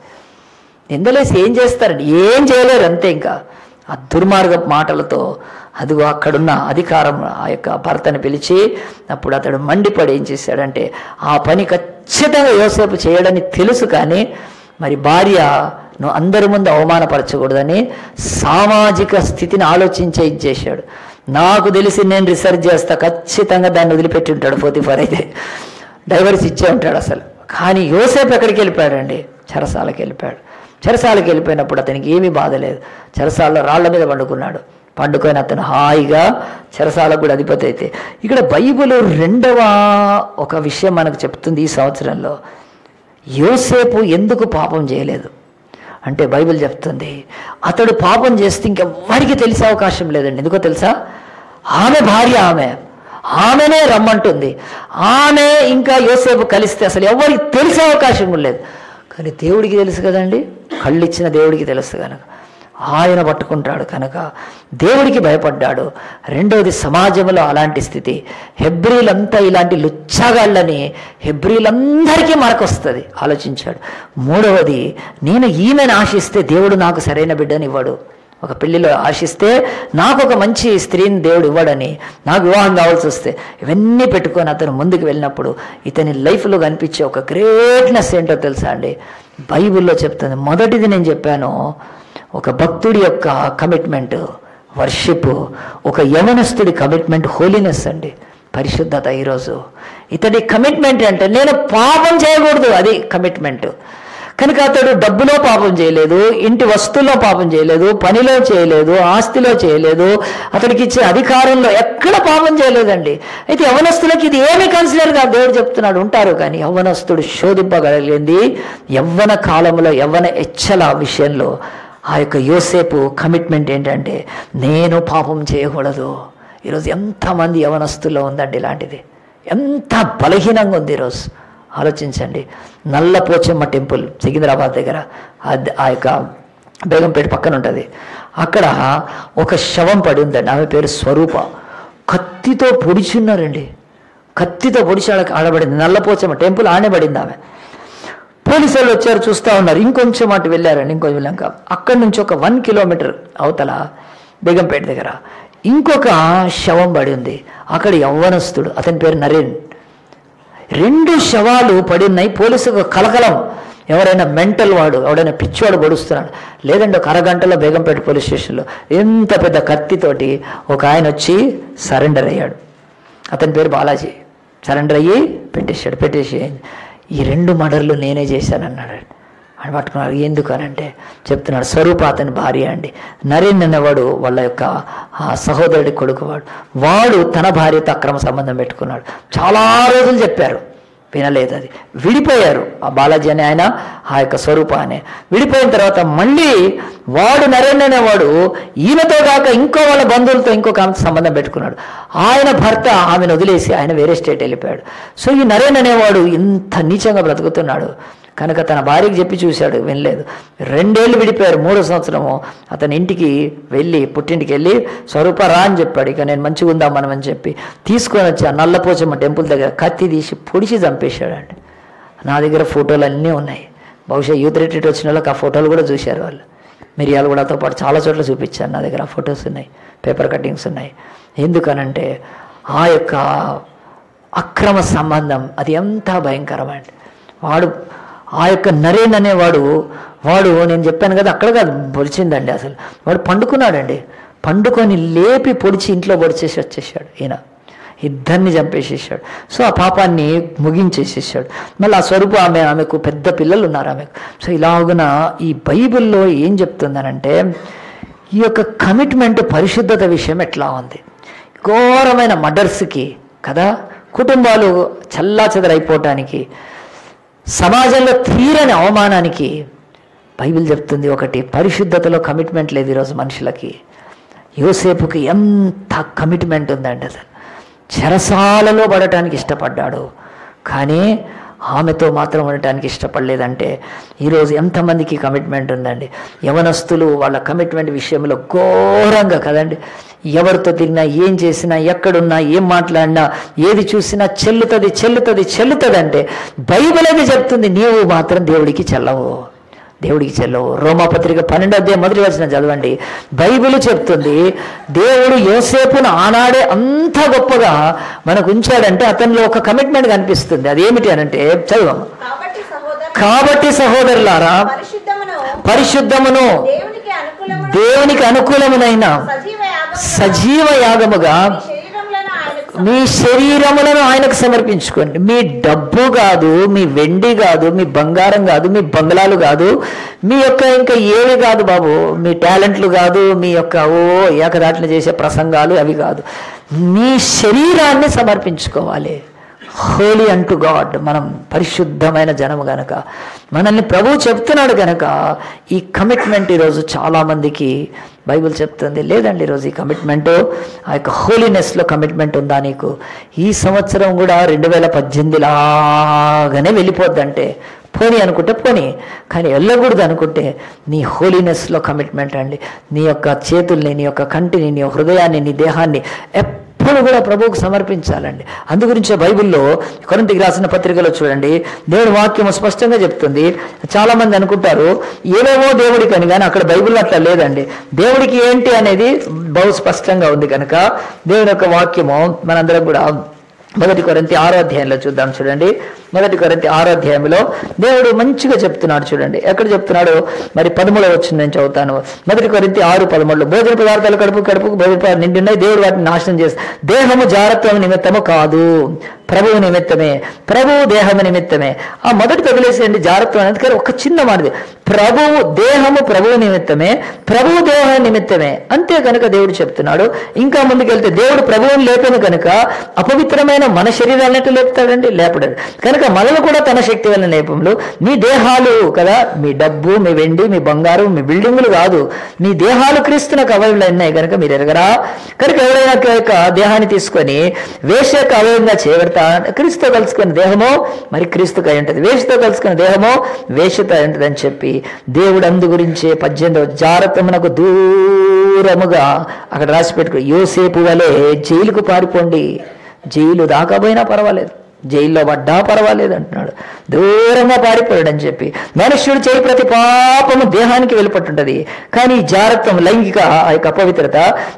నిందలేసి ఏం చేస్తారండి? ఏం చేయలేరు అంతే ఇంకా. ఆ దుర్మార్గ మాటలతో అదిగో అక్కడున్న అధికారం ఆ యొక్క భర్తను పిలిచి అప్పుడు అతడు మండిపడి ఏం చేశాడంటే ఆ పని ఖచ్చితంగా యోసేపు చేయడని తెలుసు కానీ మరి భార్య నువ్వు అందరి ముందు అవమానపరచకూడదని సామాజిక స్థితిని ఆలోచించే ఇది చేశాడు. నాకు తెలిసి నేను రీసెర్చ్ చేస్తా ఖచ్చితంగా దాన్ని వదిలిపెట్టి ఉంటాడు ఫోతిఫర్ అయితే. డైవర్స్ ఇచ్చే ఉంటాడు అసలు. కానీ యోసేపు ఎక్కడికి వెళ్ళిపోయాడండి? చెరసాలకి వెళ్ళిపోయాడు. చెరసాలకి వెళ్ళిపోయినప్పుడు అతనికి ఏమీ బాధ లేదు. చెరసాలలో రాళ్ళ మీద పండుకున్నాడు. పండుకొని అతను హాయిగా చెరసాలకు కూడా అధిపతి అయితే. ఇక్కడ బైబిల్ రెండవ ఒక విషయం మనకు చెప్తుంది ఈ సంవత్సరంలో. యోసేపు ఎందుకు పాపం చేయలేదు? అంటే బైబిల్ చెప్తుంది అతడు పాపం చేస్తే ఇంకెవ్వరికి తెలిసే అవకాశం లేదండి. ఎందుకో తెలుసా? ఆమె భార్య ఆమె. ఆమెనే రమ్మంటుంది. ఆమె ఇంకా యోసేపు కలిస్తే అసలు ఎవరికి తెలిసే అవకాశం లేదు. కానీ దేవుడికి తెలుసు కదండి. కళ్ళు ఇచ్చిన దేవుడికి తెలుసు కనుక. ఆయన పట్టుకుంటాడు కనుక దేవుడికి భయపడ్డాడు. రెండవది సమాజంలో అలాంటి స్థితి. హెబ్రిలంతా ఇలాంటి లుచ్చగాళ్ళని హెబ్రిలందరికీ మనకొస్తుంది ఆలోచించాడు. మూడవది నేను ఈమెను ఆశిస్తే దేవుడు నాకు సరైన బిడ్డని ఇవ్వడు. ఒక పెళ్ళిలో ఆశిస్తే నాకు ఒక మంచి స్త్రీని దేవుడు ఇవ్వడని నాకు వివాహం కావాల్సి వస్తే ఇవన్నీ పెట్టుకొని అతను ముందుకు వెళ్ళినప్పుడు ఇతని లైఫ్లో కనిపించే ఒక గ్రేట్నెస్ ఏంటో తెలుసా అండి? బైబిల్లో చెప్తుంది మొదటిది నేను చెప్పాను ఒక భక్తుడి యొక్క కమిట్మెంట్ వర్షిప్ ఒక యవనస్తుడి కమిట్మెంట్ హోలీనెస్ అండి. పరిశుద్ధత ఈరోజు. ఇతడి కమిట్మెంట్ అంటే నేను పాపం చేయకూడదు అది కమిట్మెంట్ కనుక అతడు డబ్బులో పాపం చేయలేదు ఇంటి వస్తువులో పాపం చేయలేదు పనిలో చేయలేదు ఆస్తిలో చేయలేదు అతడికి ఇచ్చే అధికారంలో ఎక్కడ పాపం చేయలేదండి. అయితే యవనస్తులకి ఇది ఏమి కన్సిడర్ కాదు దేవుడు చెప్తున్నాడు ఉంటారు కానీ యవ్వనస్తుడు శోధింపగలిగింది యవ్వన కాలంలో యవ్వన ఎచ్చల విషయంలో. ఆ యొక్క యోసేపు కమిట్మెంట్ ఏంటంటే నేను పాపం చేయకూడదు. ఈరోజు ఎంతమంది యవనస్తుల్లో ఉందండి ఇలాంటిది. ఎంత బలహీనంగా ఉంది ఈరోజు. ఆలోచించండి. నల్లపోచమ్మ టెంపుల్ సికింద్రాబాద్ దగ్గర. అది ఆ యొక్క బేగంపేట పక్కన ఉంటుంది. అక్కడ ఒక శవం పడి ఉందండి. ఆమె పేరు స్వరూప. కత్తితో పొడిచున్నారండి కత్తితో పొడిచి ఆడబడింది. నల్లపోచమ్మ టెంపుల్ ఆనే పడింది ఆమె. పోలీసు వాళ్ళు వచ్చారు చూస్తూ ఉన్నారు. ఇంకొంచెం అటు వెళ్ళారండి ఇంకొంచెం వెళ్ళాక అక్కడి నుంచి ఒక వన్ కిలోమీటర్ అవతల బేగంపేట దగ్గర ఇంకొక శవం పడి ఉంది. అక్కడ యవ్వనస్తుడు అతని పేరు నరేన్. రెండు శవాలు పడి ఉన్నాయి. పోలీసుకు కలకలం. ఎవరైనా మెంటల్ వాడు ఎవడైనా పిచ్చివాడు గడుస్తున్నాడు లేదండి ఒక అరగంటలో బేగంపేట పోలీస్ స్టేషన్లో ఎంత పెద్ద కత్తితోటి ఒక ఆయన వచ్చి సరెండర్ అయ్యాడు. అతని పేరు బాలాజీ. సరెండర్ అయ్యి పెట్టేశాడు పెట్టేసి ఈ రెండు మర్డర్లు నేనే చేశానన్నాడు. అని పట్టుకున్నారు ఎందుకు అని అంటే చెప్తున్నాడు స్వరూప అతని భార్య అండి. నరేన్ అనేవాడు వాళ్ళ యొక్క సహోదరుడి కొడుకు వాడు. వాడు తన భార్యతో అక్రమ సంబంధం పెట్టుకున్నాడు. చాలా రోజులు చెప్పారు. వినలేదు అది. విడిపోయారు. ఆ బాలాజీ అనే ఆయన ఆ యొక్క స్వరూపాన్ని విడిపోయిన తర్వాత మళ్ళీ వాడు నరేన్ అనేవాడు ఈయనతో కాక ఇంకో వాళ్ళ బంధువులతో ఇంకొక ఆమె సంబంధం పెట్టుకున్నాడు. ఆయన భర్త ఆమెను వదిలేసి ఆయన వేరే స్టేట్ వెళ్ళిపోయాడు. సో ఈ నరేన్ అనేవాడు ఇంత నీచంగా బ్రతుకుతున్నాడు. కనుక తన భార్యకి చెప్పి చూశాడు వినలేదు. రెండేళ్ళు విడిపోయారు మూడో సంవత్సరము. అతని ఇంటికి వెళ్ళి పుట్టింటికి వెళ్ళి స్వరూప రా అని చెప్పాడు. ఇక నేను మంచిగా ఉందా మనం అని చెప్పి తీసుకొని వచ్చి ఆ నల్లపోచమ్మ టెంపుల్ దగ్గర కత్తి తీసి పొడిచి చంపేశాడండి నా దగ్గర ఫోటోలు అన్నీ ఉన్నాయి. బహుశా యూత్ రిట్రీట్ వచ్చిన వాళ్ళకి ఆ ఫోటోలు కూడా చూశారు వాళ్ళు. మిరియాలు కూడాతో పాటు చాలా చోట్ల చూపించాను నా దగ్గర. ఆ ఫొటోస్ ఉన్నాయి పేపర్ కట్టింగ్స్ ఉన్నాయి. ఎందుకనంటే ఆ యొక్క అక్రమ సంబంధం అది ఎంత భయంకరమండి. వాడు ఆ యొక్క నరేన్ అనేవాడు వాడు నేను చెప్పాను కదా అక్కడ కాదు పొడిచిందండి అసలు. వాడు పండుకున్నాడండి. పండుకొని లేపి పొడిచి ఇంట్లో పొడిచేసి వచ్చేసాడు ఈయన. ఇద్దరిని చంపేసేసాడు. సో ఆ పాపాన్ని ముగించేసేసాడు. మళ్ళీ ఆ స్వరూప ఆమె ఆమెకు పెద్ద పిల్లలు ఉన్నారు ఆమెకు. సో ఇలాగున ఈ బైబిల్లో ఏం చెప్తుందనంటే ఈ యొక్క కమిట్మెంట్ పరిశుద్ధత విషయం ఎట్లా ఉంది? ఘోరమైన మర్డర్స్కి కదా కుటుంబాలు చల్లా చెదరైపోవటానికి సమాజంలో తీరని అవమానానికి బైబిల్ చెప్తుంది ఒకటి పరిశుద్ధతలో కమిట్మెంట్ లేదు ఈరోజు మనుషులకి. యోసేపుకి ఎంత కమిట్మెంట్ ఉందండి అసలు చెరసాలలో పడటానికి ఇష్టపడ్డాడు. కానీ ఆమెతో మాత్రం ఉండటానికి ఇష్టపడలేదంటే ఈరోజు ఎంతమందికి కమిట్మెంట్ ఉందండి? యవనస్తులు వాళ్ళ కమిట్మెంట్ విషయంలో ఘోరంగా కదండి. ఎవరితో తిరిగినా ఏం చేసినా ఎక్కడున్నా ఏం మాట్లాడినా ఏది చూసినా చెల్లుతుంది చెల్లుతుంది చెల్లుతుంది అంటే బైబిల్ అది చెప్తుంది నీవు మాత్రం దేవుడికి చెల్లవు. దేవుడికి చెల్లవు. రోమాపత్రిక పన్నెండో అధ్యాయం మొదటి వచ్చిన చదవండి. బైబిల్ చెప్తుంది దేవుడు యోసేపును ఆనాడే అంత గొప్పగా మనకు ఉంచాడంటే అతనిలో ఒక కమిట్మెంట్ కనిపిస్తుంది. అదేమిటి అనంటే చదువు కాబట్టి సహోదరు కాబట్టి సహోదరులారా పరిశుద్ధమును దేవునికి అనుకూలమునైన సజీవ యాగముగా మీ శరీరములను ఆయనకు సమర్పించుకోండి. మీ డబ్బు కాదు మీ వెండి కాదు మీ బంగారం కాదు మీ బంగ్లాలు కాదు మీ యొక్క ఇంకా ఏవి కాదు బాబు. మీ టాలెంట్లు కాదు మీ యొక్క ఓ ఏకదాట్లు చేసే ప్రసంగాలు అవి కాదు. మీ శరీరాన్ని సమర్పించుకోవాలి. హోలీ అంటు గాడ్ మనం పరిశుద్ధమైన జనము గనక. మనల్ని ప్రభు చెప్తున్నాడు గనక ఈ కమిట్మెంట్ ఈరోజు చాలామందికి బైబిల్ చెప్తుంది. లేదండి ఈరోజు ఈ కమిట్మెంట్ ఆ యొక్క హోలీనెస్లో కమిట్మెంట్ ఉందా నీకు? ఈ సంవత్సరం కూడా రెండు వేల పద్దెనిమిది లాగానే వెళ్ళిపోద్దంటే. పోనీ అనుకుంటే పోనీ కానీ వెళ్ళకూడదు అనుకుంటే నీ హోలీనెస్లో కమిట్మెంట్ అండి. నీ యొక్క చేతుల్ని నీ యొక్క కంటిని నీ హృదయాన్ని నీ దేహాన్ని ఎప్పుడు కూడా ప్రభువుకు సమర్పించాలండి. అందుగురించే బైబిల్లో కొరంతికి రాసిన పత్రికలో చూడండి దేవుడి వాక్యం స్పష్టంగా చెప్తుంది. చాలా మంది అనుకుంటారు ఏవేవో దేవుడికి అని కానీ అక్కడ బైబిల్లో అట్లా లేదండి. దేవుడికి ఏంటి అనేది బహు స్పష్టంగా ఉంది కనుక దేవుడి యొక్క వాక్యము మనందరం కూడా మొదటి కొరంతి ఆరో అధ్యాయంలో చూద్దాం చూడండి. మొదటి కొరంతి ఆరో అధ్యాయంలో దేవుడు మంచిగా చెప్తున్నాడు చూడండి. ఎక్కడ చెప్తున్నాడు? మరి పదమూడవ వచ్చింది నేను చదువుతాను. మొదటి కొరింతి ఆరు పదమూడులో భోజన పదార్థాలు కడుపు కడుపు భోజన పదార్థాలు నిండి ఉన్నాయి దేవుడు వాటిని నాశనం చేస్తాడు దేహము జారత్వం నిమిత్తము కాదు. ప్రభువు నిమిత్తమే ప్రభువు దేహము నిమిత్తమే. ఆ మొదటి వదిలేసేయండి జాగ్రత్త అనేది కానీ ఒక చిన్న మాటది. ప్రభువు దేహము ప్రభువు నిమిత్తమే ప్రభువు దేహ నిమిత్తమే. అంతే కనుక దేవుడు చెప్తున్నాడు. ఇంకా ముందుకెళ్తే దేవుడు ప్రభువుని లేపను కనుక అపవిత్రమైన మన శరీరాన్ని లేపుతాడండి? లేపడాడు కనుక మనలు కూడా తన శక్తి వల్ల లేపములు. మీ దేహాలు కదా మీ డబ్బు మీ వెండి మీ బంగారు మీ బిల్డింగులు కాదు. మీ దేహాలు క్రీస్తునకు అవయవులు అన్నాయి కనుక మీరు ఎరగరా. కనుక ఎవరైనా దేహాన్ని తీసుకొని వేష యొక్క అవయవంగా చేయబడతా క్రీస్తుతో కలుసుకున్న దేహమో మరి క్రీస్తుకు అయి ఉంటుంది. వేషతో కలుసుకున్న దేహమో వేషతో అయి ఉంటుంది అని చెప్పి దేవుడు అందు గురించే పద్దెనిమిదవ జారతమునకు దూరముగా అక్కడ రాసి పెట్టుకు యోసేపు వలె జైలుకు పారిపోండి. జైలు దాకపోయినా పర్వాలేదు. జైల్లో పడ్డా పర్వాలేదు అంటున్నాడు. దూరంగా పారిపోయాడు అని చెప్పి. మనుష్యుడు చేయి ప్రతి పాపము దేహానికి వెళ్ళిపట్టుంటది కానీ జారత్వం లైంగిక ఆ యొక్క అపవిత్రత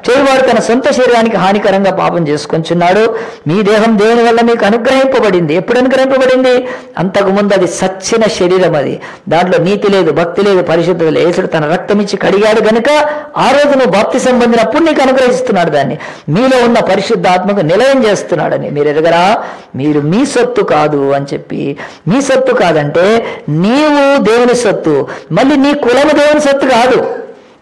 చేరువాడు తన సొంత శరీరానికి హానికరంగా పాపం చేసుకొంచున్నాడు. మీ దేహం దేని వల్ల మీకు అనుగ్రహింపబడింది? ఎప్పుడు అనుగ్రహింపబడింది? అంతకుముందు అది సచ్చిన శరీరం అది. దాంట్లో నీతి లేదు భక్తి లేదు పరిశుద్ధత లేదు. యేసుడు తన రక్తం ఇచ్చి కడిగాడు గనుక ఆ రోజు నువ్వు భక్తి సంబంధించిన నీకు అనుగ్రహిస్తున్నాడు దాన్ని. మీలో ఉన్న పరిశుద్ధాత్మకు నిలయం చేస్తున్నాడని. మీరు ఎదగరా? మీరు మీ నీ సొత్తు కాదు అని చెప్పి నీ సొత్తు కాదంటే నీవు దేవుని సొత్తు. మళ్ళీ నీ కులము దేవుని సొత్తు కాదు.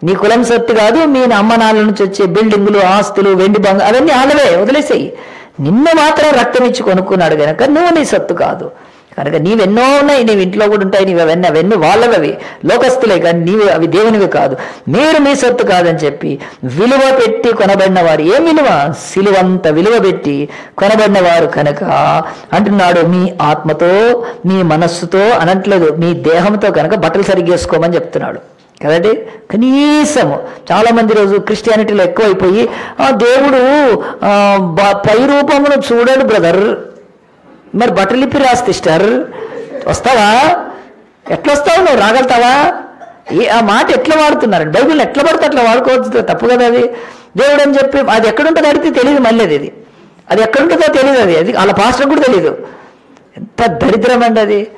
నీ కులం సొత్తు కాదు మీ అమ్మ నాన్న నుంచి వచ్చే బిల్డింగులు ఆస్తులు వెండి బంగ అవన్నీ ఆలవే వదిలేసేయి. నిన్ను మాత్రం రక్తం ఇచ్చి కొనుక్కున్నాడు కనుక నువ్వు నీ సొత్తు కాదు. కనుక నీవెన్నో ఉన్నాయి నీవు ఇంట్లో కూడా ఉంటాయి నీవు అవన్నీ అవన్నీ వాళ్ళవి అవి లోకస్తులే కానీ నీవు అవి దేవునివి కాదు. మీరు మీ సొత్తు కాదని చెప్పి విలువ పెట్టి కొనబడిన వారు ఏం విలువ? సిలువంత విలువ పెట్టి కొనబడిన వారు కనుక అంటున్నాడు మీ ఆత్మతో మీ మనస్సుతో అనట్లేదు. మీ దేహంతో కనుక బట్టలు సరిగేసుకోమని చెప్తున్నాడు. కదండి? కనీసము. చాలామంది రోజు క్రిస్టియానిటీలో ఎక్కువైపోయి ఆ దేవుడు పై రూపమును చూడడు బ్రదర్. మరి బట్టలు ఇప్పి రా సిస్టర్ వస్తావా? ఎట్లా వస్తావు నువ్వు? రాగలుగుతావా? ఏ ఆ మాట ఎట్లా వాడుతున్నారు? బైబిల్ ఎట్లా పడితే అట్లా వాడుకోవచ్చు? తప్పు కదా అది. దేవుడు అని చెప్పి అది ఎక్కడుంటుందో అడిగితే తెలియదు మళ్ళీ అది. అది అది ఎక్కడుంటుందో తెలియదు అది. అది వాళ్ళ పాస్టర్ కూడా తెలియదు ఎంత దరిద్రం అండి అది.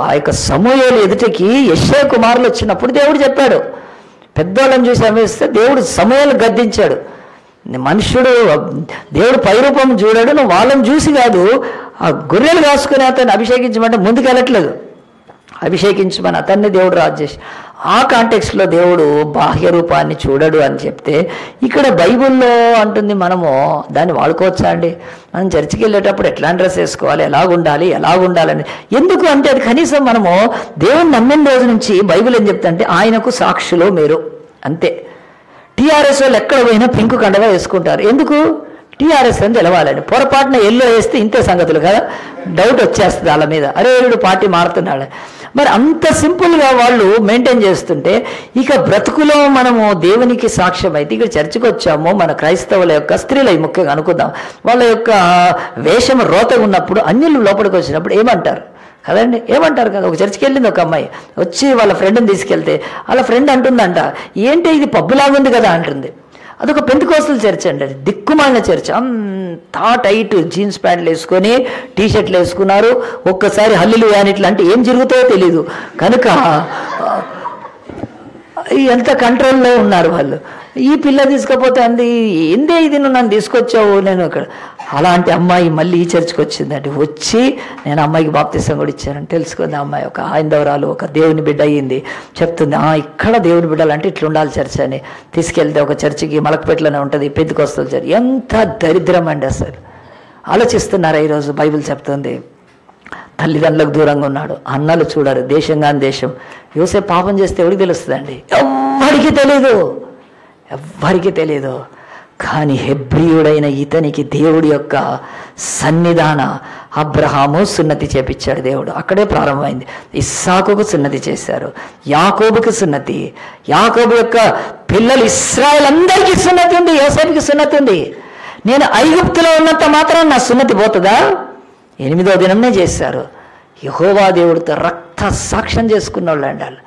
ఆ యొక్క సమూహాలు ఎదుటికి యశ్వ కుమారులు వచ్చినప్పుడు దేవుడు చెప్పాడు. పెద్దోళ్ళని చూసి అమ్మేస్తే దేవుడు సమయాలు గద్దించాడు. మనుష్యుడు దేవుడు పైరూపం చూడాడు నువ్వు వాళ్ళని చూసి కాదు ఆ గొర్రెలు కాసుకుని అతన్ని అభిషేకించమంటే ముందుకు వెళ్ళట్లేదు అభిషేకించమని అతన్ని దేవుడు రాజేష్ ఆ కాంటెక్స్లో దేవుడు బాహ్య రూపాన్ని చూడడు అని చెప్తే ఇక్కడ బైబిల్లో అంటుంది మనము దాన్ని వాడుకోవచ్చా అండి? మనం చర్చికి వెళ్ళేటప్పుడు ఎట్లాంటి డ్రెస్ వేసుకోవాలి ఎలాగుండాలి ఉండాలి ఉండాలని ఎందుకు అంటే అది కనీసం మనము దేవుని నమ్మిన రోజు నుంచి బైబిల్ ఏం చెప్తా అంటే ఆయనకు సాక్షులు మీరు అంతే. టీఆర్ఎస్ వాళ్ళు ఎక్కడ పోయినా పింక్ కండగా వేసుకుంటారు. ఎందుకు? టీఆర్ఎస్ అని తెలవాలండి. పొరపాటున ఎల్లో వేస్తే ఇంతే సంగతులు కదా. డౌట్ వచ్చేస్తుంది వాళ్ళ మీద. అరే వీడు పార్టీ మారుతున్నాడు. మరి అంత సింపుల్గా వాళ్ళు మెయింటైన్ చేస్తుంటే ఇక బ్రతుకులో మనము దేవునికి సాక్ష్యం అయితే ఇక్కడ చర్చికి వచ్చాము. మన క్రైస్తవుల యొక్క స్త్రీలై ముఖ్యంగా అనుకుందాం. వాళ్ళ యొక్క వేషం రోతగా ఉన్నప్పుడు అన్యులు లోపలికి వచ్చినప్పుడు ఏమంటారు? కదండి? ఏమంటారు కదా ఒక చర్చికి వెళ్ళింది ఒక అమ్మాయి వచ్చి వాళ్ళ ఫ్రెండ్ని తీసుకెళ్తే వాళ్ళ ఫ్రెండ్ అంటుందంట ఏంటి ఇది పబ్బులాగా ఉంది కదా? అంటుంది. అదొక పెంతుకోస్తల చర్చ్ అండి అది దిక్కుమాలిన చర్చ్ అంతా టైట్ జీన్స్ ప్యాంట్లు వేసుకొని టీ షర్ట్లు వేసుకున్నారు. ఒక్కసారి హల్లులు యానిట్లు అంటే ఏం జరుగుతాయో తెలీదు. కనుక ఎంత కంట్రోల్లో ఉన్నారు వాళ్ళు? ఈ పిల్ల తీసుకపోతే అంది ఏందే ఇది? నువ్వు నన్ను తీసుకొచ్చావు? నేను ఇక్కడ అలాంటి అమ్మాయి మళ్ళీ ఈ చర్చికి వచ్చిందండి. వచ్చి నేను అమ్మాయికి బాప్తిసం కూడా ఇచ్చానని తెలుసుకుంది అమ్మాయి. ఒక హైందవరాలు ఒక దేవుని బిడ్డ అయ్యింది. చెప్తుంది "ఆ, ఇక్కడ దేవుని బిడ్డలు అంటే ఇట్లా ఉండాలి చర్చ్ అని. తీసుకెళ్తే ఒక చర్చికి మలకపేటలోనే ఉంటుంది పెద్దకొస్తుంది చర్చ్. ఎంత దరిద్రం అండి అసలు. ఆలోచిస్తున్నారా ఈరోజు బైబిల్ చెప్తుంది? తల్లిదండ్రులకు దూరంగా ఉన్నాడు. అన్నలు చూడరు. దేశం కాని దేశం. యోసే పాపం చేస్తే ఎవరికి తెలుస్తుందండి? ఎవ్వరికి తెలియదు ఎవ్వరికి తెలియదు కానీ హెబ్రియుడైన ఇతనికి దేవుడి యొక్క సన్నిధాన అబ్రహాము సున్నతి చేపించాడు దేవుడు. అక్కడే ప్రారంభమైంది. ఇస్సాకుకు సున్నతి చేశారు. యాకోబుకి సున్నతి. యాకోబు యొక్క పిల్లలు ఇస్రాయల్ అందరికీ సున్నతి ఉంది. యోసేపుకి సున్నతి ఉంది. నేను ఐగుప్తులో ఉన్నంత మాత్రం నా సున్నతి పోతుందా? ఎనిమిదో దినంనే చేశారు. యహోవా దేవుడితో రక్త సాక్ష్యం చేసుకున్న వాళ్ళు అండి వాళ్ళు.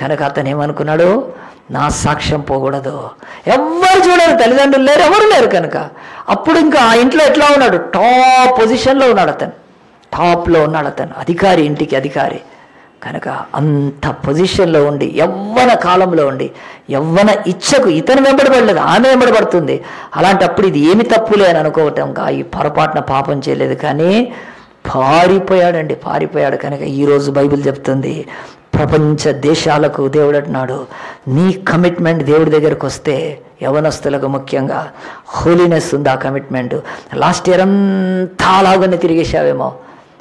కనుక అతను ఏమనుకున్నాడు? నా సాక్ష్యం పోకూడదు. ఎవ్వరు చూడరు తల్లిదండ్రులు లేరు ఎవరు లేరు కనుక. అప్పుడు ఇంకా ఆ ఇంట్లో ఎట్లా ఉన్నాడు? టాప్ పొజిషన్లో ఉన్నాడు అతను. టాప్లో ఉన్నాడు అతను. అధికారి ఇంటికి అధికారి. కనుక అంత పొజిషన్లో ఉండి యవ్వన కాలంలో ఉండి యవ్వన ఇచ్చకు ఇతను వెంబడబడలేదు ఆమె వెంబడబడుతుంది అలాంటప్పుడు ఇది ఏమి తప్పులే అని అనుకోవటం ఈ పొరపాటున పాపం చేయలేదు. కానీ పారిపోయాడండి పారిపోయాడు కనుక ఈరోజు బైబిల్ చెప్తుంది ప్రపంచ దేశాలకు దేవుడు అంటున్నాడు నీ కమిట్మెంట్ దేవుడి దగ్గరకు వస్తే యవనస్తులకు ముఖ్యంగా హోలీనెస్ ఉంది ఆ కమిట్మెంట్ లాస్ట్ ఇయర్ అంతా అలాగనే తిరిగేసావేమో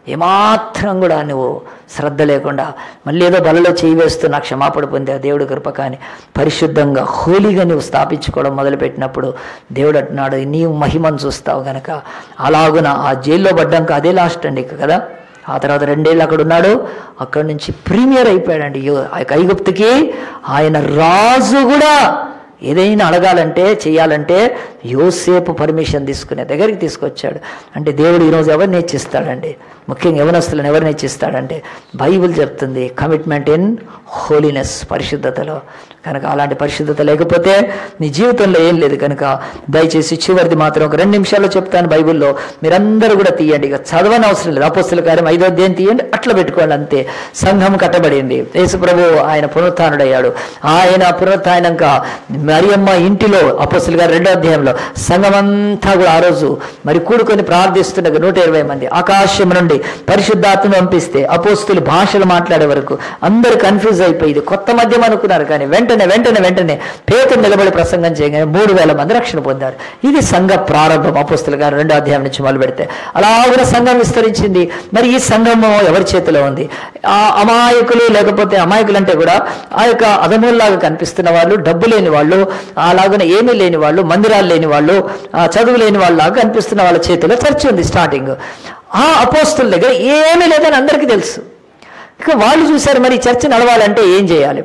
ఏమాత్రం కూడా నువ్వు శ్రద్ధ లేకుండా మళ్ళీ ఏదో బలలో చేయి వేస్తూ క్షమాపణ పొందే దేవుడు కృప కానీ పరిశుద్ధంగా హోలీగా నువ్వు స్థాపించుకోవడం మొదలుపెట్టినప్పుడు దేవుడు అంటున్నాడు నీవు మహిమను చూస్తావు గనక. అలాగున ఆ జైల్లో పడ్డాక అదే లాస్ట్ అండి కదా. ఆ తర్వాత రెండేళ్ళు అక్కడ ఉన్నాడు. అక్కడి నుంచి ప్రీమియర్ అయిపోయాడండి ఆ యొక్క ఐగుప్తికి. ఆయన రాజు కూడా ఏదైనా అడగాలంటే చేయాలంటే యోసేపు పర్మిషన్ తీసుకునే దగ్గరికి తీసుకొచ్చాడు. అంటే దేవుడు ఈరోజు ఎవరు నేర్చిస్తాడండి ముఖ్యంగా యవనస్తులను ఎవరు నేర్చిస్తాడంటే బైబిల్ చెప్తుంది కమిట్మెంట్ ఇన్ హోలీనెస్ పరిశుద్ధతలో. కనుక అలాంటి పరిశుద్ధత లేకపోతే నీ జీవితంలో ఏం లేదు కనుక దయచేసి చివరిది మాత్రం ఒక రెండు నిమిషాల్లో చెప్తాను బైబిల్లో. మీరందరూ కూడా తీయండి. ఇక చదవని అవసరం లేదు. అపోస్తుల కార్యం ఐదో అధ్యాయం తీయండి. అట్లా పెట్టుకోండి అంతే. సంఘం కట్టబడింది. యేసు ప్రభు ఆయన పునరుత్డయ్యాడు. ఆయన పునరుత్నాక మరియమ్మ ఇంటిలో అపోస్తుల గారు రెండో అధ్యాయంలో సంఘం అంతా కూడా ఆ రోజు మరి కూడుకొని ప్రార్థిస్తుండగా నూట ఇరవై మంది ఆకాశం నుండి పరిశుద్ధాత్మను పంపిస్తే అపోస్తులు భాషలు మాట్లాడే వరకు అందరూ కన్ఫ్యూజ్ అయిపోయింది కొత్త మద్యం అనుకున్నారు కానీ వెంట వెంటనే వెంటనే వెంటనే పేతురు నిలబడి ప్రసంగం చేయగానే మూడు వేల మంది రక్షణ పొందారు. ఇది సంఘ ప్రారంభం. అపుస్తులు గారు రెండో అధ్యాయం నుంచి మొదలు పెడితే అలాగే సంఘం విస్తరించింది. మరి ఈ సంఘము ఎవరి చేతిలో ఉంది? ఆ అమాయకులు లేకపోతే అమాయకులు అంటే కూడా ఆ యొక్క అదముల్లాగా కనిపిస్తున్న వాళ్ళు డబ్బు లేని వాళ్ళు అలాగనే ఏమీ లేని వాళ్ళు మందిరాలు లేని వాళ్ళు ఆ చదువు లేని వాళ్ళలాగా కనిపిస్తున్న వాళ్ళ చేతిలో చర్చ ఉంది స్టార్టింగ్. ఆ అపోస్తుల దగ్గర ఏమీ లేదని అందరికీ తెలుసు. ఇక వాళ్ళు చూశారు మరి చర్చ నడవాలంటే ఏం చేయాలి?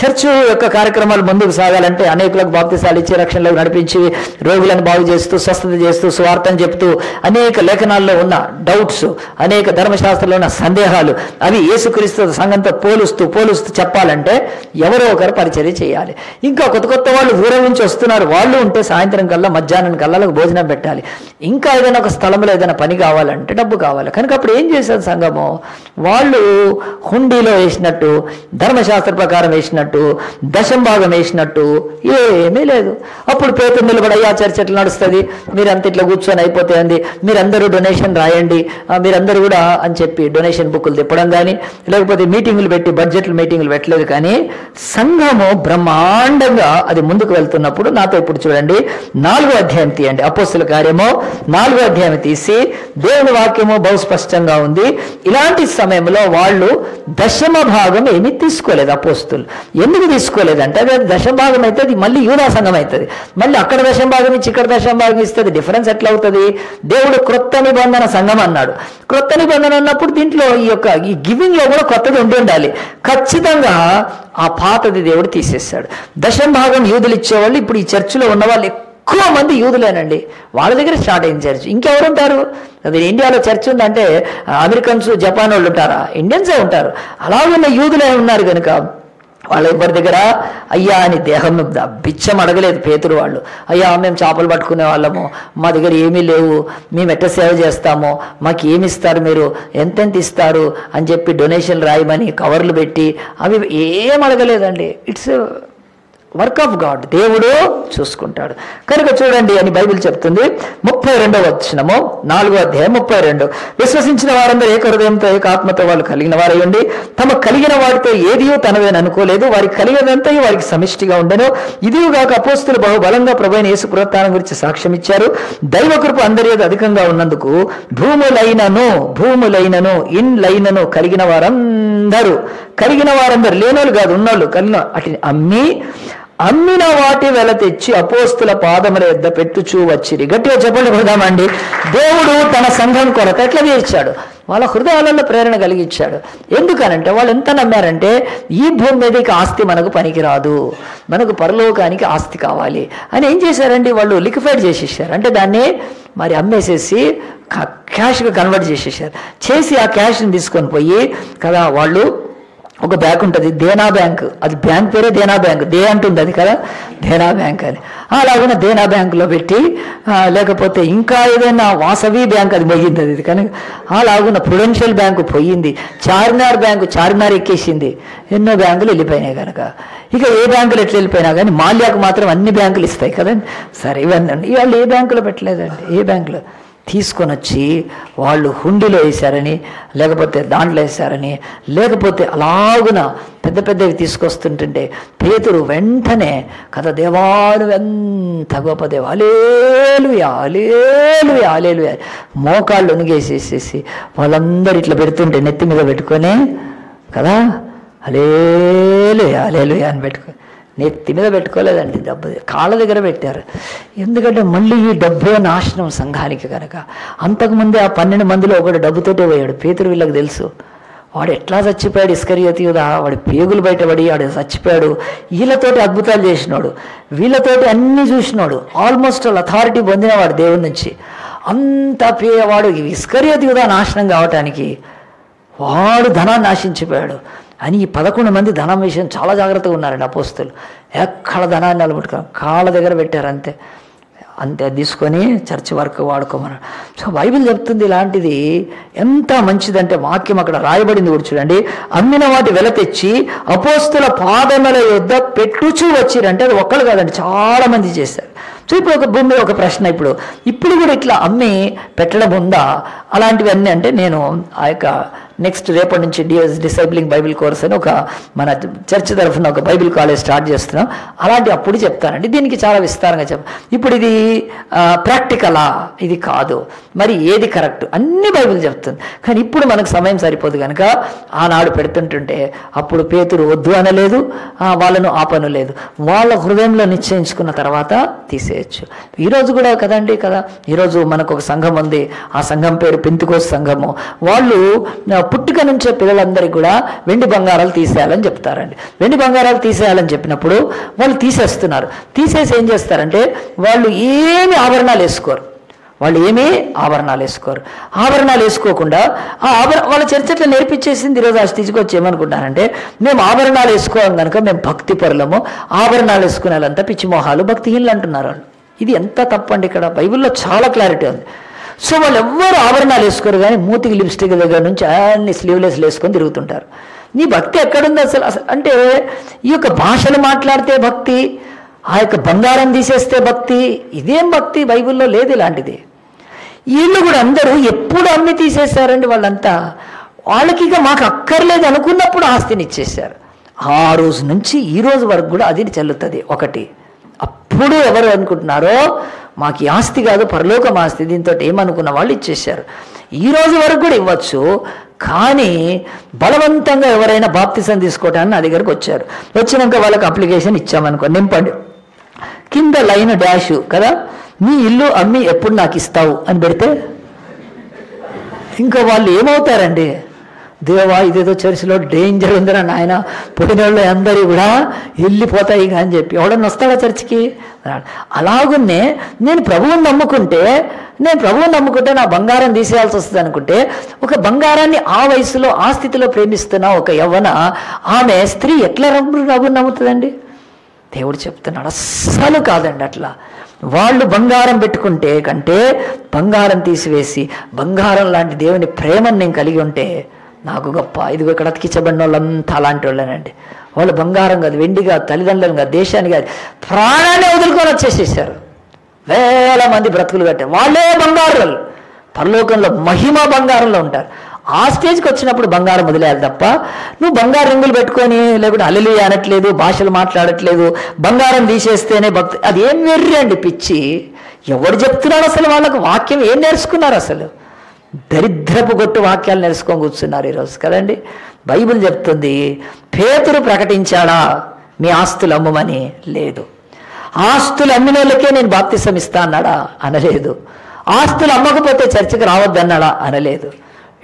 చర్చ్ యొక్క కార్యక్రమాలు ముందుకు సాగాలంటే అనేకులకు బాప్తిసాలు ఇచ్చి రక్షణలకు నడిపించి రోగులను బాగు చేస్తూ స్వస్థత చేస్తూ స్వార్థం చెప్తూ అనేక లేఖనాల్లో ఉన్న డౌట్స్ అనేక ధర్మశాస్త్రంలో ఉన్న సందేహాలు అవి యేసుక్రీస్తు సంఘంతో పోలుస్తూ పోలుస్తూ చెప్పాలంటే ఎవరో ఒకరు పరిచర్య చేయాలి. ఇంకా కొత్త కొత్త వాళ్ళు దూరం నుంచి వస్తున్నారు. వాళ్ళు ఉంటే సాయంత్రం కల్లా మధ్యాహ్నం కల్లా భోజనం పెట్టాలి. ఇంకా ఏదైనా ఒక స్థలంలో ఏదైనా పని కావాలంటే డబ్బు కావాలి. కనుక అప్పుడు ఏం చేశారు సంఘము? వాళ్ళు హుండీలో వేసినట్టు ధర్మశాస్త్ర ప్రకారం వేసినట్టు దశం భాగం వేసినట్టు ఏమీ లేదు. అప్పుడు పేపర్ నిలబడి అయ్యా చర్చ ఎట్లా నడుస్తుంది? మీరంతా ఇట్లా కూర్చొని అయిపోతాయండి మీరందరూ డొనేషన్ రాయండి. మీరందరూ కూడా అని చెప్పి డొనేషన్ బుక్కులు తిప్పడం కానీ లేకపోతే మీటింగులు పెట్టి బడ్జెట్లు మీటింగులు పెట్టలేదు కానీ సంఘము బ్రహ్మాండంగా అది ముందుకు వెళ్తున్నప్పుడు నాతో ఇప్పుడు చూడండి నాలుగో అధ్యాయం తీయండి. అపోస్తుల కార్యము నాలుగో అధ్యాయం తీసి దేవుని వాక్యము బహు స్పష్టంగా ఉంది. ఇలాంటి సమయంలో వాళ్ళు దశమ భాగం ఏమీ తీసుకోలేదు అపోస్తులు. ఎందుకు తీసుకోలేదంటే అది దశమ భాగం అయితే అది మళ్ళీ యూదా సంఘం అవుతుంది. మళ్ళీ అక్కడ దశభాగం ఇచ్చి ఇక్కడ దశంభాగం ఇస్తుంది డిఫరెన్స్ ఎట్లా అవుతుంది? దేవుడు క్రొత్త నిబంధన సంఘం అన్నాడు. క్రొత్త నిబంధన ఉన్నప్పుడు దీంట్లో ఈ యొక్క ఈ గివింగ్లో కూడా కొత్తది ఉండి ఉండాలి. ఖచ్చితంగా ఆ పాతది దేవుడు తీసేస్తాడు. దశమ భాగం యూదులు ఇచ్చేవాళ్ళు ఇప్పుడు ఈ చర్చిలో ఉన్న వాళ్ళు ఎక్కువ మంది యూదులేనండి. వాళ్ళ దగ్గర స్టార్ట్ అయింది చర్చ్. ఇంకెవరు ఉంటారు? అది ఇండియాలో చర్చ్ ఉందంటే అమెరికన్స్ జపాన్ వాళ్ళు ఉంటారా? ఇండియన్సే ఉంటారు. అలాగున్న యూదులే ఉన్నారు కనుక వాళ్ళ ఎవరి దగ్గర అయ్యా అని దేహం బిచ్చం అడగలేదు పేతురు వాళ్ళు. అయ్యా మేము చేపలు పట్టుకునే వాళ్ళము. మా దగ్గర ఏమీ లేవు. మేము ఎట్ట సేవ చేస్తామో? మాకు ఏమి ఇస్తారు మీరు? ఎంతెంత ఇస్తారు? అని చెప్పి డొనేషన్ రాయమని కవర్లు పెట్టి అవి ఏం అడగలేదండి. It's work of God. దేవుడు చూసుకుంటాడు. కనుక చూడండి అని బైబిల్ చెప్తుంది. ముప్పై రెండవ వచ్చినము నాలుగో అధ్యాయం ముప్పై రెండు. విశ్వసించిన వారందరూ ఏక హృదయంతో ఏక ఆత్మతో వాళ్ళు కలిగిన వారయ్యండి తమ కలిగిన వాటితో ఏదియో తనవేని అనుకోలేదు. వారికి కలిగినంతయు వారికి సమిష్టిగా ఉండను. ఇదిగాక అపోస్తులు బహుబలంగా ప్రభైన యేసు పునరుత్థానం గురించి సాక్ష్యం ఇచ్చారు. దైవ కృప అందరి అధికంగా ఉన్నందుకు భూములైనను భూములైనను ఇండ్లైనను కలిగిన వారందరూ. కలిగిన వారందరూ లేనోళ్ళు కాదు ఉన్నోళ్ళు కలిగిన అటు అమ్మి అమ్మిన వాటి వెల తెచ్చి అపోస్తుల పాదముల ఎద్ద పెట్టుచూ వచ్చిరి. గట్టిగా చెప్పండి కొడదామండి. దేవుడు తన సంఘం కొరత ఎట్లా తీర్చాడు? వాళ్ళ హృదయాలలో ప్రేరణ కలిగించాడు. ఎందుకనంటే వాళ్ళు ఎంత నమ్మారంటే ఈ భూమి మీదకి ఆస్తి మనకు పనికిరాదు. మనకు పరలోకానికి ఆస్తి కావాలి. అని ఏం చేశారండి? వాళ్ళు లిక్విఫైడ్ చేసేసారు. అంటే దాన్ని మరి అమ్మేసేసి క్యాష్గా కన్వర్ట్ చేసేసారు. చేసి ఆ క్యాష్ని తీసుకొని పోయి కదా వాళ్ళు ఒక బ్యాంక్ ఉంటుంది దేనా బ్యాంక్. అది బ్యాంక్ పేరే దేనా బ్యాంక్. దే అంటుంది అది కదా దేనా బ్యాంక్ అని. అలాగనే దేనా బ్యాంకులో పెట్టి లేకపోతే ఇంకా ఏదైనా వాసవి బ్యాంక్ అది పోయింది అది కానీ అలాగున్న ప్రుడెన్షియల్ బ్యాంకు పోయింది చార్మినార్ బ్యాంకు చార్మినార్ ఎక్కేసింది. ఎన్నో బ్యాంకులు వెళ్ళిపోయినాయి కనుక. ఇక ఏ బ్యాంకులు ఎట్లా వెళ్ళిపోయినా కానీ మాల్యాకు మాత్రం అన్ని బ్యాంకులు ఇస్తాయి కదండి. సరే ఇవన్నీ ఇవాళ ఏ బ్యాంకులో పెట్టలేదండి? ఏ బ్యాంకులో? తీసుకొని వచ్చి వాళ్ళు హుండీలో వేశారని లేకపోతే దాంట్లో వేశారని లేకపోతే అలాగున పెద్ద పెద్దవి తీసుకొస్తుంటుంటే పేతురు వెంటనే కథ దేవాలు ఎంత గొప్ప దేవ. అలేలుయా అలేలుయా అలేలు మోకాళ్ళు ఉనిగేసేసేసి వాళ్ళందరూ ఇట్లా పెడుతుంటే నెత్తి మీద పెట్టుకొని కదా? అలేలుయా అలేలుయా అని పెట్టుకొని. నెత్తి మీద పెట్టుకోలేదండి డబ్బు. కాళ్ళ దగ్గర పెట్టారు. ఎందుకంటే మళ్ళీ ఈ డబ్బే నాశనం సంఘానికి కనుక అంతకుముందే ఆ పన్నెండు మందిలో ఒకడు డబ్బుతోటే పోయాడు. పేతురు వీళ్ళకి తెలుసు. వాడు ఎట్లా చచ్చిపోయాడు ఇస్కరియతి కదా వాడు పేగులు బయటపడి వాడు చచ్చిపోయాడు. వీళ్ళతోటి అద్భుతాలు చేసినాడు. వీళ్ళతోటి అన్నీ చూసినాడు. ఆల్మోస్ట్ అథారిటీ పొందినవాడు దేవుడి నుంచి. అంత పేవాడు ఇస్కరియతి కదా నాశనం కావటానికి వాడు ధనాన్ని నాశించిపోయాడు అని ఈ పదకొండు మంది ధనం విషయం చాలా జాగ్రత్తగా ఉన్నారండి అపోస్తులు. ఎక్కడ ధనాన్ని నిలబెట్టుకో కాళ్ళ దగ్గర పెట్టారు అంతే. అంతే తీసుకొని చర్చ్ వర్క్ వాడుకోమన్నాడు సో బైబిల్ చెప్తుంది ఇలాంటిది ఎంత మంచిదంటే వాక్యం అక్కడ రాయబడింది కూడా చూడండి. అమ్మిన వాటి వెల తెచ్చి అపోస్తుల పాదముల యొద్ద పెట్టుచూ వచ్చిరంటే అది ఒక్కరు కాదండి చాలా మంది చేశారు. సో ఇప్పుడు ఒక భూమి ఒక ప్రశ్న ఇప్పుడు. ఇప్పుడు కూడా ఇట్లా అమ్మి పెట్టడం ఉందా? అలాంటివన్నీ అంటే నేను ఆ యొక్క నెక్స్ట్ రేపటి నుంచి డిఎస్ డిసైబ్లింగ్ బైబిల్ కోర్స్ అని ఒక మన చర్చ్ తరఫున ఒక బైబిల్ కాలేజ్ స్టార్ట్ చేస్తున్నాం. అలాంటి అప్పుడు చెప్తానండి. దీనికి చాలా విస్తారంగా చెప్ ఇప్పుడు ఇది ప్రాక్టికలా ఇది కాదు. మరి ఏది కరెక్ట్ అన్ని బైబిల్ చెప్తుంది. కానీ ఇప్పుడు మనకు సమయం సరిపోదు కనుక ఆనాడు పెడుతుంటుంటే అప్పుడు పేతురు వద్దు అనలేదు వాళ్ళను ఆపను లేదు వాళ్ళ హృదయంలో నిశ్చయించుకున్న తర్వాత తీసేయచ్చు. ఈరోజు కూడా కదండి కదా? ఈరోజు మనకు ఒక సంఘం ఉంది. ఆ సంఘం పేరు పెంతుకోస్ సంఘము. వాళ్ళు పుట్టుక నుంచే పిల్లలందరికీ కూడా వెండి బంగారాలు తీసేయాలని చెప్తారండి. వెండి బంగారాలు తీసేయాలని చెప్పినప్పుడు వాళ్ళు తీసేస్తున్నారు. తీసేసి ఏం చేస్తారంటే వాళ్ళు ఏమి ఆభరణాలు వేసుకోరు. వాళ్ళు ఏమీ ఆభరణాలు వేసుకోరు. ఆభరణాలు వేసుకోకుండా ఆ ఆభరణ వాళ్ళ చర్చట్లో నేర్పించేసింది ఈరోజు ఆ స్థితికి వచ్చి ఏమనుకుంటారంటే మేము ఆభరణాలు వేసుకోవాలి కనుక మేము భక్తి పరులము. ఆభరణాలు వేసుకునే వాళ్ళంతా పిచ్చిమోహాలు భక్తిహీనులు అంటున్నారు వాళ్ళు. ఇది ఎంత తప్పండి ఇక్కడ? బైబిల్లో చాలా క్లారిటీ ఉంది. సో వాళ్ళు ఎవ్వరు ఆభరణాలు వేసుకోరు కానీ మూతికి లిప్స్టిక్ దగ్గర నుంచి అన్ని స్లీవ్లెస్ వేసుకొని తిరుగుతుంటారు. నీ భక్తి ఎక్కడుంది అసలు? అసలు అంటే ఈ యొక్క భాషలు మాట్లాడితే భక్తి ఆ యొక్క బంగారం తీసేస్తే భక్తి ఇదేం భక్తి? బైబిల్లో లేదు ఇలాంటిది. వీళ్ళు కూడా అందరూ ఎప్పుడు అమ్మి తీసేశారండి వాళ్ళంతా? వాళ్ళకి ఇక మాకు అక్కర్లేదు అనుకున్నప్పుడు ఆస్తిని ఇచ్చేశారు. ఆ రోజు నుంచి ఈ రోజు వరకు కూడా అది చెల్లుతుంది ఒకటి. అప్పుడు ఎవరు అనుకుంటున్నారో మాకు ఈ ఆస్తి కాదు పరలోకం ఆస్తి. దీంతో ఏమనుకున్న వాళ్ళు ఇచ్చేశారు. ఈ రోజు వరకు కూడా ఇవ్వచ్చు కానీ బలవంతంగా ఎవరైనా బాప్తిసం తీసుకోవటానికి నా దగ్గరకు వచ్చారు. వచ్చినాక వాళ్ళకి అప్లికేషన్ ఇచ్చామనుకో నింపండి. కింద లైన్ డాష్ కదా నీ ఇల్లు అమ్మి ఎప్పుడు నాకు ఇస్తావు అని పెడితే ఇంకా వాళ్ళు ఏమవుతారండి? దేవా ఇదేదో చర్చిలో డేంజర్ ఉందిరా నాయన. పోయిన వాళ్ళు అందరూ కూడా వెళ్ళిపోతాయి ఇక అని చెప్పి. ఎవడన్నా వస్తాడా చర్చికి? అలాగున్నే నేను ప్రభువుని నమ్ముకుంటే నేను ప్రభువుని నమ్ముకుంటే నా బంగారం తీసేయాల్సి వస్తుంది అనుకుంటే ఒక బంగారాన్ని ఆ వయసులో ఆ స్థితిలో ప్రేమిస్తున్న ఒక యవ్వన ఆమె స్త్రీ ఎట్లా రబ్బు ప్రభుని నమ్ముతుందండి? దేవుడు చెప్తున్నాడు అస్సలు కాదండి అట్లా. వాళ్ళు బంగారం పెట్టుకుంటే కంటే బంగారం తీసివేసి బంగారం లాంటి దేవుని ప్రేమను నేను కలిగి ఉంటే నాకు గొప్ప. ఇదిగో ఇక్కడ అతికించబడిన వాళ్ళంతా అలాంటి వాళ్ళేనండి వాళ్ళు బంగారం కాదు వెండి కాదు తల్లిదండ్రులను కాదు దేశాన్ని కాదు ప్రాణాన్ని వదులుకొని వచ్చేసేసారు. వేల మంది బ్రతుకులు కట్టారు. వాళ్ళే బంగారులు. పరలోకంలో మహిమ బంగారంలో ఉంటారు. ఆ స్టేజ్కి వచ్చినప్పుడు బంగారం వదిలేయాలి తప్ప నువ్వు బంగారు రింగులు పెట్టుకొని లేకుంటే అల్లెలు అనట్లేదు భాషలు మాట్లాడట్లేదు బంగారం తీసేస్తేనే భక్తి. అది ఏం వెర్రి అండి పిచ్చి. ఎవడు చెప్తున్నాడు అసలు వాళ్ళకు? వాక్యం ఏం నేర్చుకున్నారు అసలు? దరిద్రపు గొట్టు వాక్యాలు నేర్చుకొని కూర్చున్నారు ఈరోజు కదండి? బైబిల్ చెప్తుంది పేతురు ప్రకటించాడా? మీ ఆస్తులు అమ్మమని? లేదు. ఆస్తులు అమ్మిన వాళ్ళకే నేను బాప్తిసం ఇస్తా అన్నాడా? అనలేదు. ఆస్తులు అమ్మకపోతే చర్చకు రావద్దన్నాడా అనలేదు.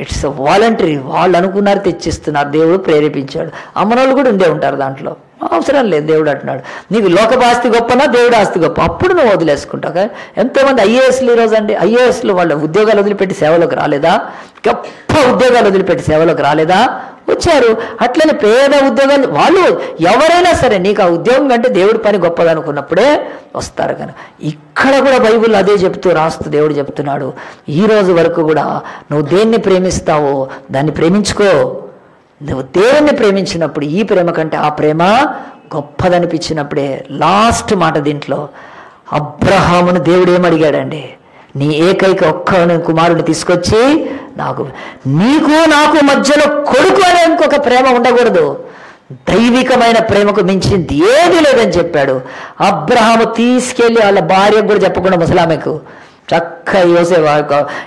ఇట్స్ వాలంటరీ వాళ్ళు అనుకున్నారు తెచ్చిస్తున్నారు దేవుడు ప్రేరేపించాడు. అమ్మనోళ్ళు కూడా ఉండే ఉంటారు దాంట్లో. అవసరం లేదు దేవుడు అంటున్నాడు. నీకు లోకపాస్తి గొప్పనా దేవుడు ఆస్తి గొప్ప? అప్పుడు నువ్వు వదిలేసుకుంటావు ఎంతోమంది ఐఏఎస్లు ఈరోజు అండి ఐఏఎస్లు వాళ్ళ ఉద్యోగాలు వదిలిపెట్టి సేవలోకి రాలేదా? గొప్ప ఉద్యోగాలు వదిలిపెట్టి సేవలోకి రాలేదా? వచ్చారు. అట్లనే పేద ఉద్యోగాలు వాళ్ళు ఎవరైనా సరే నీకు ఆ ఉద్యోగం కంటే దేవుడి పని గొప్పదనుకున్నప్పుడే వస్తారు కానీ ఇక్కడ కూడా బైబిల్ అదే చెప్తూ రాస్తూ దేవుడు చెప్తున్నాడు. ఈ రోజు వరకు కూడా నువ్వు దేన్ని ప్రేమిస్తావో దాన్ని ప్రేమించుకో. నువ్వు దేవుణ్ణి ప్రేమించినప్పుడు ఈ ప్రేమ కంటే ఆ ప్రేమ గొప్పదనిపించినప్పుడే లాస్ట్ మాట దీంట్లో అబ్రహామును దేవుడు ఏమడిగాడండి నీ ఏకైక ఒక్క కుమారుడు తీసుకొచ్చి నాకు నీకు నాకు మధ్యలో కొడుకు అనే ఇంకొక ప్రేమ ఉండకూడదు. దైవికమైన ప్రేమకు మించింది ఏది లేదని చెప్పాడు. అబ్రహాము తీసుకెళ్ళి వాళ్ళ భార్యకు కూడా చెప్పకుండా ముసలామెకు చక్క యోసే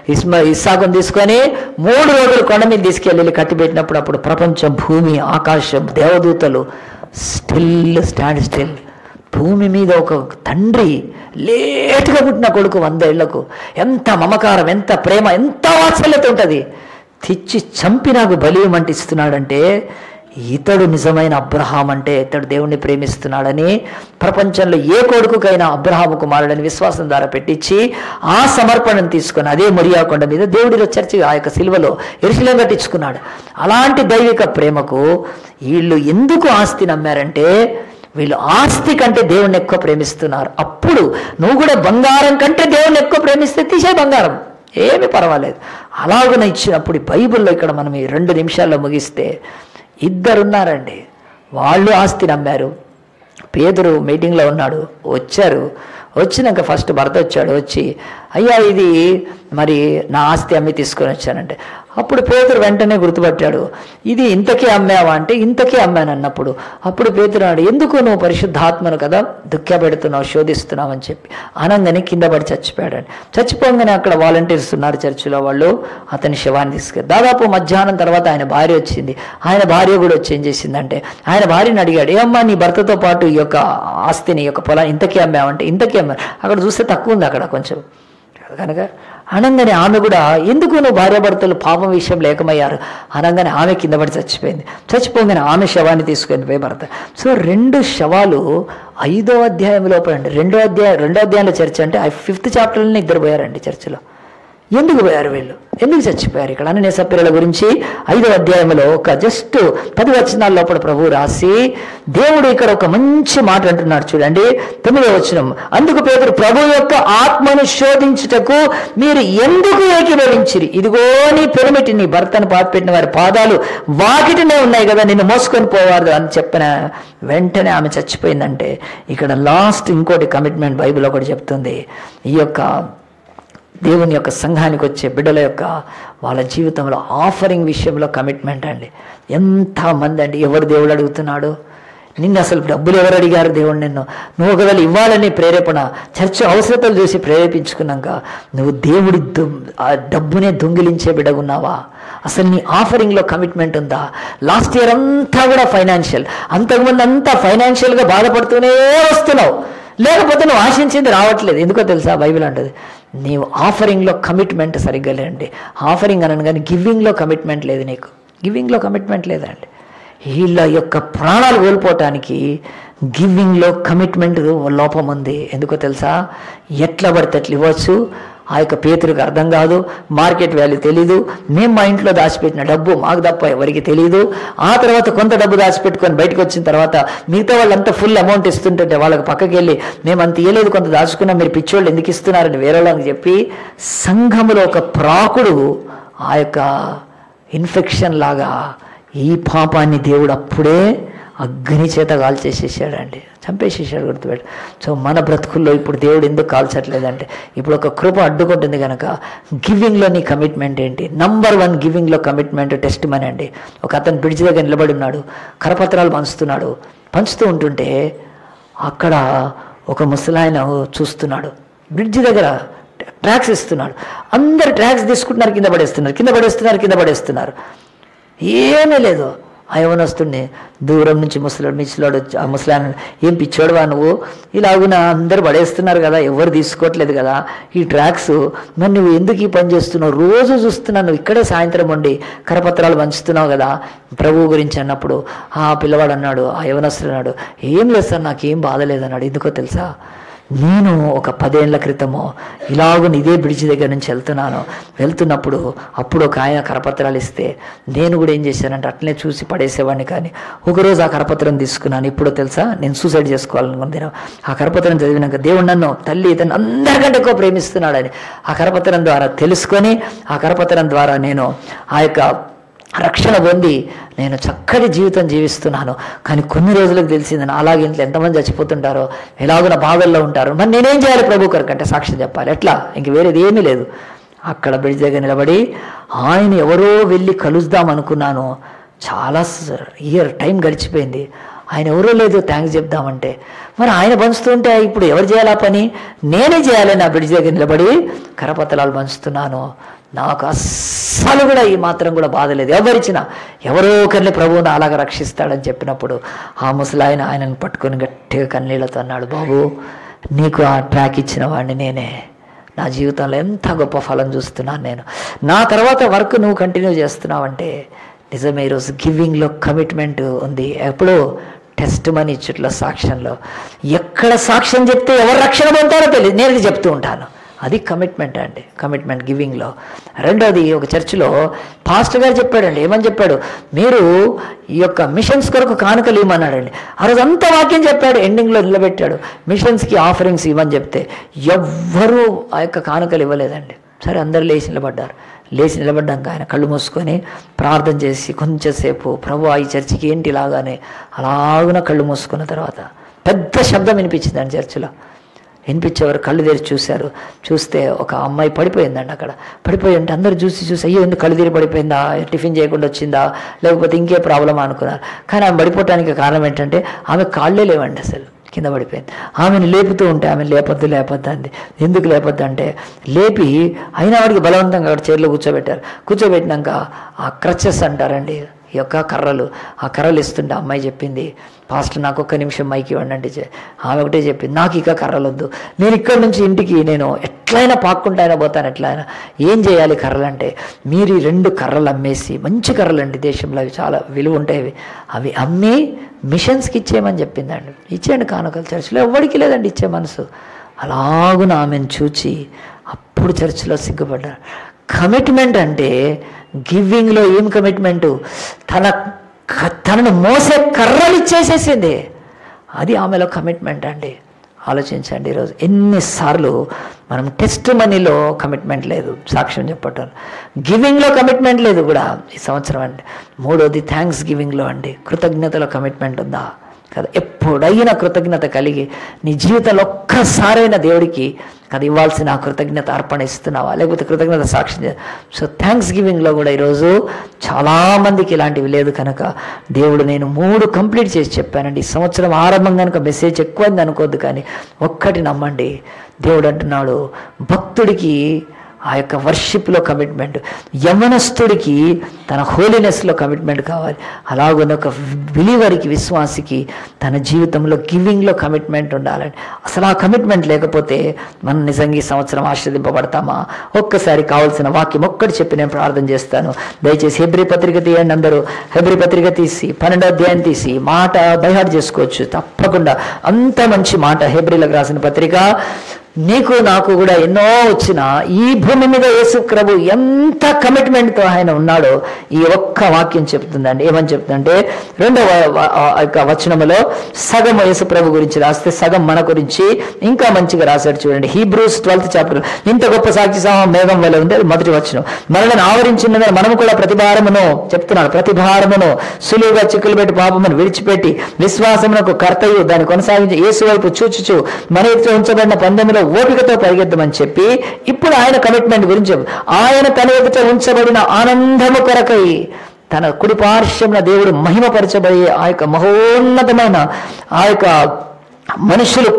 ఇస్మ ఇస్సాకుని తీసుకొని మూడు రోజులు కొండ మీద తీసుకెళ్ళి కట్టిపెట్టినప్పుడు అప్పుడు ప్రపంచం భూమి ఆకాశం దేవదూతలు స్టిల్ స్టాండ్ స్టిల్. భూమి మీద ఒక తండ్రి లేటుగా పుట్టిన కొడుకు వందేళ్ళకు ఎంత మమకారం ఎంత ప్రేమ ఎంత వాత్సల్యత ఉంటుంది. తెచ్చి చంపి నాకు బలియమంటే ఇస్తున్నాడంటే ఇతడు నిజమైన అబ్రహాం అంటే ఇతడు దేవుణ్ణి ప్రేమిస్తున్నాడని ప్రపంచంలో ఏ కొడుకుకైనా అబ్రహాము కుమారుడని విశ్వాసం ద్వారా పెట్టించి ఆ సమర్పణను తీసుకొని అదే మరియాకొండ మీద దేవుడిలో చర్చి ఆ యొక్క సిలువలో ఎరుశలం కట్టించుకున్నాడు. అలాంటి దైవిక ప్రేమకు వీళ్ళు ఎందుకు ఆస్తి నమ్మారంటే వీళ్ళు ఆస్తి కంటే దేవుణ్ణి ఎక్కువ ప్రేమిస్తున్నారు. అప్పుడు నువ్వు కూడా బంగారం కంటే దేవుణ్ణి ఎక్కువ ప్రేమిస్తే తీసే బంగారం. ఏమి పర్వాలేదు. అలాగనే ఇచ్చినప్పుడు బైబిల్లో ఇక్కడ మనం ఈ రెండు నిమిషాల్లో ముగిస్తే ఇద్దరున్నారండి. వాళ్ళు ఆస్తి నమ్మారు. పేదరు మీటింగ్లో ఉన్నాడు. వచ్చారు. వచ్చినాక ఫస్ట్ భర్త వచ్చాడు. వచ్చి అయ్యా ఇది మరి నా ఆస్తి అమ్మి తీసుకొని వచ్చానంటే. అప్పుడు పేదరు వెంటనే గుర్తుపట్టాడు ఇది ఇంతకే అమ్మావా? అంటే ఇంతకే అమ్మాను అన్నప్పుడు. అప్పుడు పేదరు అన్నాడు ఎందుకు నువ్వు పరిశుద్ధాత్మను కదా దుఃఖ పెడుతున్నావు శోధిస్తున్నావు అని చెప్పి. ఆనందని కింద పడి చచ్చిపోయాడు చచ్చిపోగానే అక్కడ వాలంటీర్స్ ఉన్నారు చర్చిలో వాళ్ళు. అతని శవాన్ని తీసుకెళ్ళి దాదాపు మధ్యాహ్నం తర్వాత ఆయన భార్య వచ్చింది. ఆయన భార్య కూడా వచ్చి ఏం చేసిందంటే ఆయన భార్యని అడిగాడు ఏమ్మా నీ భర్తతో పాటు ఈ యొక్క ఆస్తిని ఈ యొక్క పొలాన్ని ఇంతకే అమ్మావంటే ఇంతకే అమ్మాను. అక్కడ చూస్తే తక్కువ ఉంది అక్కడ కొంచెం. కనుక అనగానే ఆమె కూడా ఎందుకు నువ్వు భార్యాభర్తలు పాపం విషయం లేకమయ్యారు. అనగానే ఆమె కింద పడి చచ్చిపోయింది. చచ్చిపోగానే ఆమె శవాన్ని తీసుకుని పోయి భర్త సో రెండు శవాలు ఐదో అధ్యాయం లోపల రెండో అధ్యాయం రెండో అధ్యాయంలో చర్చ అంటే ఆ ఫిఫ్త్ చాప్టర్లోనే ఇద్దరు పోయారండి చర్చిలో. ఎందుకు పోయారు వీళ్ళు? ఎందుకు చచ్చిపోయారు ఇక్కడ? అన్న సభ్యుల గురించి ఐదో అధ్యాయంలో ఒక జస్ట్ పది వచనాల లోపల ప్రభు రాసి దేవుడు ఇక్కడ ఒక మంచి మాట అంటున్నాడు చూడండి తొమ్మిదో వచనం. అందుకు పేదరు ప్రభు యొక్క ఆత్మను శోధించుటకు మీరు ఎందుకు ఏకీభవించిరి? ఇదిగో నీ పెరుమిటి నీ భర్తను పాతిపెట్టిన వారి పాదాలు వాకిటినే ఉన్నాయి కదా నిన్ను మోసుకొని పోవారు అని చెప్పిన వెంటనే ఆమె చచ్చిపోయిందంటే ఇక్కడ లాస్ట్ ఇంకోటి కమిట్మెంట్ బైబిల్ ఒకటి చెప్తుంది. ఈ యొక్క దేవుని యొక్క సంఘానికి వచ్చే బిడ్డల యొక్క వాళ్ళ జీవితంలో ఆఫరింగ్ విషయంలో కమిట్మెంట్ అండి. ఎంతమంది అండి ఎవరు దేవుడు అడుగుతున్నాడు? నిన్ను అసలు డబ్బులు ఎవరు అడిగారు దేవుడు నిన్ను? నువ్వు ఒకవేళ ఇవ్వాలని ప్రేరేపణ చర్చ అవసరతలు చూసి ప్రేరేపించుకున్నాక నువ్వు దేవుడి దు ఆ డబ్బునే దొంగిలించే బిడగున్నావా అసలు నీ ఆఫరింగ్లో కమిట్మెంట్ ఉందా? లాస్ట్ ఇయర్ అంతా కూడా ఫైనాన్షియల్ అంతకుముందు అంతా ఫైనాన్షియల్గా బాధపడుతూనే వస్తున్నావు. లేకపోతే నువ్వు ఆశించింది రావట్లేదు. ఎందుకో తెలుసా బైబిల్ అంటది? నీవు ఆఫరింగ్లో కమిట్మెంట్ సరిగ్గా లేదండి. ఆఫరింగ్ అనను కానీ గివింగ్లో కమిట్మెంట్ లేదు నీకు. గివింగ్లో కమిట్మెంట్ లేదండి. వీళ్ళ యొక్క ప్రాణాలు కోల్పోవటానికి గివింగ్లో కమిట్మెంట్ లోపం ఉంది. ఎందుకో తెలుసా? ఎట్లా పడితే అట్లా ఇవ్వచ్చు. ఆ యొక్క పేతురికి అర్థం కాదు మార్కెట్ వాల్యూ తెలీదు. మేము మా ఇంట్లో దాచిపెట్టిన డబ్బు మాకు తప్ప ఎవరికి తెలియదు ఆ తర్వాత కొంత డబ్బు దాచిపెట్టుకొని బయటకు వచ్చిన తర్వాత మిగతా వాళ్ళంతా ఫుల్ అమౌంట్ ఇస్తుంటే వాళ్ళకి పక్కకి వెళ్ళి మేము అంత ఇవ్వలేదు కొంత దాచుకున్నా మీరు పిచ్చోళ్ళు ఎందుకు ఇస్తున్నారని వేరే చెప్పి సంఘములో ఒక ప్రాకుడు ఆ యొక్క ఇన్ఫెక్షన్ లాగా ఈ పాపాన్ని దేవుడు అప్పుడే అగ్ని చేత కాల్చేసేసాడండి. చంపేసేసాడు గుర్తుపెట్టు. సో మన బ్రతుకుల్లో ఇప్పుడు దేవుడు ఎందుకు కాల్చట్లేదంటే ఇప్పుడు ఒక కృప అడ్డుకుంటుంది కనుక గివింగ్లో నీ కమిట్మెంట్ ఏంటి? నంబర్ వన్ గివింగ్లో కమిట్మెంట్ టెస్ట్ మనీ అండి. ఒక అతను బ్రిడ్జ్ దగ్గర నిలబడి ఉన్నాడు కరపత్రాలు పంచుతున్నాడు. పంచుతూ ఉంటుంటే అక్కడ ఒక ముసలాయన చూస్తున్నాడు. బ్రిడ్జ్ దగ్గర ట్రాక్స్ ఇస్తున్నాడు. అందరు ట్రాక్స్ తీసుకుంటున్నారు కింద పడేస్తున్నారు కింద పడేస్తున్నారు కింద పడేస్తున్నారు. ఏమీ లేదు. ఆ యవనస్తుడిని దూరం నుంచి ముసలాడు మిచ్చిలాడు వచ్చి ఆ ముసలాయన ఏం పిచ్చోడువా నువ్వు? ఇలాగున అందరు పడేస్తున్నారు కదా ఎవరు తీసుకోవట్లేదు కదా ఈ ట్రాక్స్. మరి నువ్వు ఎందుకు ఈ పని చేస్తున్నావు? రోజు చూస్తున్నావు నువ్వు ఇక్కడే సాయంత్రం ఉండి కరపత్రాలు పంచుతున్నావు కదా ప్రభువు గురించి అన్నప్పుడు. ఆ పిల్లవాడు అన్నాడు ఆ యవనస్తుడు అన్నాడు ఏం లేదు సార్ నాకేం బాధ లేదన్నాడు ఎందుకో తెలుసా? నేను ఒక పదేళ్ళ క్రితము ఇలాగ ఇదే బ్రిడ్జ్ దగ్గర నుంచి వెళ్తున్నాను. వెళ్తున్నప్పుడు అప్పుడు ఒక ఆయన కరపత్రాలు ఇస్తే నేను కూడా ఏం చేశానంటే అట్లనే చూసి పడేసేవాడిని కానీ ఒకరోజు ఆ కరపత్రం తీసుకున్నాను. ఇప్పుడు తెలుసా? నేను సూసైడ్ చేసుకోవాలనుకుంది ఆ కరపత్రం చదివినాక దేవుడు నన్ను తల్లి తను అందరికంటే ఎక్కువ ప్రేమిస్తున్నాడని ఆ కరపత్రం ద్వారా తెలుసుకొని ఆ కరపత్రం ద్వారా నేను ఆ యొక్క రక్షణ పొంది నేను చక్కటి జీవితం జీవిస్తున్నాను. కానీ కొన్ని రోజులకు తెలిసింది నా అలాగే ఇంట్లో ఎంతమంది చచ్చిపోతుంటారో ఎలాగున బాధల్లో ఉంటారు. మరి నేనేం చేయాలి ప్రభు కొరకు అంటే సాక్ష్యం చెప్పాలి. ఎట్లా? ఇంక వేరేది ఏమీ లేదు. అక్కడ బ్రిడ్జ్ దగ్గర నిలబడి ఆయన ఎవరో వెళ్ళి కలుద్దాం అనుకున్నాను. చాలా ఇయర్ టైం గడిచిపోయింది. ఆయన ఎవరో లేదు థ్యాంక్స్ చెప్దామంటే. మరి ఆయన పంచుతుంటే ఇప్పుడు ఎవరు చేయాలా పని? నేనే చేయాలి నా బ్రిడ్జ్ దగ్గర నిలబడి కరపత్రాలు పంచుతున్నాను. నాకు అస్సలు కూడా ఈ మాత్రం కూడా బాధ లేదు. ఎవరిచ్చినా ఎవరో ఒకరిని ప్రభువుని అలాగ రక్షిస్తాడని చెప్పినప్పుడు ఆ ముసలాయన ఆయనను పట్టుకొని గట్టిగా కన్నీళ్ళతో అన్నాడు బాబు నీకు ఆ ట్రాక్ ఇచ్చిన వాడిని నేనే. నా జీవితంలో ఎంత గొప్ప ఫలం చూస్తున్నాను నేను. నా తర్వాత వర్క్ నువ్వు కంటిన్యూ చేస్తున్నావంటే నిజమే ఈరోజు గివింగ్లో కమిట్మెంట్ ఉంది. ఎప్పుడో టెస్ట్ మనీ ఇచ్చుట్ల సాక్ష్యంలో. ఎక్కడ సాక్ష్యం చెప్తే ఎవరు రక్షణ పొందారో తెలియదు నేను చెప్తూ ఉంటాను. అది కమిట్మెంట్ అండి. కమిట్మెంట్ గివింగ్లో రెండోది ఒక చర్చిలో పాస్టర్ గారు చెప్పాడండి. ఏమని చెప్పాడు? మీరు ఈ యొక్క మిషన్స్ కొరకు కానుకలు ఇవ్వమన్నాడండి. ఆ రోజు అంతా వాక్యం చెప్పాడు. ఎండింగ్లో నిలబెట్టాడు. మిషన్స్కి ఆఫరింగ్స్ ఇవ్వని చెప్తే ఎవ్వరూ ఆ యొక్క కానుకలు ఇవ్వలేదండి. సరే అందరు లేచి నిలబడ్డారు. లేచి నిలబడ్డాక ఆయన కళ్ళు మూసుకొని ప్రార్థన చేసి కొంచెంసేపు ప్రభు ఈ చర్చికి ఏంటి ఇలాగానే అలాగున కళ్ళు మూసుకున్న తర్వాత పెద్ద శబ్దం వినిపించిందండి చర్చిలో. వినిపించేవారు కళ్ళు తెరిచి చూశారు. చూస్తే ఒక అమ్మాయి పడిపోయిందండి అక్కడ. పడిపోయి అంటే అందరూ చూసి చూసి అయ్యో ఎందుకు కళ్ళు తెరి పడిపోయిందా? టిఫిన్ చేయకుండా వచ్చిందా? లేకపోతే ఇంకే ప్రాబ్లం అనుకున్నారు. కానీ ఆమె పడిపోవటానికి కారణం ఏంటంటే ఆమె కాళ్ళే లేవండి అసలు కింద పడిపోయింది. ఆమెను లేపుతూ ఉంటే ఆమె లేపొద్దు లేపొద్దు అంది ఎందుకు లేపొద్దు అంటే లేపి అయినా వాడికి బలవంతంగా అక్కడ చైర్లో కూర్చోబెట్టారు. కూర్చోబెట్టినాక ఆ క్రచెస్ అంటారండి ఈ యొక్క కర్రలు. ఆ కర్రలు ఇస్తుంటే అమ్మాయి చెప్పింది పాస్టర్ నాకు ఒక్క నిమిషం మైకి ఇవ్వండి అంటే ఆమె ఒకటే చెప్పింది నాకు ఇక కర్రలు వద్దు నేను ఇక్కడ నుంచి ఇంటికి నేను ఎట్లయినా పాక్కుంటా అయినా పోతాను ఎట్లయినా. ఏం చేయాలి కర్రలు అంటే మీరు ఈ రెండు కర్రలు అమ్మేసి మంచి కర్రలు అండి దేశంలో అవి చాలా విలువ ఉంటాయి అవి. అమ్మి మిషన్స్కి ఇచ్చేయమని చెప్పిందండి. ఇచ్చేయండి కానుకలు చర్చిలో. ఎవరికి లేదండి ఇచ్చే మనసు. అలాగున ఆమెను చూచి అప్పుడు చర్చిలో సిగ్గుపడ్డారు. కమిట్మెంట్ అంటే గివింగ్లో ఏం కమిట్మెంటు? తన తనను మోసే కర్రలు ఇచ్చేసేసింది. అది ఆమెలో కమిట్మెంట్ అండి. ఆలోచించండి ఈరోజు. ఎన్నిసార్లు మనం టెస్ట్ మనీలో కమిట్మెంట్ లేదు సాక్ష్యం చెప్పటం. గివింగ్లో కమిట్మెంట్ లేదు కూడా ఈ సంవత్సరం అండి. మూడోది థ్యాంక్స్ గివింగ్లో అండి. కృతజ్ఞతలో కమిట్మెంట్ ఉందా? కదా ఎప్పుడైనా కృతజ్ఞత కలిగి నీ జీవితంలో ఒక్కసారైనా దేవుడికి అది ఇవ్వాల్సిన ఆ కృతజ్ఞత అర్పణ ఇస్తున్నావా? లేకపోతే కృతజ్ఞత సాక్షి సో థ్యాంక్స్ గివింగ్లో కూడా ఈరోజు చాలామందికి ఇలాంటివి లేదు కనుక దేవుడు నేను మూడు కంప్లీట్ చేసి చెప్పానండి. ఈ సంవత్సరం ఆరంభం కనుక మెసేజ్ ఎక్కువ అనుకోవద్దు కానీ ఒక్కటి నమ్మండి. దేవుడు అంటున్నాడు భక్తుడికి ఆ యొక్క వర్షిప్లో కమిట్మెంట్ యమనస్తుడికి తన హోలీనెస్లో కమిట్మెంట్ కావాలి. అలాగున్న ఒక బిలీవర్కి విశ్వాసికి తన జీవితంలో గివింగ్లో కమిట్మెంట్ ఉండాలండి అసలు ఆ కమిట్మెంట్ లేకపోతే మనం నిజంగా ఈ సంవత్సరం ఆశ్రదింపబడతామా? ఒక్కసారి కావాల్సిన వాక్యం ఒక్కటి చెప్పి నేను ప్రార్థన చేస్తాను. దయచేసి హెబ్రి పత్రిక తీయండి అందరూ. హెబ్రి పత్రిక తీసి పన్నెండో అధ్యాయం తీసి మాట బైహార్ట్ చేసుకోవచ్చు. తప్పకుండా. అంత మంచి మాట హెబ్రిలకు రాసిన పత్రిక. నీకు నాకు కూడా ఎన్నో వచ్చిన ఈ భూమి మీద యేసు ప్రభు ఎంత కమిట్మెంట్తో ఆయన ఉన్నాడో ఈ ఒక్క వాక్యం చెప్తుందండి. ఏమని చెప్తుందంటే రెండవ యొక్క వచనములో సగం యేసు ప్రభు గురించి రాస్తే సగం మన గురించి ఇంకా మంచిగా రాశాడు చూడండి. Hebrews twelfth chapter. ఇంత గొప్ప సాక్షి సామం మేఘం వల్ల ఉంది. అది మొదటి వచనం. మనల్ని ఆవరించిన మనము కూడా ప్రతిభారమును చెప్తున్నాడు ప్రతిభారమును సులువుగా చిక్కులు పెట్టి పాపమును విడిచిపెట్టి విశ్వాసమునకు కర్తయు. దాన్ని కొనసాగించి యేసు వైపు చూచుచు మన ఎదుట ఉంచబడిన పందెంలో ఓపికతో పరిగెద్దమని చెప్పి ఇప్పుడు ఆయన కమిట్మెంట్ గురించి ఆయన తన ఎదుట ఉంచబడిన ఆనందము కొరకై తన కుడి పార్శ్వమున దేవుడు మహిమపరచబడే ఆ యొక్క మహోన్నతమైన ఆ యొక్క మనుషులు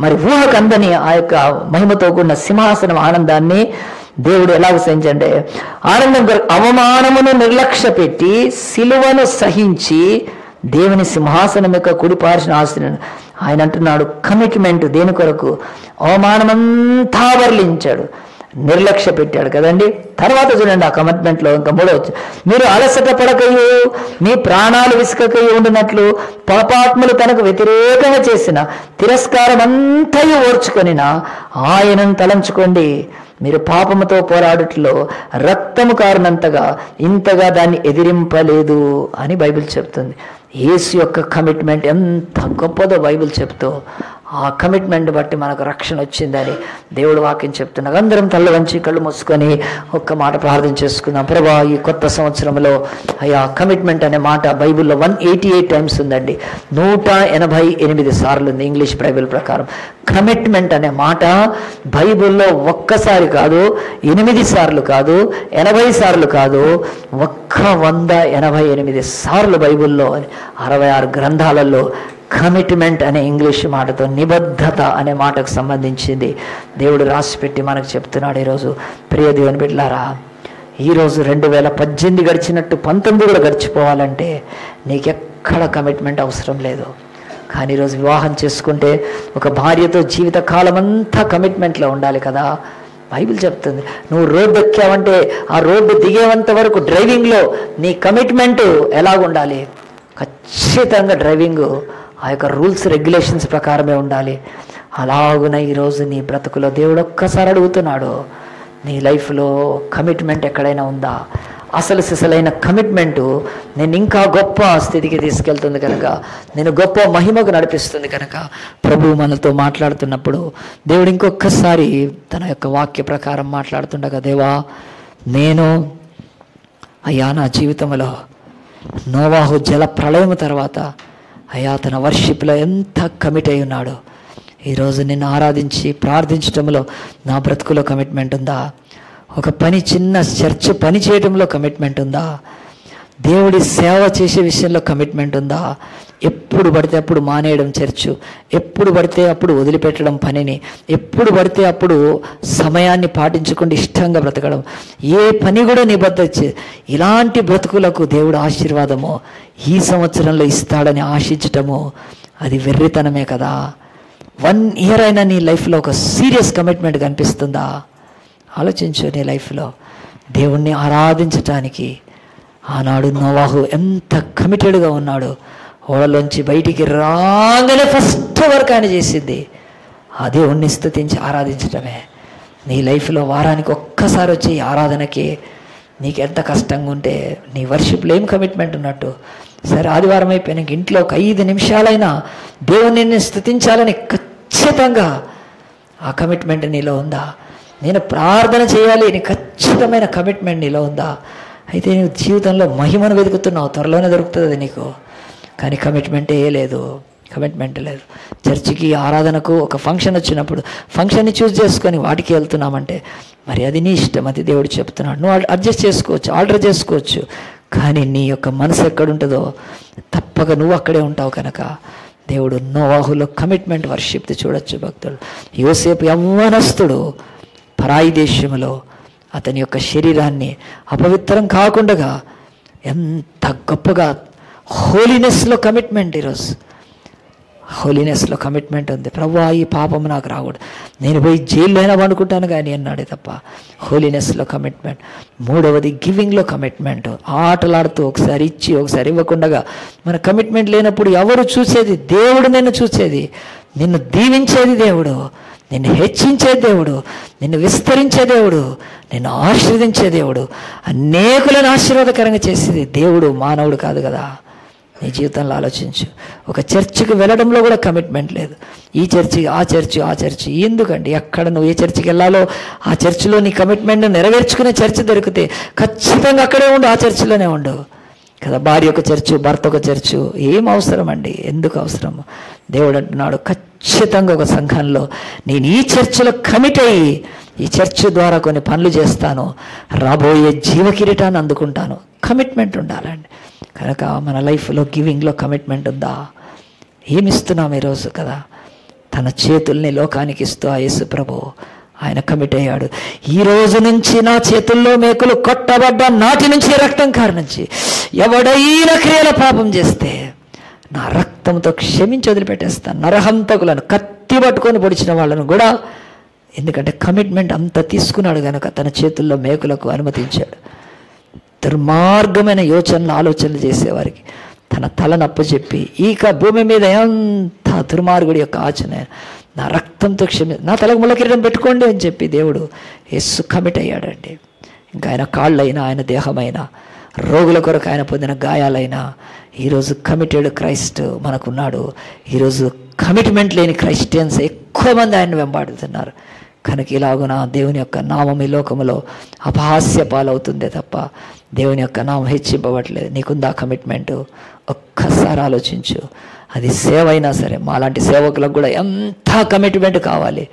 మరి ఊహకందని ఆ యొక్క మహిమతో కూడిన సింహాసనం ఆనందాన్ని దేవుడు ఎలా సహించంటే ఆనందం అవమానమును నిర్లక్ష్య పెట్టి సిలువను సహించి దేవుని సింహాసనం యొక్క కుడి పార్శ్వన ఆశ్రయం ఆయన అంటున్నాడు కమిట్మెంట్ దేని కొరకు? అవమానమంతా వర్లించాడు. నిర్లక్ష్య పెట్టాడు కదండి. తర్వాత చూడండి ఆ కమిట్మెంట్లో ఇంకా మూడవచ్చు మీరు అలసట పడకయు మీ ప్రాణాలు విసుకకయు ఉండినట్లు పాపాత్ములు తనకు వ్యతిరేకంగా చేసిన తిరస్కారం అంతయు ఓర్చుకొనిన ఆయనను తలంచుకోండి. మీరు పాపముతో పోరాడుట్లో రక్తము కారణంతగా ఇంతగా దాన్ని ఎదిరింపలేదు అని బైబిల్ చెప్తుంది. యేసు యొక్క కమిట్మెంట్ ఎంత గొప్పదో బైబిల్ చెప్తూ ఆ కమిట్మెంట్ బట్టి మనకు రక్షణ వచ్చిందని దేవుడు వాక్యం చెప్తున్నారు అందరం తల్ల వంచి కళ్ళు మూసుకొని ఒక్క మాట ప్రార్థన చేసుకుందాం. ప్రభా ఈ కొత్త సంవత్సరంలో అయ్యా కమిట్మెంట్ అనే మాట బైబిల్లో వన్ ఎయిటీ ఎయిట్ టైమ్స్ ఉందండి. నూట ఎనభై ఎనిమిది సార్లు ఉంది ఇంగ్లీష్ బైబిల్ ప్రకారం. కమిట్మెంట్ అనే మాట బైబిల్లో ఒక్కసారి కాదు ఎనిమిది సార్లు కాదు ఎనభై సార్లు కాదు ఒక్క వంద ఎనభై ఎనిమిది సార్లు బైబిల్లో అరవై ఆరు గ్రంథాలలో కమిట్మెంట్ అనే ఇంగ్లీష్ మాటతో నిబద్ధత అనే మాటకు సంబంధించింది. దేవుడు రాసిపెట్టి మనకు చెప్తున్నాడు ఈరోజు. ప్రియ దేవుని ఈరోజు రెండు వేల పద్దెనిమిది గడిచినట్టు పంతొమ్మిది కూడా గడిచిపోవాలంటే నీకెక్కడ కమిట్మెంట్ అవసరం లేదు. కానీ ఈరోజు వివాహం చేసుకుంటే ఒక భార్యతో జీవిత కాలం అంతా కమిట్మెంట్లో ఉండాలి కదా. బైబిల్ చెప్తుంది నువ్వు రోడ్డు ఎక్కావంటే ఆ రోడ్డు దిగేంత వరకు డ్రైవింగ్లో నీ కమిట్మెంట్ ఎలాగుండాలి? ఖచ్చితంగా డ్రైవింగ్ ఆ యొక్క రూల్స్ రెగ్యులేషన్స్ ప్రకారమే ఉండాలి. అలాగున ఈరోజు నీ బ్రతుకులో దేవుడు ఒక్కసారి అడుగుతున్నాడు నీ లైఫ్లో కమిట్మెంట్ ఎక్కడైనా ఉందా? అసలు సిసలైన కమిట్మెంటు నేను ఇంకా గొప్ప స్థితికి తీసుకెళ్తుంది కనుక నేను గొప్ప మహిమకు నడిపిస్తుంది కనుక ప్రభు మనతో మాట్లాడుతున్నప్పుడు దేవుడు ఇంకొకసారి తన యొక్క వాక్య ప్రకారం మాట్లాడుతుండగా దేవా నేను అయ్యా నా జీవితంలో నోవాహు జల ప్రళయం తర్వాత అయ్యా తన వర్షిప్లో ఎంత కమిట్ అయి ఉన్నాడో. ఈరోజు నిన్ను ఆరాధించి ప్రార్థించడంలో నా బ్రతుకులో కమిట్మెంట్ ఉందా? ఒక పని చిన్న చర్చ్ పని చేయడంలో కమిట్మెంట్ ఉందా? దేవుడి సేవ చేసే విషయంలో కమిట్మెంట్ ఉందా? ఎప్పుడు పడితే అప్పుడు మానేయడం చర్చు. ఎప్పుడు పడితే అప్పుడు వదిలిపెట్టడం పనిని. ఎప్పుడు పడితే అప్పుడు సమయాన్ని పాటించకుండా ఇష్టంగా బ్రతకడం. ఏ పని కూడా నిబద్ధ ఇలాంటి బ్రతుకులకు దేవుడు ఆశీర్వాదము ఈ సంవత్సరంలో ఇస్తాడని ఆశించటము అది వెర్రితనమే కదా. వన్ ఇయర్ అయినా నీ లైఫ్లో ఒక సీరియస్ కమిట్మెంట్ కనిపిస్తుందా? ఆలోచించు నీ లైఫ్లో. దేవుణ్ణి ఆరాధించటానికి ఆనాడు నోవాహు ఎంత కమిటెడ్గా ఉన్నాడు ఓడలోంచి బయటికి రాగానే ఫస్ట్ వర్క్ ఆయన చేసింది. ఆ దేవుణ్ణి స్థుతించి ఆరాధించటమే. నీ లైఫ్లో వారానికి ఒక్కసారి వచ్చి ఈ ఆరాధనకి నీకు ఎంత కష్టంగా ఉంటే నీ వర్షిప్లో ఏం కమిట్మెంట్ ఉన్నట్టు. సరే ఆదివారం అయిపోయినాక ఇంట్లో ఒక ఐదు నిమిషాలైనా దేవుణ్ణి స్థుతించాలని ఖచ్చితంగా ఆ కమిట్మెంట్ నీలో ఉందా? నేను ప్రార్థన చేయాలి నీ ఖచ్చితమైన కమిట్మెంట్ నీలో ఉందా? అయితే నువ్వు జీవితంలో మహిమను వెతుకుతున్నావు. త్వరలోనే దొరుకుతుంది అది నీకు. కానీ కమిట్మెంటే లేదు. కమిట్మెంట్ లేదు. చర్చికి ఆరాధనకు ఒక ఫంక్షన్ వచ్చినప్పుడు ఫంక్షన్ని చూస్ చేసుకొని వాటికి వెళ్తున్నామంటే మరి అది నీ ఇష్టం అది దేవుడు చెప్తున్నాడు. నువ్వు అడ్జస్ట్ చేసుకోవచ్చు ఆర్డర్ చేసుకోవచ్చు. కానీ నీ యొక్క మనసు ఎక్కడుంటుందో తప్పక నువ్వు అక్కడే ఉంటావు కనుక దేవుడు నోవాహులో కమిట్మెంట్ వర్షిప్ది చూడొచ్చు భక్తుడు. యోసేపు యవ్వనస్తుడు పరాయి దేశంలో అతని యొక్క శరీరాన్ని అపవిత్రం కాకుండా ఎంత గొప్పగా హోలీనెస్లో కమిట్మెంట్ ఈరోజు. హోలీనెస్లో కమిట్మెంట్ ఉంది. ప్రభు ఈ పాపం నాకు రాకూడదు. నేను పోయి జైల్లో అయినా పండుకుంటాను కానీ అన్నాడే తప్ప హోలీనెస్లో కమిట్మెంట్. మూడవది గివింగ్లో కమిట్మెంట్. ఆటలాడుతూ ఒకసారి ఇచ్చి ఒకసారి ఇవ్వకుండా మన కమిట్మెంట్ లేనప్పుడు ఎవరు చూసేది? దేవుడు నిన్ను చూసేది. నిన్ను దీవించేది దేవుడు. నిన్ను హెచ్చించే దేవుడు. నిన్ను విస్తరించే దేవుడు. నిన్ను ఆశీర్వదించే దేవుడు. అనేకులను ఆశీర్వాదకరంగా చేసేది దేవుడు మానవుడు కాదు కదా. నీ జీవితంలో ఆలోచించు. ఒక చర్చికి వెళ్ళడంలో కూడా కమిట్మెంట్ లేదు. ఈ చర్చి ఆ చర్చి ఆ చర్చి. ఎందుకండి? ఎక్కడ నువ్వు ఏ చర్చికి వెళ్ళాలో ఆ చర్చిలో నీ కమిట్మెంట్ నెరవేర్చుకునే చర్చి దొరికితే ఖచ్చితంగా అక్కడే ఉండు ఆ చర్చిలోనే ఉండు. కదా భార్య ఒక చర్చు భర్త ఒక చర్చు. ఏం అవసరం అండి ఎందుకు అవసరం? దేవుడు అంటున్నాడు ఖచ్చితంగా ఒక సంఘంలో నేను ఈ చర్చిలో కమిట్ అయ్యి ఈ చర్చ్ ద్వారా కొన్ని పనులు చేస్తాను. రాబోయే జీవ కిరీటాన్ని అందుకుంటాను. కమిట్మెంట్ ఉండాలండి. కనుక మన లైఫ్లో గివింగ్లో కమిట్మెంట్ ఉందా? ఏమిస్తున్నాం ఈరోజు కదా? తన చేతుల్ని లోకానికి ఇస్తూ ఆ యేసు ప్రభు ఆయన కమిట్ అయ్యాడు. ఈ రోజు నుంచి నా చేతుల్లో మేకులు కొట్టబడ్డ నాటి నుంచి రక్తం కారణించి ఎవడైనా క్రియల పాపం చేస్తే నా రక్తంతో క్షమించి వదిలిపెట్టేస్తాను. నరహంతకులను కత్తి పట్టుకొని పొడిచిన వాళ్ళను కూడా ఎందుకంటే కమిట్మెంట్ అంత తీసుకున్నాడు కనుక తన చేతుల్లో మేకులకు అనుమతించాడు. దుర్మార్గమైన యోచనలు ఆలోచనలు చేసేవారికి తన తలనప్పు చెప్పి ఇక భూమి మీద ఎంత దుర్మార్గుడి యొక్క ఆచరణ? నా రక్తంతో క్షమి నా తలకు ముళ్ళకిరీటం పెట్టుకోండి అని చెప్పి దేవుడు ఎస్సు కమిట్ అయ్యాడండి. ఇంకా ఆయన కాళ్ళైనా ఆయన దేహమైనా రోగుల కొరకు ఆయన పొందిన గాయాలైనా ఈరోజు కమిటెడ్ క్రైస్ట్ మనకున్నాడు. ఈరోజు కమిట్మెంట్ లేని క్రైస్టియన్స్ ఎక్కువ మంది ఆయన వెంబాడుతున్నారు. కనుక ఇలాగున దేవుని యొక్క నామం ఈ లోకములో అపహాస్య పాలవుతుందే తప్ప దేవుని యొక్క నామం హెచ్చింపబట్లేదు నీకుందా కమిట్మెంట్ ఒక్కసారి ఆలోచించు. అది సేవ అయినా సరే మాలాంటి సేవకులకు కూడా ఎంత కమిట్మెంట్ కావాలి?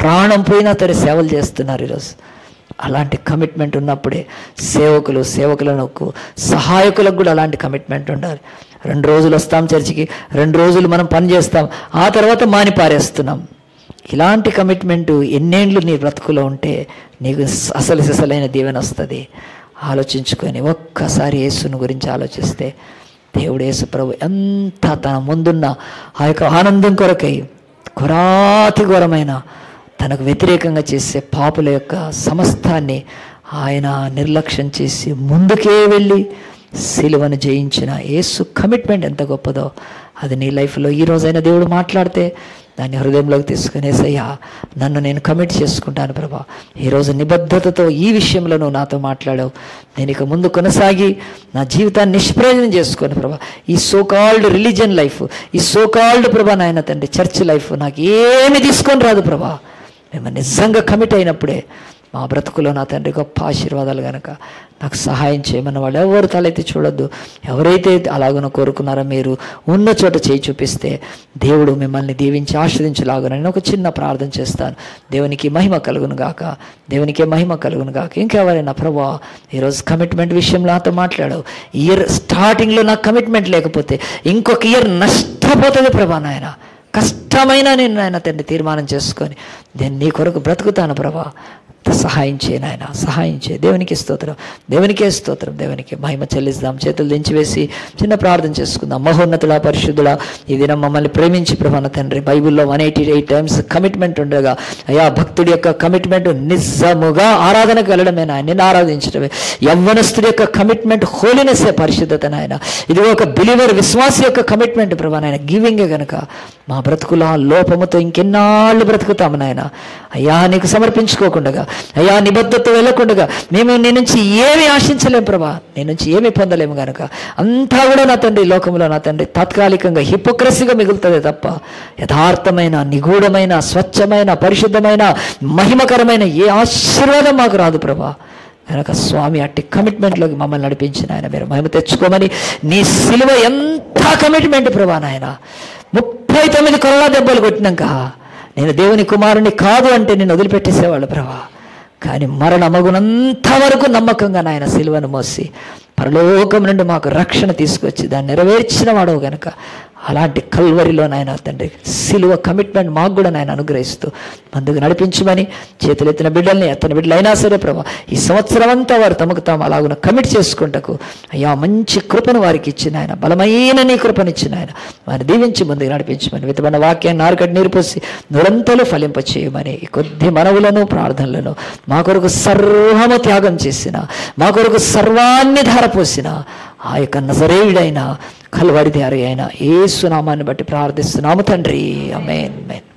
ప్రాణం పోయినా సరే సేవలు చేస్తున్నారు ఈరోజు. అలాంటి కమిట్మెంట్ ఉన్నప్పుడే సేవకులు సేవకులకు సహాయకులకు కూడా అలాంటి కమిట్మెంట్ ఉండాలి. రెండు రోజులు వస్తాం చర్చికి రెండు రోజులు మనం పని చేస్తాం ఆ తర్వాత మాని పారేస్తున్నాం ఇలాంటి కమిట్మెంట్ ఎన్నేళ్ళు నీ బ్రతుకులో ఉంటే నీకు అసలు సిసలైన దీవెన వస్తుంది. ఆలోచించుకొని ఒక్కసారి యేసుని గురించి ఆలోచిస్తే దేవుడు యేసు ప్రభు ఎంత తన ముందున్న ఆ యొక్క ఆనందం కొరకై ఘోరాతి ఘోరమైన తనకు వ్యతిరేకంగా చేసే పాపుల యొక్క సమస్తాన్ని ఆయన నిర్లక్ష్యం చేసి ముందుకే వెళ్ళి సిలువను జయించిన యేసు కమిట్మెంట్ ఎంత గొప్పదో అది నీ లైఫ్లో ఈ రోజైనా దేవుడు మాట్లాడితే దాన్ని హృదయంలోకి తీసుకునేసయ్యా నన్ను నేను కమిట్ చేసుకుంటాను ప్రభా. ఈరోజు నిబద్ధతతో ఈ విషయంలో నువ్వు నాతో మాట్లాడావు. నేను ఇక ముందు కొనసాగి నా జీవితాన్ని నిష్ప్రయోజనం చేసుకోను ప్రభా ఈ సోకాల్డ్ రిలీజియన్ లైఫ్ ఈ సోకాల్డ్ ప్రభా నాయన తండ్రి చర్చ్ లైఫ్ నాకు ఏమి తీసుకొని రాదు ప్రభా. మేము నిజంగా కమిట్ అయినప్పుడే మా బ్రతుకులో నా తండ్రి గొప్ప ఆశీర్వాదాలు కనుక నాకు సహాయం చేయమన్న వాళ్ళు ఎవరు తలైతే చూడొద్దు. ఎవరైతే అలాగను కోరుకున్నారో మీరు ఉన్న చోట చేయి చూపిస్తే దేవుడు మిమ్మల్ని దీవించి ఆశ్రదించలాగున నేను ఒక చిన్న ప్రార్థన చేస్తాను. దేవునికి మహిమ కలుగును గాక. దేవునికి మహిమ కలుగును గాక. ఇంకెవరైనా ప్రభా ఈరోజు కమిట్మెంట్ విషయంలో నాతో మాట్లాడావు. ఇయర్ స్టార్టింగ్లో నాకు కమిట్మెంట్ లేకపోతే ఇంకొక ఇయర్ నష్టపోతుంది ప్రభా నాయన. కష్టమైన నేను నాయన తండ్రి తీర్మానం చేసుకొని నేను నీ కొరకు బ్రతుకుతాను ప్రభా. సహాయం చేయను నాయన. సహాయం చేయ. దేవునికి స్తోత్రం. దేవునికే స్తోత్రం. దేవునికి మహిమ చెల్లిస్తాం. చేతులు దించివేసి చిన్న ప్రార్థన చేసుకుందాం. మహోన్నతుల పరిశుద్ధుల ఈ దినం మమ్మల్ని ప్రేమించి ప్రభాన తండ్రి. బైబిల్లో one eighty eight times commitment ఉండగా అయ్యా భక్తుడి యొక్క కమిట్మెంట్ నిజముగా ఆరాధనకు వెళ్ళడమే ఆయన నిన్ను ఆరాధించడమే. యవ్వనస్తుడి యొక్క కమిట్మెంట్ హోలీనెస్ పరిశుద్ధత నాయన. ఇది ఒక బిలీవర్ విశ్వాస యొక్క కమిట్మెంట్ ప్రభా నాయన. గివింగే గనక మా బ్రతుకుల లోపముతో ఇంకెన్నాళ్ళు బ్రతుకుతాము నాయన. అయ్యా నీకు సమర్పించుకోకుండా అయ్యా నిబద్ధత వెళ్ళకుండా మేము నీ నుంచి ఏమి ఆశించలేం ప్రభా. నీ నుంచి ఏమి పొందలేము గనక. అంతా కూడా నా తండ్రి లోకంలో నా తండ్రి తాత్కాలికంగా హిపోక్రసీగా మిగులుతుంది తప్ప యథార్థమైన నిగూఢమైన స్వచ్ఛమైన పరిశుద్ధమైన మహిమకరమైన ఏ ఆశీర్వాదం మాకు రాదు ప్రభా. కనుక స్వామి అట్టి కమిట్మెంట్లోకి మమ్మల్ని నడిపించిన ఆయన మీరు మహిమ తెచ్చుకోమని నీ సిలువ ఎంత కమిట్మెంట్ ప్రభా నాయన. ముప్పై తొమ్మిది కరోనా దెబ్బలు కొట్టినాక. నేను దేవుని కుమారుని కాదు అంటే నేను వదిలిపెట్టేసేవాళ్ళు ప్రభా. కానీ మరణ మగునంత వరకు నమ్మకంగా నాయన సిలువను మోసి పరలోకం నుండి మాకు రక్షణ తీసుకొచ్చి దాన్ని నెరవేర్చిన వాడవు గనక అలాంటి కల్వరిలో నాయన తండ్రి సిలువ కమిట్మెంట్ మాకు కూడా నాయన అనుగ్రహిస్తూ ముందుకు నడిపించమని చేతులెత్తిన బిడ్డల్ని అతని బిడ్డలు అయినా సరే ప్రభా ఈ సంవత్సరం అంతా వారు తమకు తాము అలాగున కమిట్ చేసుకుంటకు అయ్యా మంచి కృపను వారికి ఇచ్చిన ఆయన బలమైన నీ కృపనిచ్చిన ఆయన వారిని దీవించి ముందుకు నడిపించమని వితమైన వాక్యాన్ని నారుకటి నీరు పోసి నురంతలు ఫలింపచేయమని కొద్ది మనవులను ప్రార్థనలను మా కొరకు సర్వము త్యాగం చేసిన మా కొరకు సర్వాన్ని పోసిన ఆ యొక్క నజరేయుడైన కల్వడి దారి అయిన ఏ సునామాన్ని బట్టి ప్రార్థిస్తున్నాము తండ్రి. అమేన్ మేన్